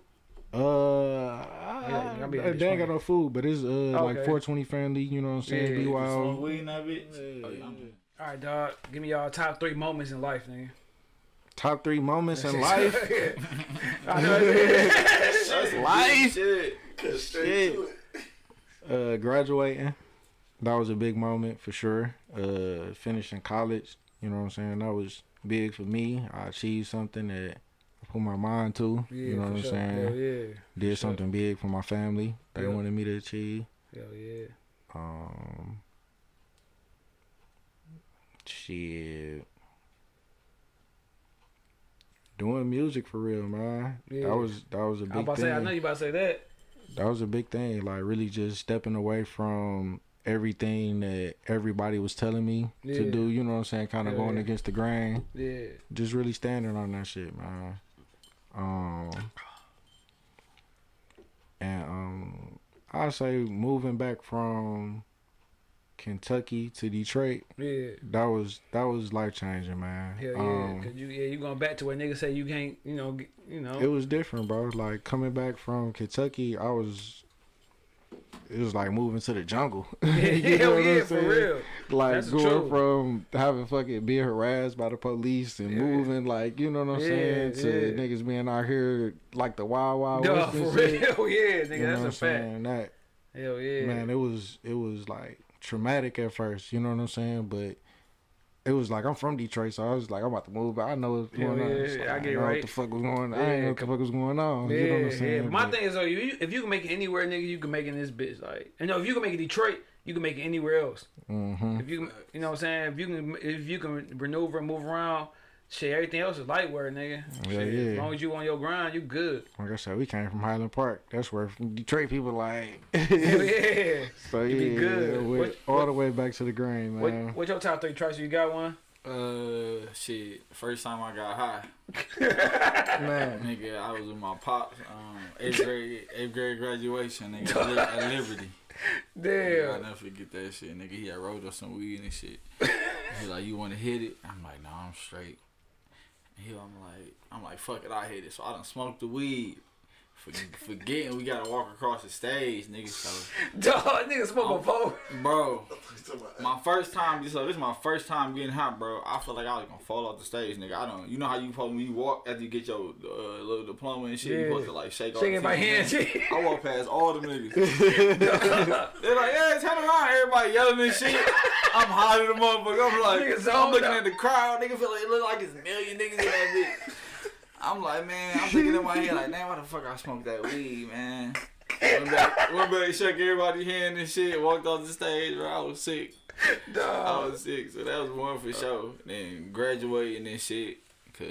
uh, Yeah, I they ain't got no food, but it's uh like Okay. 420 friendly. You know what I'm saying? Yeah, Be you Smoke wild. weed in that bitch. Oh, yeah, All right, dog. Give me y'all top three moments in life, nigga. Top three moments in life. I know it. That's life. Shit. Shit. Uh, graduating, that was a big moment for sure. Uh, finishing college, you know what I'm saying? That was big for me. I achieved something that I put my mind to. Yeah, you know what I'm sure. saying? Hell yeah. Did something big for my family. They Yeah. wanted me to achieve. Hell yeah. Um, shit. Doing music for real, man. Yeah. That was that was a big was about to thing. say, I know you about to say that. that was a big thing. Like really just stepping away from everything that everybody was telling me Yeah. to do. You know what I'm saying? Kind of Hell going yeah. against the grain. Yeah. Just really standing on that shit, man. Um, and um, I say moving back from Kentucky to Detroit, Yeah. that was that was life changing, man. Hell yeah, Um, cause you yeah you going back to where niggas say you can't you know get, you know it was different, bro. Like coming back from Kentucky, I was. It was like moving to the jungle. You know I'm yeah for real Like That's going true. from having fucking being harassed by the police and Yeah. moving like you know what I'm Yeah, saying to yeah. niggas being out here like the wild wild Duh, west for shit. real yeah nigga You know that's a fact? That hell yeah man, it was it was like traumatic at first. You know what I'm saying? But it was like I'm from Detroit, so I was like I'm about to move, but I know what's going on. yeah, It's yeah, like, I get know right. what the fuck was going on. I ain't know what the fuck was going on. Yeah, you know what I'm yeah. saying? But my But- thing is though, you, if you can make it anywhere, nigga, you can make it in this bitch. Like, you know, if you can make it Detroit, you can make it anywhere else. Mhm. If you, you know, what I'm saying, if you can, if you can maneuver and move around, shit, everything else is light work, nigga. Yeah, Shit, As long as you on your grind, you good. Like I said, we came from Highland Park. That's where Detroit people like. Yeah. so You yeah, be good. went What- all what- the way back to the grain, man. What, what's your top three tracks? You got one? Uh, shit. First time I got high, man. nigga, I was with my pops. Um, eighth grade, eighth grade graduation, nigga, at Li- at Liberty. Nigga, I'll never forget that shit, nigga. He had rolled up some weed and shit. He like, you want to hit it? I'm like, nah, I'm straight. I'm like, I'm like, fuck it, I hate it. So I done smoked the weed. For, forgetting we gotta walk across the stage, nigga. So, Dog, nigga smoke a phone. bro, my first time, so this is my first time getting hot, bro. I feel like I was gonna fall off the stage, nigga. I don't, you know how you supposed when you walk after you get your uh, little diploma and shit, yeah. you Yeah. supposed to like shake off. Shaking the my teeth, hand. man. I walk past all the niggas. They're like, yeah, turn around. Everybody yelling and shit. I'm hot in the motherfucker. I'm like, Niggas I'm looking out. at the crowd. Nigga feel like it look like it's a million niggas in that bitch. I'm like, man, I'm thinking in my head, like, man, why the fuck I smoked that weed, man? Went back, went back, shook everybody's hand and shit, walked off the stage, bro. I was sick. I was sick, so that was one for sure. Then graduating and shit, cause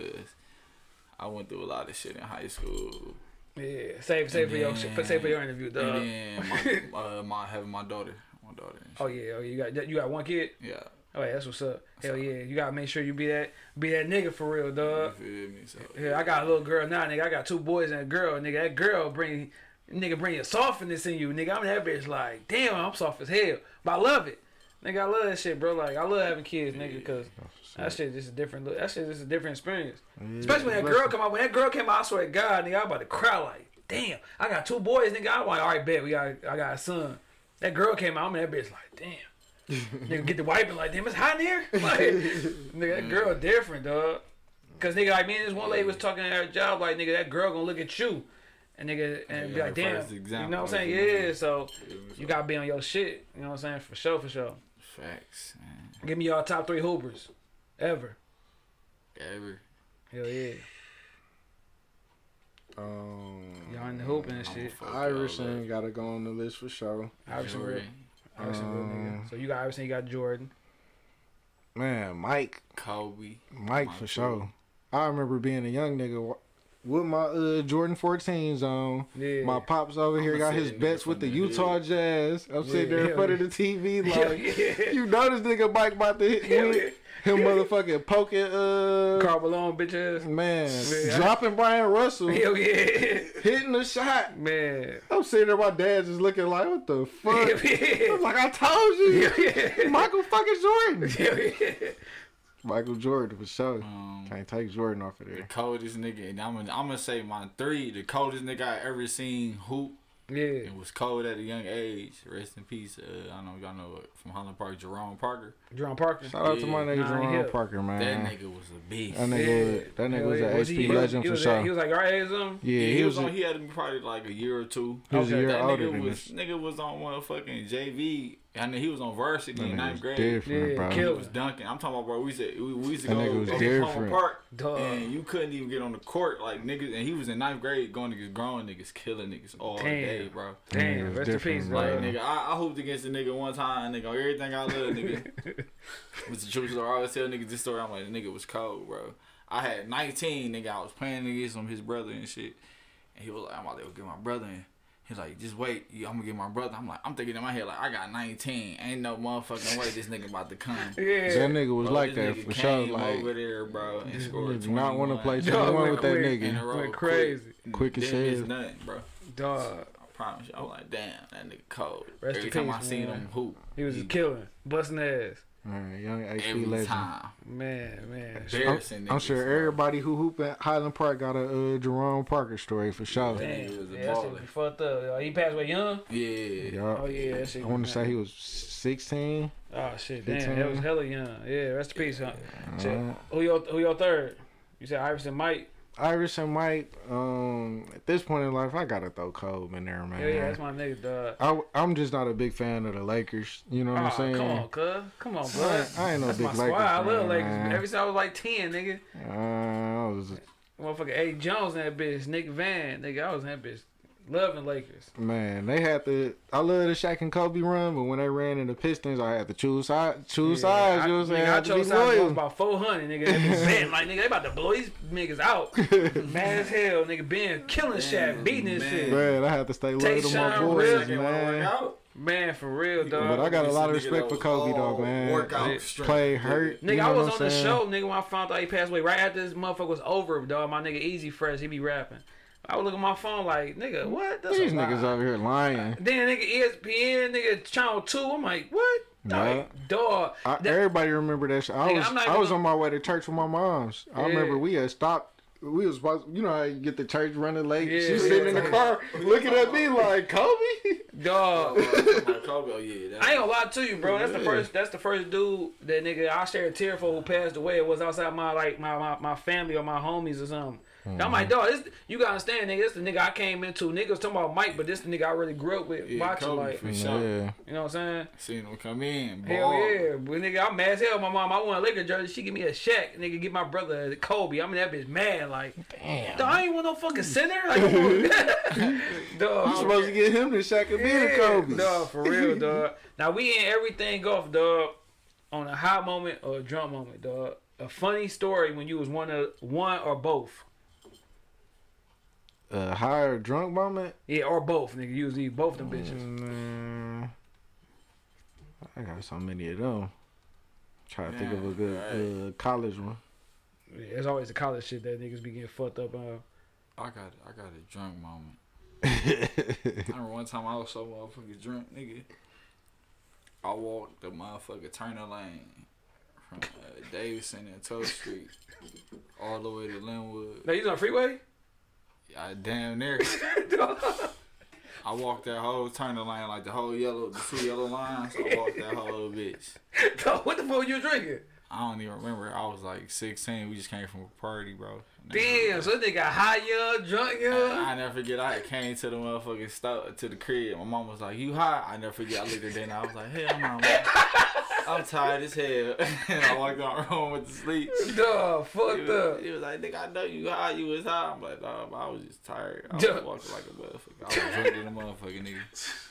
I went through a lot of shit in high school. Yeah, save, save for your, save for your interview, dog. And then my, uh, my having my daughter, my daughter. Oh yeah, oh, you got you got one kid. yeah. Oh yeah, that's what's up. Hell up. yeah, you gotta make sure you be that be that nigga for real, dog. You feel me? So, Yeah, I got a little girl now, nigga. I got two boys and a girl, nigga. That girl bring nigga bring a softness in you, nigga. I'm that bitch like, damn, I'm soft as hell, but I love it, nigga. I love that shit, bro. Like I love having kids, nigga, because that shit just a different look. That shit just a different experience. Especially when that girl come out. When that girl came out, I swear to God, nigga, I about to cry like, damn. I got two boys, nigga. I'm like, all right, bet we got, I got a son. That girl came out, I'm in that bitch like, damn. Nigga get the wiping like, damn, it's hot in here. Like, nigga, that girl different, dog. Cause nigga, like me and this one lady was talking at her job, like nigga, that girl gonna look at you, and nigga, and be Yeah, like, her damn, first you know what I'm saying? yeah. Yeah, so you gotta be on your shit. You know what I'm saying? For sure, for sure. Facts, man. Give me y'all top three hoopers ever. Ever. Hell yeah, Um, y'all in the hooping and shit. fuck y'all Iverson got to go on the list for sure. Iverson, real, Jordan, Iverson, real nigga. Um, So you got Iverson, you got Jordan. Man, Mike, Kobe. Mike Mike for sure. I remember being a young nigga with my uh, Jordan 14s on. Yeah. My pops over here I'ma got his bets with the the Utah hood. Jazz. I'm sitting there in hell front of the TV like, yeah. you know this nigga Mike about to hit Hell me. yeah. Him motherfucking poking, uh, Karl Malone, bitches. man, Yeah. dropping Bryon Russell, Hell yeah. hitting the shot. Man. I'm sitting there, my dad just looking like, what the fuck? Hell I'm like, I told you, Hell yeah. Michael fucking Jordan. Hell yeah. Michael Jordan for sure. Um, Can't take Jordan off of there. the coldest nigga, and I'm gonna, I'm gonna say my three. The coldest nigga I ever seen hoop. Yeah. It was cold at a young age. Rest in peace. Uh, I know y'all know it from Highland Park, Jerome Parker. Jerome Parker. Shout out to my nigga Nah, Jerome yeah. Parker, man. That nigga was a beast. That nigga, Yeah. was, that nigga Hell was an Was HP he- legend he for was, sure. He was like our age, um. yeah, Yeah, he, he, was. was on. He had to be probably like a year or two. he was a year that older nigga than was us. nigga was on motherfucking JV. I mean, he was on varsity That in ninth was grade. different, Yeah, bro. kill- He was dunking. I'm talking about bro. We said we, we used to That go to Oklahoma. Park, Dog. and you couldn't even get on the court like niggas. And he was in ninth grade, going against grown niggas, killing niggas all Damn. day, bro. Yeah, Damn. was Rest in peace, bro. Like nigga, I, I hooped against a nigga one time, nigga. Everything I love, nigga. What's the truth story? I always tell niggas this story. I'm like, the nigga was cold, bro. I had 19, nigga. I was playing against him, his brother and shit. And he was like, I'm about to go get my brother in. He's like, just wait, I'm gonna get my brother. I'm like, I'm thinking in my head like, I got 19. Ain't no motherfucking way this nigga about to come. Yeah. That nigga was Bro, like that for sure. Like, over there, bro, and scored did not want to play Dog 21 went with that quick. in a nigga. row. Went crazy. Quick as Didn't nothing, bro. Dog. I promise you. I'm like, damn, that nigga cold. Rest Every in time I seen man. him hoop, He was just killing, busting ass. All right, young HP every legend. time. Man, man. I'm, I'm sure bro. everybody who hoop at Highland Park got a uh, Jerome Parker story for sure. Damn. Damn, he was a yeah, that shit baller. fucked up. Uh, He passed away young. Yeah. Yeah. Oh yeah, that shit. I want to say he was 16. Oh shit, damn, that was hella young. Yeah, rest in peace, huh? Shit. Uh, Who your who your third? You said Iverson Mike. Iverson Mike. Um, at this point in life, I gotta throw Kobe in there, man. Yeah, yeah, that's my nigga, dog. I, I'm just not a big fan of the Lakers. You know what Oh, I'm saying? come on, cuz. Come on, bud. I ain't no That's big my Lakers squad. I love fan, Lakers. man. Every time I was like 10, nigga. Uh, I was, Motherfucker Eddie Jones in that bitch. Nick Van. Nigga, I was in that bitch. Loving Lakers. man, they had to. I love the Shaq and Kobe run, but when they ran in the Pistons, I had to choose side, choose sides. You know what I'm saying? I I had to be chose sides was about 400, nigga. That like, nigga, they about to blow these niggas out. Mad as hell, nigga. Ben killing Shaq, beating this man. shit. Man, I had to stay loyal to my boys, Real. Second one work man. Man, for real, dog. But I got a lot of respect for Kobe, all though, man. workout Play nigga. hurt. Nigga, you know I was I'm on the show, nigga, when I found out he passed away. Right after this motherfucker was over, dog. My nigga Easy Fresh, he be rapping. I would look at my phone like, nigga, what? That's These niggas over here lying. Then nigga ESPN, nigga Channel Two. I'm like, what? Like, dog. I, that- everybody remember that shit. I Nigga, was I'm not was gonna- on my way to church with my mom's. I Yeah. remember we had stopped. We was supposed, you know how you get the church running late. Yeah. she was sitting in the car looking at me like Kobe. dog. Kobe, oh, yeah. I ain't gonna lie to you, bro. That's the first. That's the first dude that nigga I shared a tear for who passed away. It was outside my like my my, my family or my homies or something. I'm like, mm-hmm. dog, this you gotta understand, nigga. This the nigga I came into. Niggas talking about Mike, but this the nigga I really grew up with Yeah, watching. Kobe like, for sure. Yeah, you know what I'm saying? Seeing him come in. Hell yeah, but nigga, I'm mad as hell. My mom, I want a Laker jersey. She give me a check. Nigga, give my brother a Kobe. I'm in that bitch mad. Like, damn. dog, I ain't want no fucking center. Like, on. You dog, supposed to get him the Shaq and being Kobe. dog, for real, dog. Now we in everything off, dog, on a high moment or a drunk moment, dog. A funny story when you was one of one or both. A higher drunk moment. Yeah, or both, nigga. You was both them bitches. Mm, I got so many of them. Try to think of a good uh, college one. Yeah, it's always the college shit that niggas be getting fucked up on. I got I got a drunk moment. I remember one time I was so motherfucking drunk, nigga. I walked the motherfucking Turner Lane from uh, Davidson and 12th Street all the way to Linwood. Now you on the freeway? I damn near. I walked that whole Turner Lane, like the whole yellow, the two yellow lines. I walked that whole bitch. Dog, what the fuck you drinking? I don't even remember. I was like 16. We just came from a party, bro. Damn, so they got high young, drunk I. I never forget. I came to the motherfucking stove to the crib. My mom was like, "You high?" I never forget. I looked at and I was like, "Hell no. I'm tired as hell." and I walked out room with the sleep. He fucked was, up. he was like, "Nigga, I know you high. You was high." I'm like, "Nah, I was just tired. I was Duh. walking like a motherfucker. I was drunk than a motherfucking nigga."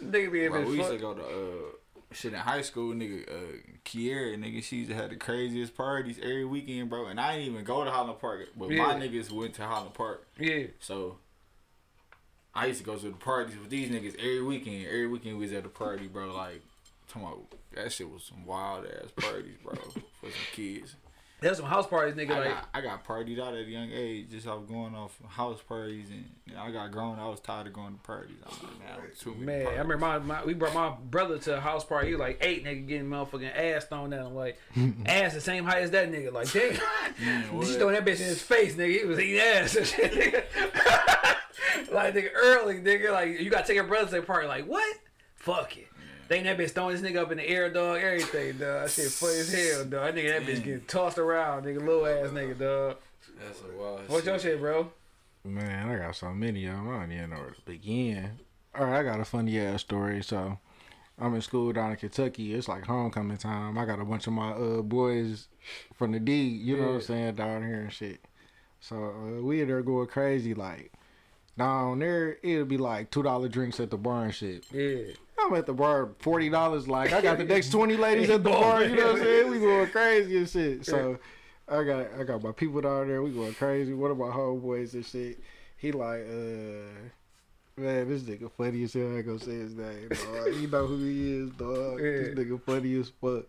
Nigga be Bro, we used to go to uh, shit in high school, nigga. Uh, Kiera, nigga, she used to have the craziest parties every weekend, bro. And I didn't even go to Highland Park, but Yeah. my niggas went to Highland Park. Yeah. So I used to go to the parties with these niggas every weekend. Every weekend we was at the party, bro. Like, talking about that shit was some wild ass parties, bro, for some kids. There's some house parties, nigga. I Like, got, I got partied out at a young age, just off going off house parties, and you know, I got grown. I was tired of going to parties. I was like, man, was too many man, I remember my, my we brought my brother to a house party. He was like eight, nigga, getting motherfucking ass thrown at him. Like, ass the same height as that nigga. Like, damn. Man, what? Just throwing that bitch in his face, nigga. He was eating ass and shit, nigga. like, nigga, early, nigga. Like, you gotta take your brother to the party. Like, what? Fuck it. They ain't that bitch throwing this nigga up in the air, dog. Everything, dog. That shit funny as hell, dog. That nigga, that bitch Damn. getting tossed around, nigga. Little ass nigga, dog. That's a wild What's your shit, bro? Man, I got so many of them. I don't even know where to begin. All right, I got a funny ass story. So, I'm in school down in Kentucky. It's like homecoming time. I got a bunch of my uh boys from the D. You know what I'm saying down here and shit. So uh, we in there going crazy. Like down there, it'll be like two dollar drinks at the bar and shit. Yeah. I'm at the bar forty dollars. Like I got the next twenty ladies at the bar. You know what I'm saying? We going crazy and shit. So I got I got my people down there. We going crazy. One of my homeboys and shit. He like uh. Man, this nigga funny as hell. I ain't gonna say his name, dog. You know who he is, dog. This Yeah. nigga funny as fuck.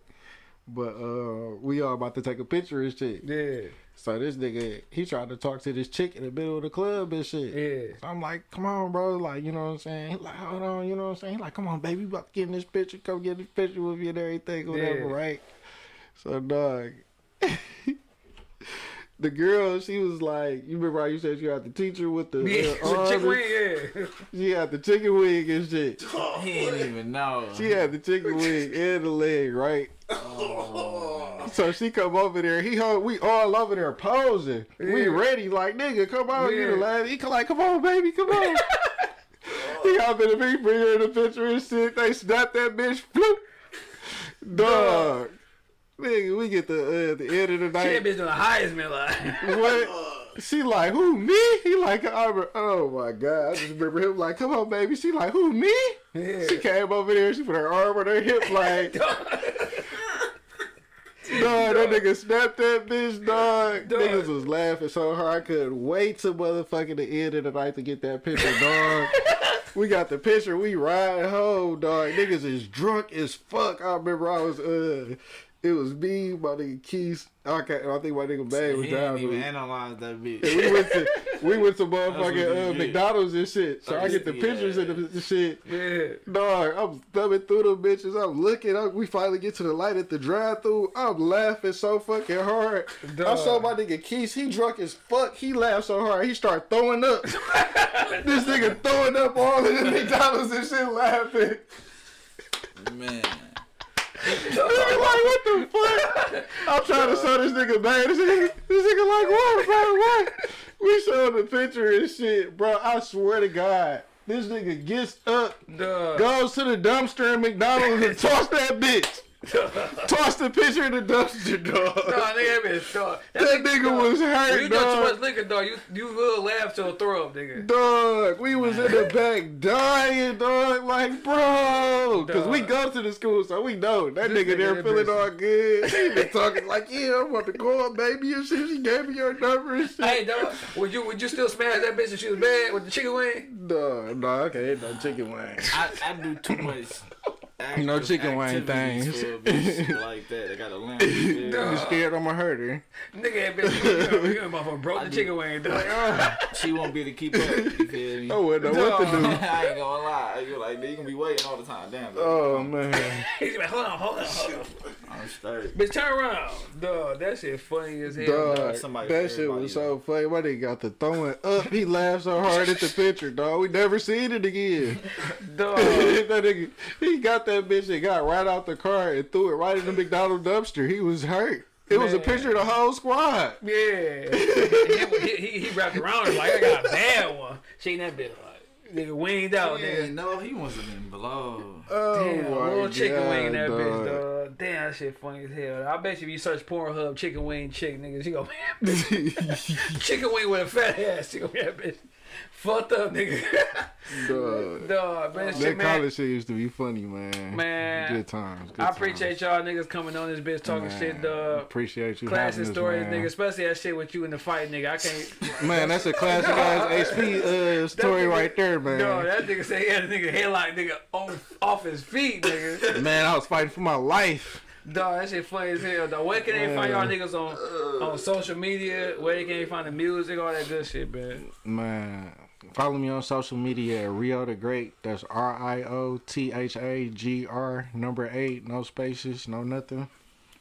But uh, we all about to take a picture and shit. Yeah. So this nigga, he tried to talk to this chick in the middle of the club and shit. Yeah. So I'm like, come on, bro. Like, you know what I'm saying? He like, hold on, you know what I'm saying? He like, come on, baby, about to get in this picture. Come get this picture with me and everything, whatever, Yeah. right? So, dog. the girl, she was like, you remember how you said you had the teacher with the, Yeah, uh, with chicken and- wing, yeah. She had the chicken wing and shit. He didn't even know. She had the chicken wing and the leg, right? So she come over there. He hold, we all over there posing. We ready, like nigga, come on, you Yeah. the lad. He come like, come on, baby, come on. he hop in the me, bring her in the picture and shit. They snap that bitch, floop. Dog. Nigga, we get the uh, the end of the She that bitch the highest man like. What? She like, who, me? He like, oh oh my God. I just remember him like, come on, baby. She like, who, me? Yeah. She came over there. She put her arm on her hip like, dog, that nigga snapped that bitch, dog. Dog. Niggas was laughing so hard. I couldn't wait till motherfucking the end of the night to get that picture, dog. we got the picture. We ride home, dog. Niggas is drunk as fuck. I remember I was, uh, it was me, my nigga Keith. I, can't, I think my nigga Bay was he down. didn't with even analyze that bitch. And we went to we went to motherfucking uh. McDonald's and shit. So Oh, I get the yeah. pictures and the, the shit. Yeah. Dog, I'm thumbing through them bitches. I'm looking. I, we finally get to the light at the drive-through. I'm laughing so fucking hard. I Dog. saw my nigga Keith. He drunk as fuck. He laughed so hard. He start throwing up. this nigga throwing up all in the McDonald's and shit, laughing. Man. Nigga, like what the fuck? I'm trying to show this nigga man. This nigga, this nigga like what, bro? What? We showed the picture and shit, bro. I swear to God, this nigga gets up, Duh. goes to the dumpster in McDonald's and toss that bitch. Toss the picture in the dumpster, dog. Nah, nigga, that bitch dog. that nigga was When hurt, you do too much dog. liquor, dog, you you will laugh till throw up, nigga. Dog, we was in the back dying, dog. Like, bro, cause we go to the school, so we know that This nigga nigga there feeling bitch- all good. He been talking like, yeah, I'm about to call up, baby, and shit. She gave me your number and shit. Hey, dog, would you would you still smash that bitch if she was bad with the chicken wing? No, no, okay, ain't no chicken wing. I, I do too much. Active No chicken wing things. for a bitch like that. I got a limp. You scared I'm gonna hurt her? Nigga, that bitch, you, you motherfucker broke I the do. chicken wing, dog. She won't be able to keep up. You feel me? I wouldn't know what to do. I ain't gonna lie. You're like, you gonna be waiting all the time. Damn. Oh man, He's like, hold on, hold on, hold on. I'm straight. Bitch, turn around. Dog, that shit funny as hell. dog. dog, somebody that shit was so funny. My nigga got the throwing up. He laughed so hard at the picture, dog. We never seen it again. Dog. that nigga, he got that bitch and got right out the car and threw it right in the McDonald's dumpster. He was hurt. It was a picture of the whole squad. Yeah. he, he, he wrapped around her like, I got a bad one. She ain't that bitch like, nigga winged out, Yeah, nigga. no, he wants to been below. Oh Damn, my little chicken wing in that dog. bitch, dog. Damn, that shit funny as hell. I bet you if you search Pornhub chicken wing chick, nigga, she gonna chicken wing with a fat ass. She gonna be that bitch. Fucked up, nigga. Dog. dog, man, That shit, man. college shit used to be funny, man. Man, good times. Good I appreciate times. y'all niggas coming on this bitch talking Man, shit, dog. Appreciate you. Classic stories, nigga. Especially that shit with you in the fight, nigga. I can't. Man, that's a classic ass HP uh, story nigga- right there, man. No, that nigga say he had a nigga headlock nigga on off his feet, nigga. Man, I was fighting for my life. Dog, that shit funny as hell. Dog, where can they find y'all niggas on on social media? Where they can find the music, all that good shit, man. Man, follow me on social media at Rio the Great. That's R I O T H A G R number eight. No spaces, no nothing.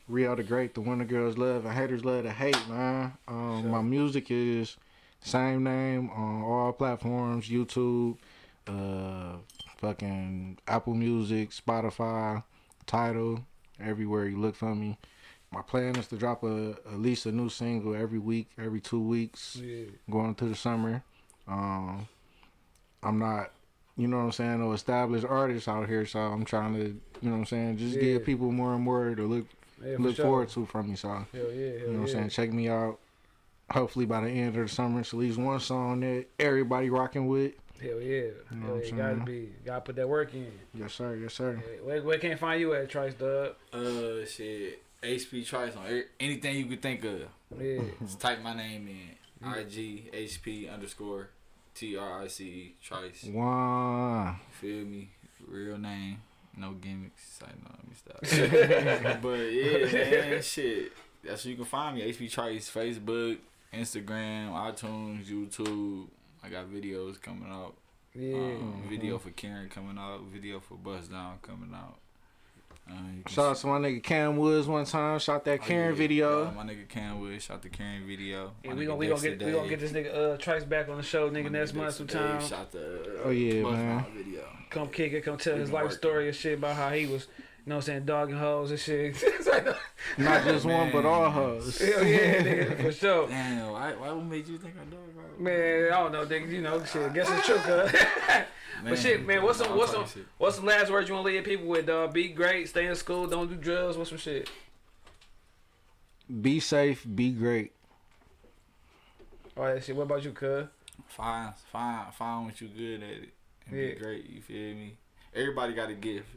Rio the Great, the one the girls love and haters love to hate, man. Um, My music is same name on all platforms, YouTube, uh, fucking Apple Music, Spotify, Tidal, everywhere you look for me. My plan is to drop a at least a new single every week, every two weeks Yeah. going into the summer. Um, I'm not, you know what I'm saying, no established artist out here, so I'm trying to, you know what I'm saying, just Yeah. give people more and more to look Yeah, for look sure. forward to from me. So, Hell yeah, hell you know what. I'm saying, check me out. Hopefully by the end of the summer, it's at least one song that everybody rocking with. Hell yeah. know Hell what yeah. I'm Gotta be. Gotta put that work in. Yes, sir. Yes, sir. Hey, Where, where can't find you at, Trice Dub? Uh, shit. HP Trice on anything you could think of. Yeah. Just type my name in. IG HP underscore T R I C E Trice. One. Feel me? Real name. No gimmicks. I know. Let me stop. but yeah, man. Shit. that's where you can find me. HP Trice, Facebook, Instagram, iTunes, YouTube. I got videos coming out. Yeah. Um, video for Karen coming out. Video for Bust Down coming out. Uh, you can Shout out to my nigga Cam Woods one time. Shot that Oh, Karen yeah. video. Yeah, my nigga Cam Wood shot the Karen video. Yeah, My we nigga gonna we gonna Dexter get we gonna get this nigga uh Trice back on the show, nigga, My next nigga month Dexter Dave sometime. Shot the uh, Oh, yeah, Bust man. Down video. Come kick it, come tell his life working. story and shit about how he was, you know what I'm saying, dogging hoes and shit. Not just one, but all Man. hoes. Hell yeah, nigga, for sure. Damn, why, why what made you think I know about Man, I don't know, nigga. You know, shit. Guess it's true, cuz. But shit, man, what's some what's some shit. what's some last words you wanna leave people with, dog? Be great, stay in school, don't do drugs, what's some shit? Be safe, be great. All right, shit. What about you, cuz? Find, find, find what you good at it, and Yeah. be great. You feel me? Everybody got a gift.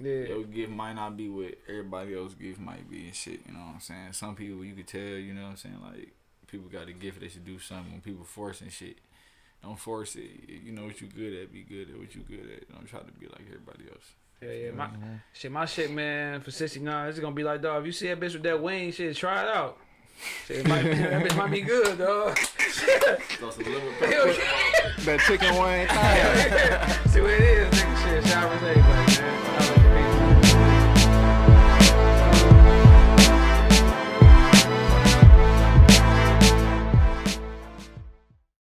Yeah. Your gift might not be what everybody else's gift might be and shit. You know what I'm saying? Some people you could tell. You know what I'm saying? Like people got a gift they should do something. When people forcing shit, don't force it. You know what you good at. Be good at what you good at. Don't try to be like everybody else. Yeah, yeah. My shit, my shit, man, for 69, it's gonna be like, dog, if you see that bitch with that wing, shit, try it out. Shit, it might, that bitch might be good, dog. Throw some lemon Hell pepper. yeah. That chicken wing. See what it is, nigga. Shit, shout out to everybody.